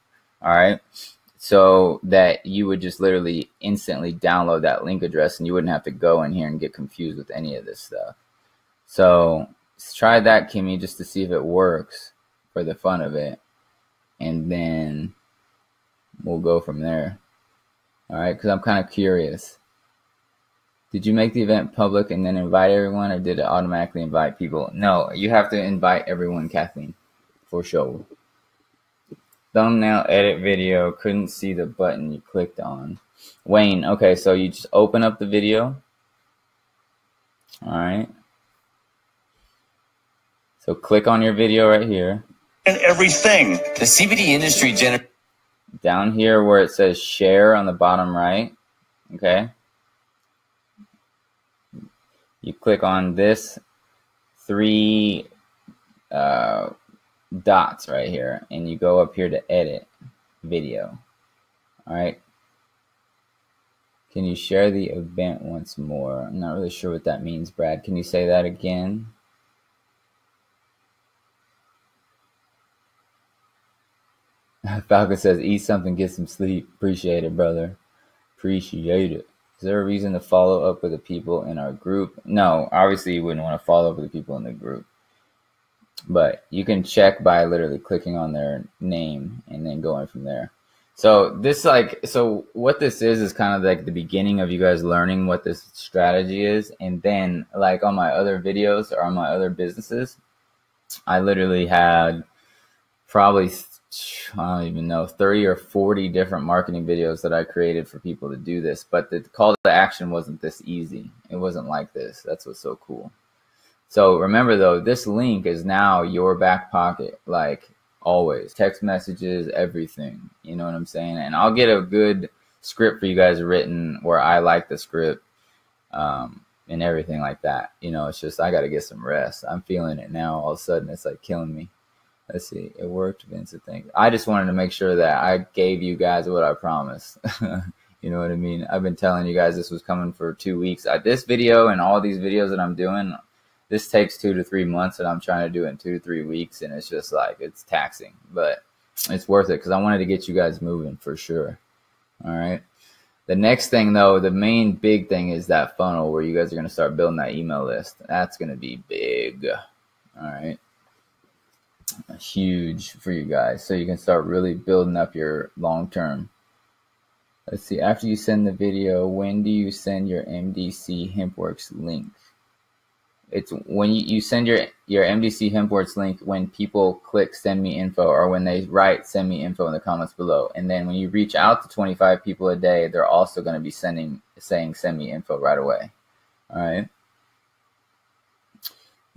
All right. So that you would just literally instantly download that link address and you wouldn't have to go in here and get confused with any of this stuff. So try that, Kimmy, just to see if it works for the fun of it and then we'll go from there. All right, because I'm kind of curious. Did you make the event public and then invite everyone, or did it automatically invite people? No, you have to invite everyone, Kathleen, for sure. Thumbnail edit video. Couldn't see the button you clicked on. Wayne, okay, so you just open up the video. All right. So click on your video right here. And everything. The CBD industry gener- Down here where it says share on the bottom right. Okay. You click on this three uh, dots right here and you go up here to edit video. All right. Can you share the event once more? I'm not really sure what that means, Brad. Can you say that again? Falcon says, eat something, get some sleep. Appreciate it, brother. Appreciate it. Is there a reason to follow up with the people in our group? No, obviously you wouldn't want to follow up with the people in the group. But you can check by literally clicking on their name and then going from there. So this like so what this is is kind of like the beginning of you guys learning what this strategy is and then like on my other videos or on my other businesses I literally had probably I don't even know 30 or 40 different marketing videos that I created for people to do this but the call to action wasn't this easy. It wasn't like this. That's what's so cool. So remember though this link is now your back pocket like always. Text messages everything. You know what i'm saying? And i'll get a good script for you guys written where i like the script um, and everything like that. You know it's just i gotta get some rest. I'm feeling it now. All of a sudden it's like killing me let's see it worked thank i just wanted to make sure that i gave you guys what i promised you know what i mean i've been telling you guys this was coming for two weeks I, this video and all these videos that i'm doing this takes two to three months and I'm trying to do it in two to three weeks and it's just like it's taxing, but it's worth it because I wanted to get you guys moving for sure. All right. The next thing though, the main big thing is that funnel where you guys are going to start building that email list. That's going to be big. All right. Huge for you guys. So you can start really building up your long term. Let's see. After you send the video, when do you send your MDC Hempworx link? it's when you, you send your your MDC Hempworx link when people click send me info or when they write send me info in the comments below. And then when you reach out to 25 people a day, they're also going to be sending saying send me info right away. All right.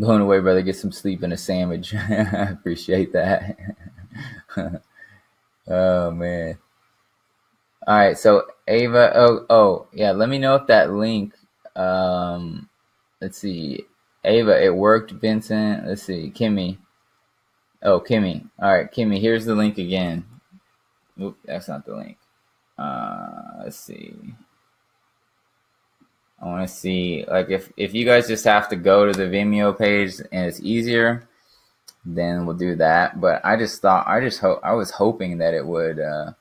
Going away, brother. Get some sleep and a sandwich. I appreciate that. oh man. All right. So Ava. Oh oh yeah. Let me know if that link. Um. Let's see Ava, it worked. Vincent, let's see. Kimmy. Oh, Kimmy. All right, Kimmy, here's the link again. Oop, that's not the link. Uh, let's see. I want to see, like, if, if you guys just have to go to the Vimeo page and it's easier, then we'll do that. But I just thought, I just hope, I was hoping that it would uh,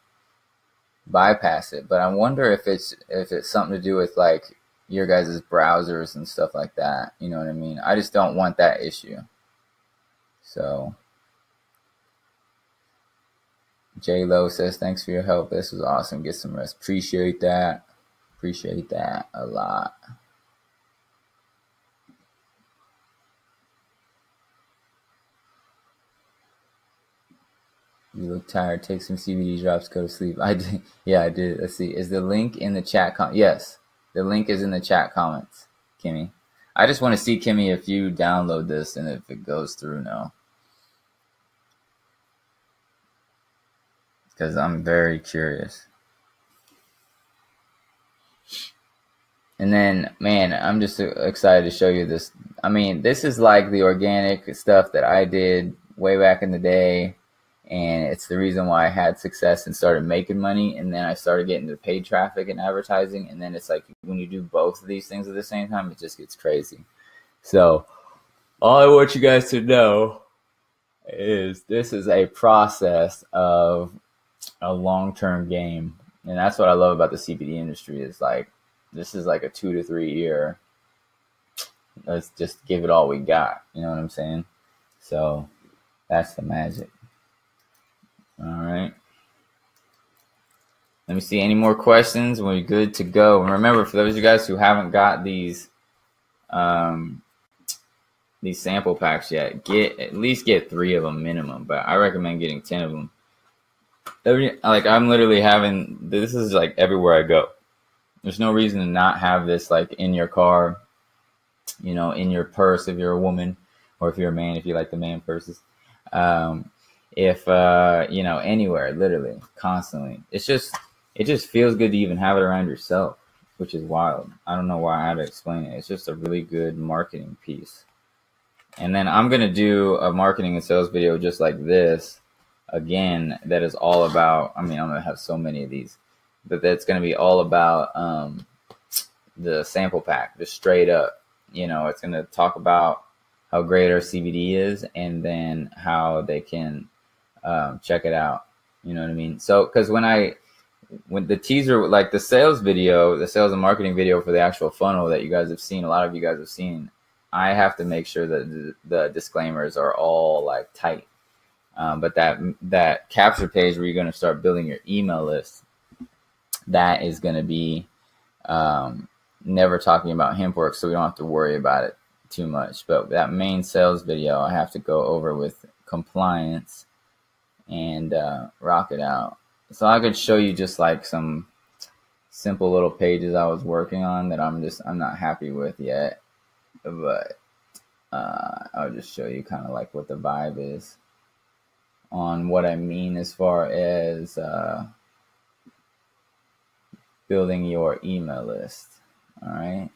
bypass it. But I wonder if it's if it's something to do with like your guys' browsers and stuff like that. You know what I mean? I just don't want that issue. So J Lo says, Thanks for your help. This was awesome. Get some rest. Appreciate that. Appreciate that a lot. You look tired. Take some CBD drops. Go to sleep. I did. Yeah, I did. Let's see. Is the link in the chat? Com- yes. The link is in the chat comments, Kimmy. I just want to see, Kimmy, if you download this and if it goes through now. Because I'm very curious. And then, man, I'm just excited to show you this. I mean, this is like the organic stuff that I did way back in the day and it's the reason why I had success and started making money. And then I started getting the paid traffic and advertising. And then it's like when you do both of these things at the same time, it just gets crazy. So, all I want you guys to know is this is a process of a long term game. And that's what I love about the CBD industry is like this is like a two to three year. Let's just give it all we got. You know what I'm saying? So that's the magic. All right. Let me see any more questions. We're good to go. And remember, for those of you guys who haven't got these um, these sample packs yet, get at least get three of them minimum. But I recommend getting ten of them. Every like I'm literally having this is like everywhere I go. There's no reason to not have this like in your car, you know, in your purse if you're a woman, or if you're a man if you like the man purses. Um, if uh, you know anywhere, literally, constantly. It's just it just feels good to even have it around yourself, which is wild. I don't know why I had to explain it. It's just a really good marketing piece. And then I'm gonna do a marketing and sales video just like this again. That is all about. I mean, I'm gonna have so many of these, but that's gonna be all about um, the sample pack, just straight up. You know, it's gonna talk about how great our CBD is, and then how they can um, check it out. You know what I mean? So, because when I when the teaser, like the sales video, the sales and marketing video for the actual funnel that you guys have seen, a lot of you guys have seen, I have to make sure that the, the disclaimers are all like tight. Um, but that that capture page where you're going to start building your email list, that is going to be um, never talking about Hempworx, so we don't have to worry about it too much. But that main sales video, I have to go over with compliance and uh, rock it out. So I could show you just like some simple little pages I was working on that I'm just I'm not happy with yet, but uh, I'll just show you kind of like what the vibe is on what I mean as far as uh, building your email list. All right.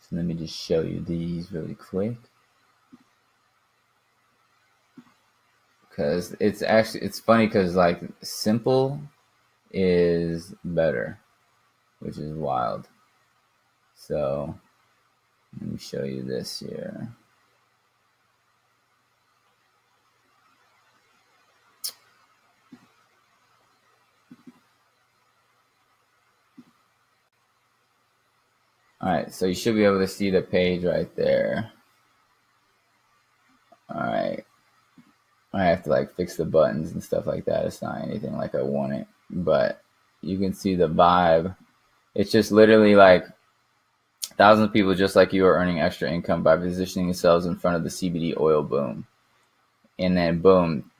So let me just show you these really quick. because it's actually it's funny because like simple is better, which is wild. So let me show you this here. All right, so you should be able to see the page right there. All right. I have to like fix the buttons and stuff like that. It's not anything like I want it, but you can see the vibe. It's just literally like thousands of people just like you are earning extra income by positioning themselves in front of the CBD oil boom. And then boom,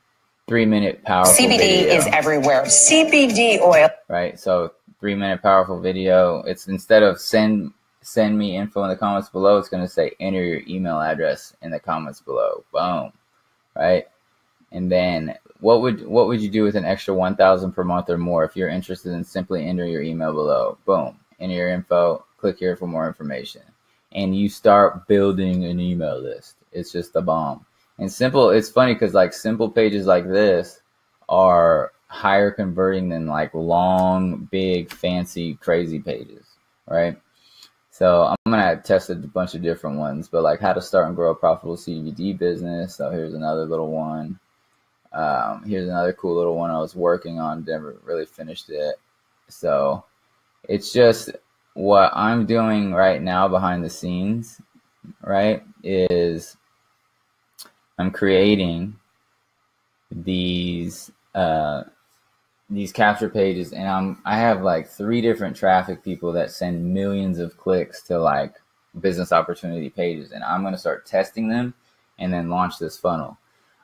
three minute powerful CBD video. is everywhere. CBD oil. right? So three minute powerful video. It's instead of send send me info in the comments below, it's gonna say enter your email address in the comments below. Boom. Right? And then what would what would you do with an extra 1000 per month or more if you're interested in simply enter your email below. Boom. Enter your info, click here for more information. And you start building an email list. It's just a bomb. And simple it's funny cuz like simple pages like this are higher converting than like long, big, fancy, crazy pages, right? So I'm gonna test a bunch of different ones, but like how to start and grow a profitable CBD business. So here's another little one. Um, here's another cool little one I was working on, never really finished it. So it's just what I'm doing right now behind the scenes, right? Is I'm creating these uh, these capture pages, and I'm I have like three different traffic people that send millions of clicks to like business opportunity pages, and I'm gonna start testing them and then launch this funnel.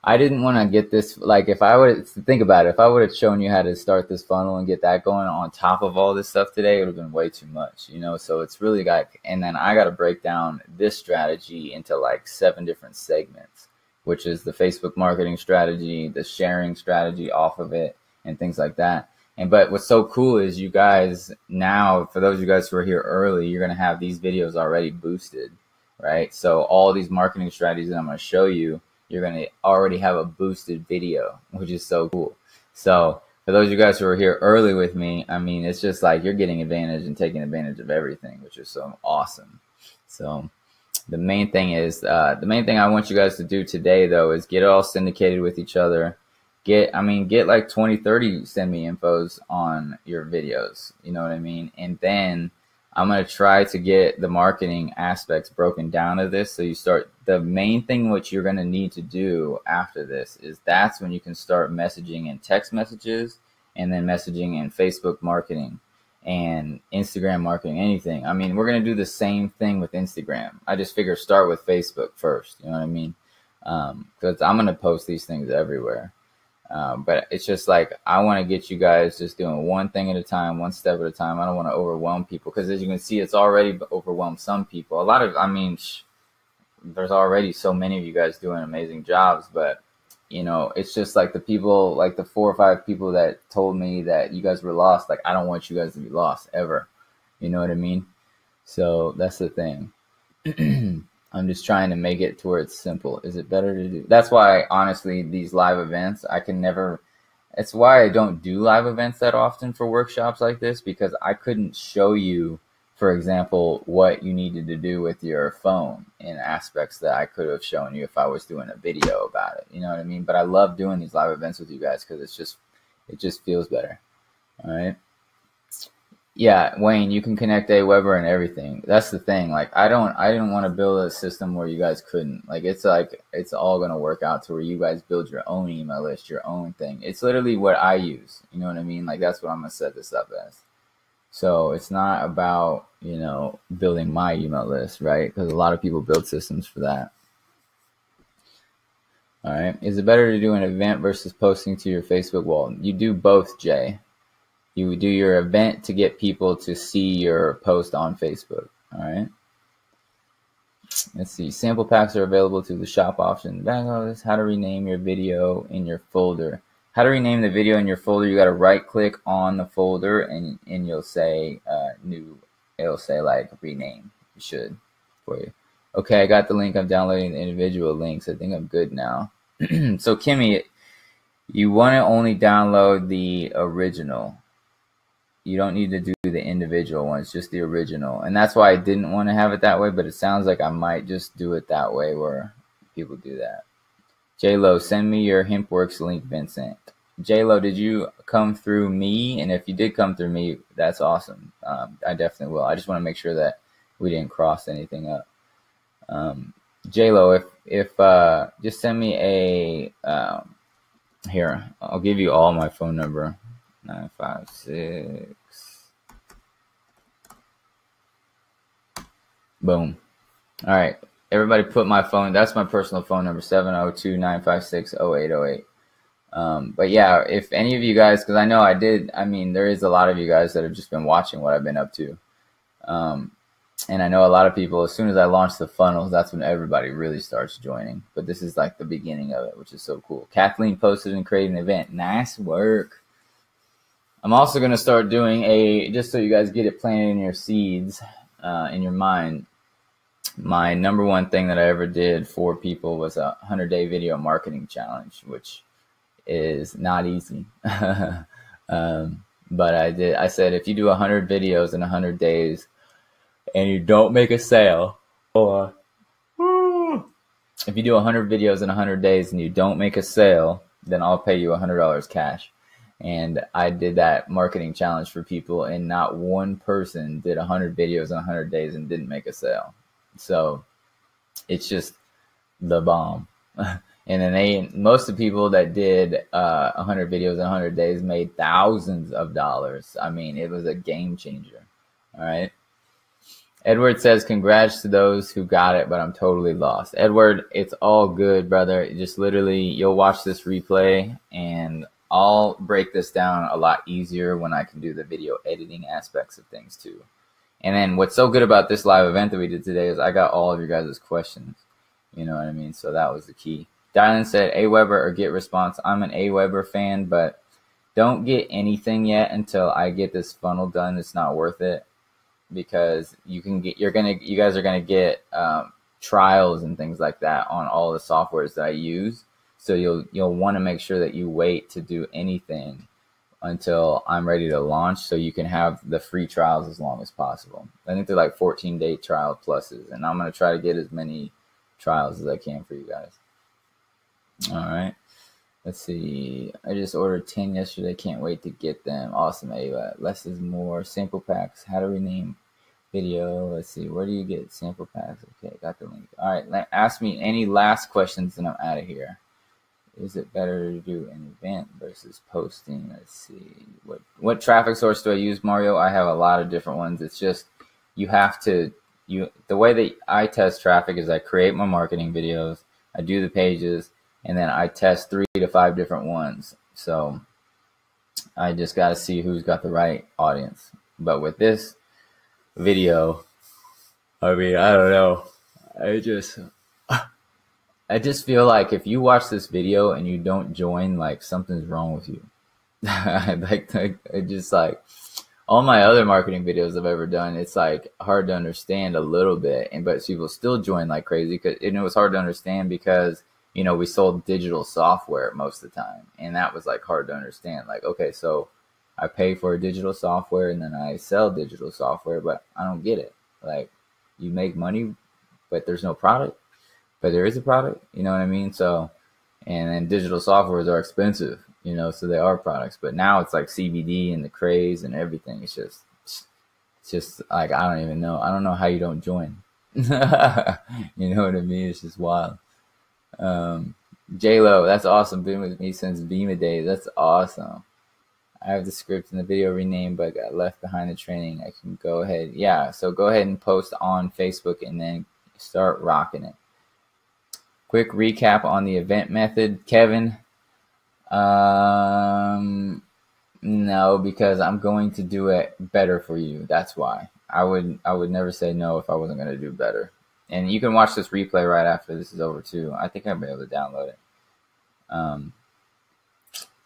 I didn't want to get this like if I would think about it, if I would have shown you how to start this funnel and get that going on top of all this stuff today, it would have been way too much, you know. So it's really got, and then I got to break down this strategy into like seven different segments, which is the Facebook marketing strategy, the sharing strategy off of it, and things like that. And but what's so cool is you guys now, for those of you guys who are here early, you're gonna have these videos already boosted, right? So all these marketing strategies that I'm gonna show you you're to already have a boosted video, which is so cool. So for those of you guys who are here early with me, I mean, it's just like you're getting advantage and taking advantage of everything, which is so awesome. So the main thing is, uh, the main thing I want you guys to do today though, is get all syndicated with each other. Get, I mean, get like 20, 30 send me infos on your videos. You know what I mean? And then I'm going to try to get the marketing aspects broken down of this. So you start the main thing what you're going to need to do after this is that's when you can start messaging in text messages and then messaging and Facebook marketing and Instagram marketing, anything. I mean, we're gonna do the same thing with Instagram. I just figure start with Facebook first. You know what I mean? Um, because I'm gonna post these things everywhere. Um, but it's just like I want to get you guys just doing one thing at a time, one step at a time. I don't want to overwhelm people because as you can see, it's already overwhelmed some people. A lot of, I mean, sh- there's already so many of you guys doing amazing jobs, but you know, it's just like the people, like the four or five people that told me that you guys were lost. Like I don't want you guys to be lost ever. You know what I mean? So that's the thing. I'm just trying to make it to where it's simple. Is it better to do? That's why, honestly, these live events, I can never. It's why I don't do live events that often for workshops like this because I couldn't show you, for example, what you needed to do with your phone in aspects that I could have shown you if I was doing a video about it. You know what I mean? But I love doing these live events with you guys because it's just, it just feels better. All right. Yeah, Wayne, you can connect Aweber and everything. That's the thing. Like I don't I didn't want to build a system where you guys couldn't. Like it's like it's all gonna work out to where you guys build your own email list, your own thing. It's literally what I use. You know what I mean? Like that's what I'm gonna set this up as. So it's not about, you know, building my email list, right? Because a lot of people build systems for that. All right. Is it better to do an event versus posting to your Facebook wall? You do both, Jay. You do your event to get people to see your post on Facebook. All right. Let's see. Sample packs are available through the shop option. Back. How to rename your video in your folder. How to rename the video in your folder? You got to right click on the folder and and you'll say uh, new. It'll say like rename. You should for you. Okay, I got the link. I'm downloading the individual links. I think I'm good now. so Kimmy, you want to only download the original you don't need to do the individual ones, just the original. And that's why I didn't want to have it that way, but it sounds like I might just do it that way where people do that. J Lo, send me your Hempworx link, Vincent. J Lo, did you come through me? And if you did come through me, that's awesome. Um, I definitely will. I just want to make sure that we didn't cross anything up. Um, Lo, if if uh, just send me a um, here, I'll give you all my phone number. Nine five six Boom. All right. Everybody put my phone. That's my personal phone number 702 956 0808. Um, but yeah, if any of you guys, because I know I did, I mean, there is a lot of you guys that have just been watching what I've been up to. Um, and I know a lot of people, as soon as I launch the funnels, that's when everybody really starts joining. But this is like the beginning of it, which is so cool. Kathleen posted and created an event. Nice work. I'm also going to start doing a, just so you guys get it planted in your seeds, uh, in your mind, my number one thing that I ever did for people was a 100 day video marketing challenge, which is not easy. um, but I did, I said, if you do 100 videos in 100 days and you don't make a sale, or if you do 100 videos in 100 days and you don't make a sale, then I'll pay you $100 cash. And I did that marketing challenge for people, and not one person did 100 videos in 100 days and didn't make a sale. So it's just the bomb. and then they, most of the people that did uh, 100 videos in 100 days made thousands of dollars. I mean, it was a game changer. All right. Edward says, Congrats to those who got it, but I'm totally lost. Edward, it's all good, brother. Just literally, you'll watch this replay and I'll break this down a lot easier when I can do the video editing aspects of things too. And then what's so good about this live event that we did today is I got all of your guys' questions. You know what I mean? So that was the key. Dylan said Aweber or Get Response. I'm an Aweber fan, but don't get anything yet until I get this funnel done. It's not worth it because you can get you're gonna you guys are gonna get um, trials and things like that on all the softwares that I use. So you'll you'll want to make sure that you wait to do anything until I'm ready to launch so you can have the free trials as long as possible. I think they're like 14 day trial pluses, and I'm going to try to get as many trials as I can for you guys. All right. Let's see. I just ordered 10 yesterday. Can't wait to get them. Awesome, Ava. Less is more. Sample packs. How to rename video. Let's see. Where do you get sample packs? Okay, got the link. All right. Ask me any last questions and I'm out of here. Is it better to do an event versus posting? Let's see. What what traffic source do I use, Mario? I have a lot of different ones. It's just you have to you the way that I test traffic is I create my marketing videos, I do the pages, and then I test three to five different ones. So I just got to see who's got the right audience. But with this video, I mean, I don't know. I just I just feel like if you watch this video and you don't join, like something's wrong with you. like, like it just like all my other marketing videos I've ever done, it's like hard to understand a little bit, and but people still join like crazy because it was hard to understand because you know we sold digital software most of the time, and that was like hard to understand. Like, okay, so I pay for digital software and then I sell digital software, but I don't get it. Like, you make money, but there's no product but there is a product. You know what I mean? So, and then digital softwares are expensive. You know, so they are products. But now it's like CBD and the craze and everything. It's just, it's just like I don't even know. I don't know how you don't join. you know what I mean? It's just wild. Um, J Lo, that's awesome. Been with me since Beamer days. That's awesome. I have the script and the video renamed, but got left behind the training. I can go ahead. Yeah, so go ahead and post on Facebook and then start rocking it. Quick recap on the event method, Kevin. Um, no, because I'm going to do it better for you. That's why I would I would never say no if I wasn't going to do better. And you can watch this replay right after this is over too. I think I'll be able to download it. Um,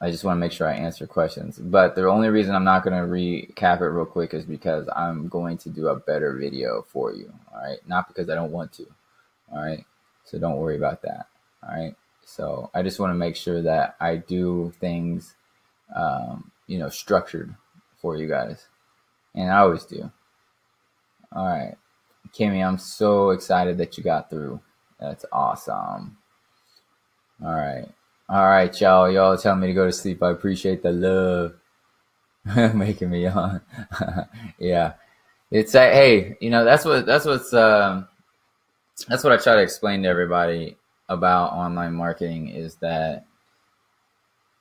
I just want to make sure I answer questions. But the only reason I'm not going to recap it real quick is because I'm going to do a better video for you. All right, not because I don't want to. All right. So don't worry about that. All right. So I just want to make sure that I do things, um, you know, structured for you guys. And I always do. All right. Kimmy, I'm so excited that you got through. That's awesome. All right. All right, y'all. Y'all telling me to go to sleep. I appreciate the love. Making me on. yeah. It's a, hey, you know, that's what that's what's um that's what I try to explain to everybody about online marketing is that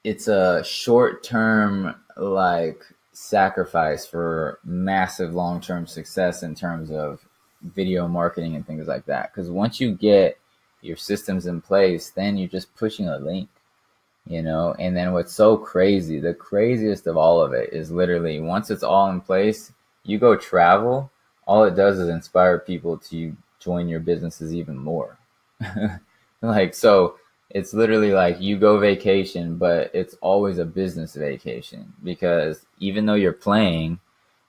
it's a short term like sacrifice for massive long term success in terms of video marketing and things like that. Because once you get your systems in place, then you're just pushing a link, you know. And then what's so crazy, the craziest of all of it is literally once it's all in place, you go travel, all it does is inspire people to join your businesses even more. like, so it's literally like you go vacation, but it's always a business vacation because even though you're playing,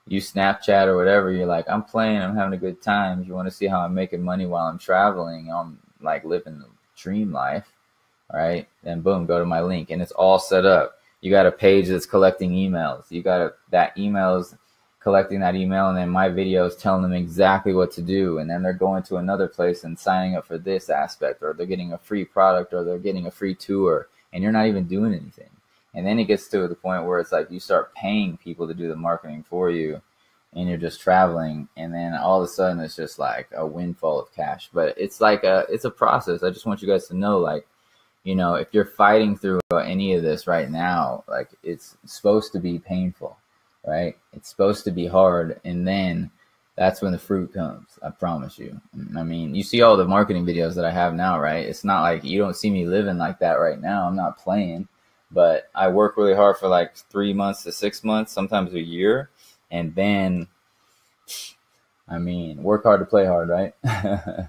you Snapchat or whatever, you're like, I'm playing, I'm having a good time. You want to see how I'm making money while I'm traveling, I'm like living the dream life, right? Then boom, go to my link and it's all set up. You got a page that's collecting emails. You got a, that emails collecting that email and then my videos telling them exactly what to do and then they're going to another place and signing up for this aspect or they're getting a free product or they're getting a free tour and you're not even doing anything. And then it gets to the point where it's like you start paying people to do the marketing for you and you're just traveling and then all of a sudden it's just like a windfall of cash. But it's like a it's a process. I just want you guys to know like you know if you're fighting through any of this right now like it's supposed to be painful right? It's supposed to be hard, and then that's when the fruit comes. I promise you. I mean, you see all the marketing videos that I have now, right? It's not like you don't see me living like that right now. I'm not playing, but I work really hard for like three months to six months, sometimes a year, and then, I mean, work hard to play hard, right?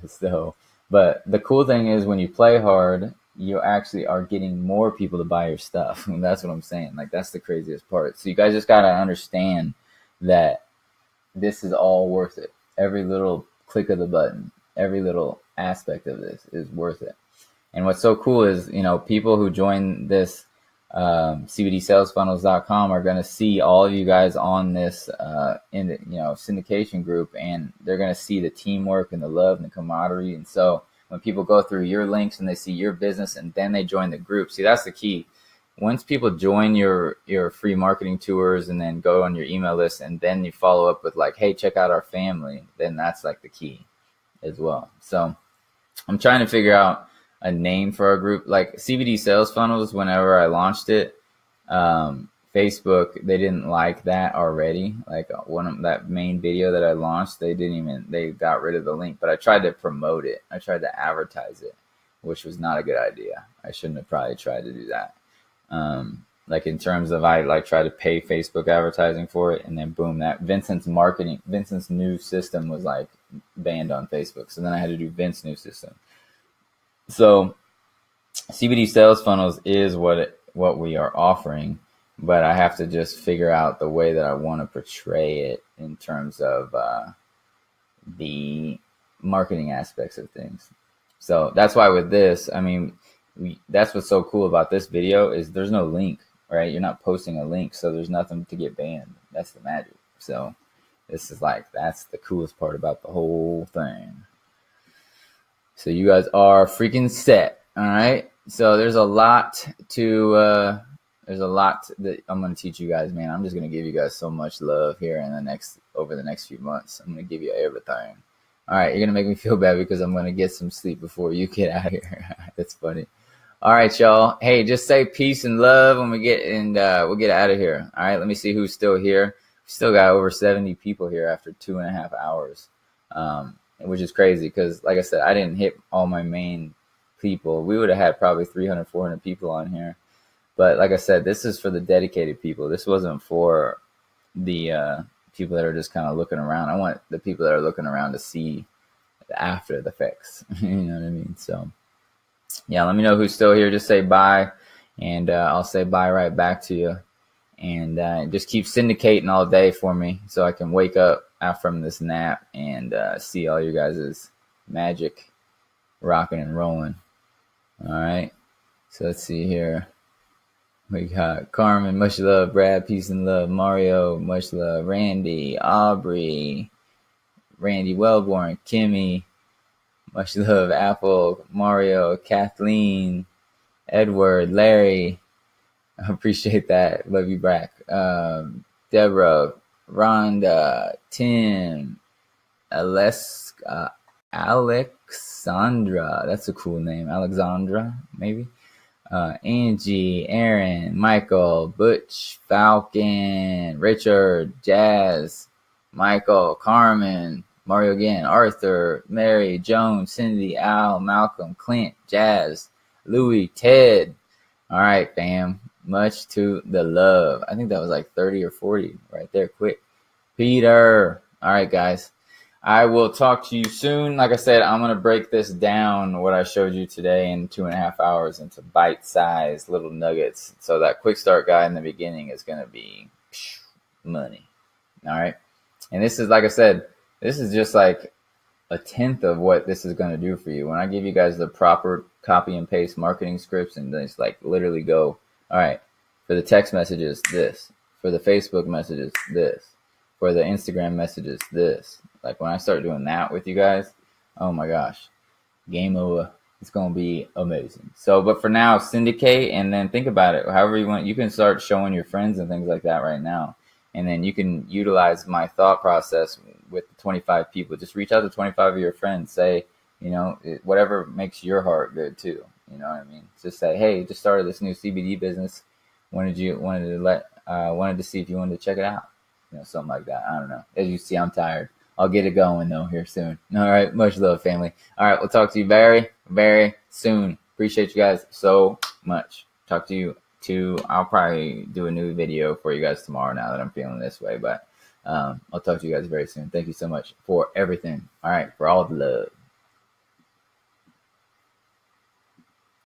so, but the cool thing is when you play hard you actually are getting more people to buy your stuff. And that's what I'm saying. Like that's the craziest part. So you guys just gotta understand that this is all worth it. Every little click of the button, every little aspect of this is worth it. And what's so cool is, you know, people who join this um, CBDsalesfunnels.com are going to see all of you guys on this, uh, in the, you know, syndication group, and they're going to see the teamwork and the love and the camaraderie. And so, when people go through your links and they see your business and then they join the group. See, that's the key. Once people join your your free marketing tours and then go on your email list and then you follow up with like, "Hey, check out our family." Then that's like the key as well. So, I'm trying to figure out a name for our group. Like CBD sales funnels, whenever I launched it, um, Facebook they didn't like that already. Like one of that main video that I launched, they didn't even they got rid of the link. But I tried to promote it. I tried to advertise it, which was not a good idea. I shouldn't have probably tried to do that. Um, like in terms of I like try to pay Facebook advertising for it, and then boom, that Vincent's marketing, Vincent's new system was like banned on Facebook. So then I had to do Vince's new system. So CBD sales funnels is what it, what we are offering, but I have to just figure out the way that I want to portray it in terms of uh, the marketing aspects of things. So that's why with this, I mean, we, that's what's so cool about this video is there's no link, right? You're not posting a link, so there's nothing to get banned. That's the magic. So this is like that's the coolest part about the whole thing. So you guys are freaking set. All right. So there's a lot to uh there's a lot that I'm gonna teach you guys, man. I'm just gonna give you guys so much love here in the next over the next few months. I'm gonna give you everything. All right, you're gonna make me feel bad because I'm gonna get some sleep before you get out of here. That's funny. All right, y'all. Hey, just say peace and love when we get and uh, we'll get out of here. All right, let me see who's still here. We still got over 70 people here after two and a half hours. Um, which is crazy because, like I said, I didn't hit all my main people. We would have had probably 300, 400 people on here. But like I said, this is for the dedicated people. This wasn't for the uh, people that are just kind of looking around. I want the people that are looking around to see after the fix. you know what I mean? So, yeah, let me know who's still here. Just say bye, and uh, I'll say bye right back to you. And uh, just keep syndicating all day for me so I can wake up out from this nap and uh, see all you guys' magic rocking and rolling. All right. So let's see here. We got Carmen, much love. Brad, peace and love. Mario, much love. Randy, Aubrey, Randy Wellborn, Kimmy, much love. Apple, Mario, Kathleen, Edward, Larry. I appreciate that. Love you back. Um, Deborah, Rhonda, Tim, Aleska, Alexandra. That's a cool name. Alexandra, maybe. Uh, Angie, Aaron, Michael, Butch, Falcon, Richard, Jazz, Michael, Carmen, Mario again, Arthur, Mary, Joan, Cindy, Al, Malcolm, Clint, Jazz, Louis, Ted. All right, fam. Much to the love. I think that was like 30 or 40 right there, quick. Peter. All right, guys. I will talk to you soon. Like I said, I'm going to break this down, what I showed you today in two and a half hours, into bite sized little nuggets. So that quick start guide in the beginning is going to be money. All right. And this is, like I said, this is just like a tenth of what this is going to do for you. When I give you guys the proper copy and paste marketing scripts and just like literally go, all right, for the text messages, this. For the Facebook messages, this. For the Instagram messages, this. Like when I start doing that with you guys, oh my gosh, game over. It's going to be amazing. So, but for now, syndicate and then think about it. However you want, you can start showing your friends and things like that right now. And then you can utilize my thought process with 25 people. Just reach out to 25 of your friends. Say, you know, whatever makes your heart good too. You know what I mean? Just say, hey, just started this new CBD business. Wanted you wanted to let uh, wanted to see if you wanted to check it out. You know, something like that. I don't know. As you see, I'm tired. I'll get it going though here soon. All right, much love, family. All right, we'll talk to you very, very soon. Appreciate you guys so much. Talk to you too. I'll probably do a new video for you guys tomorrow. Now that I'm feeling this way, but um, I'll talk to you guys very soon. Thank you so much for everything. All right, for all the love.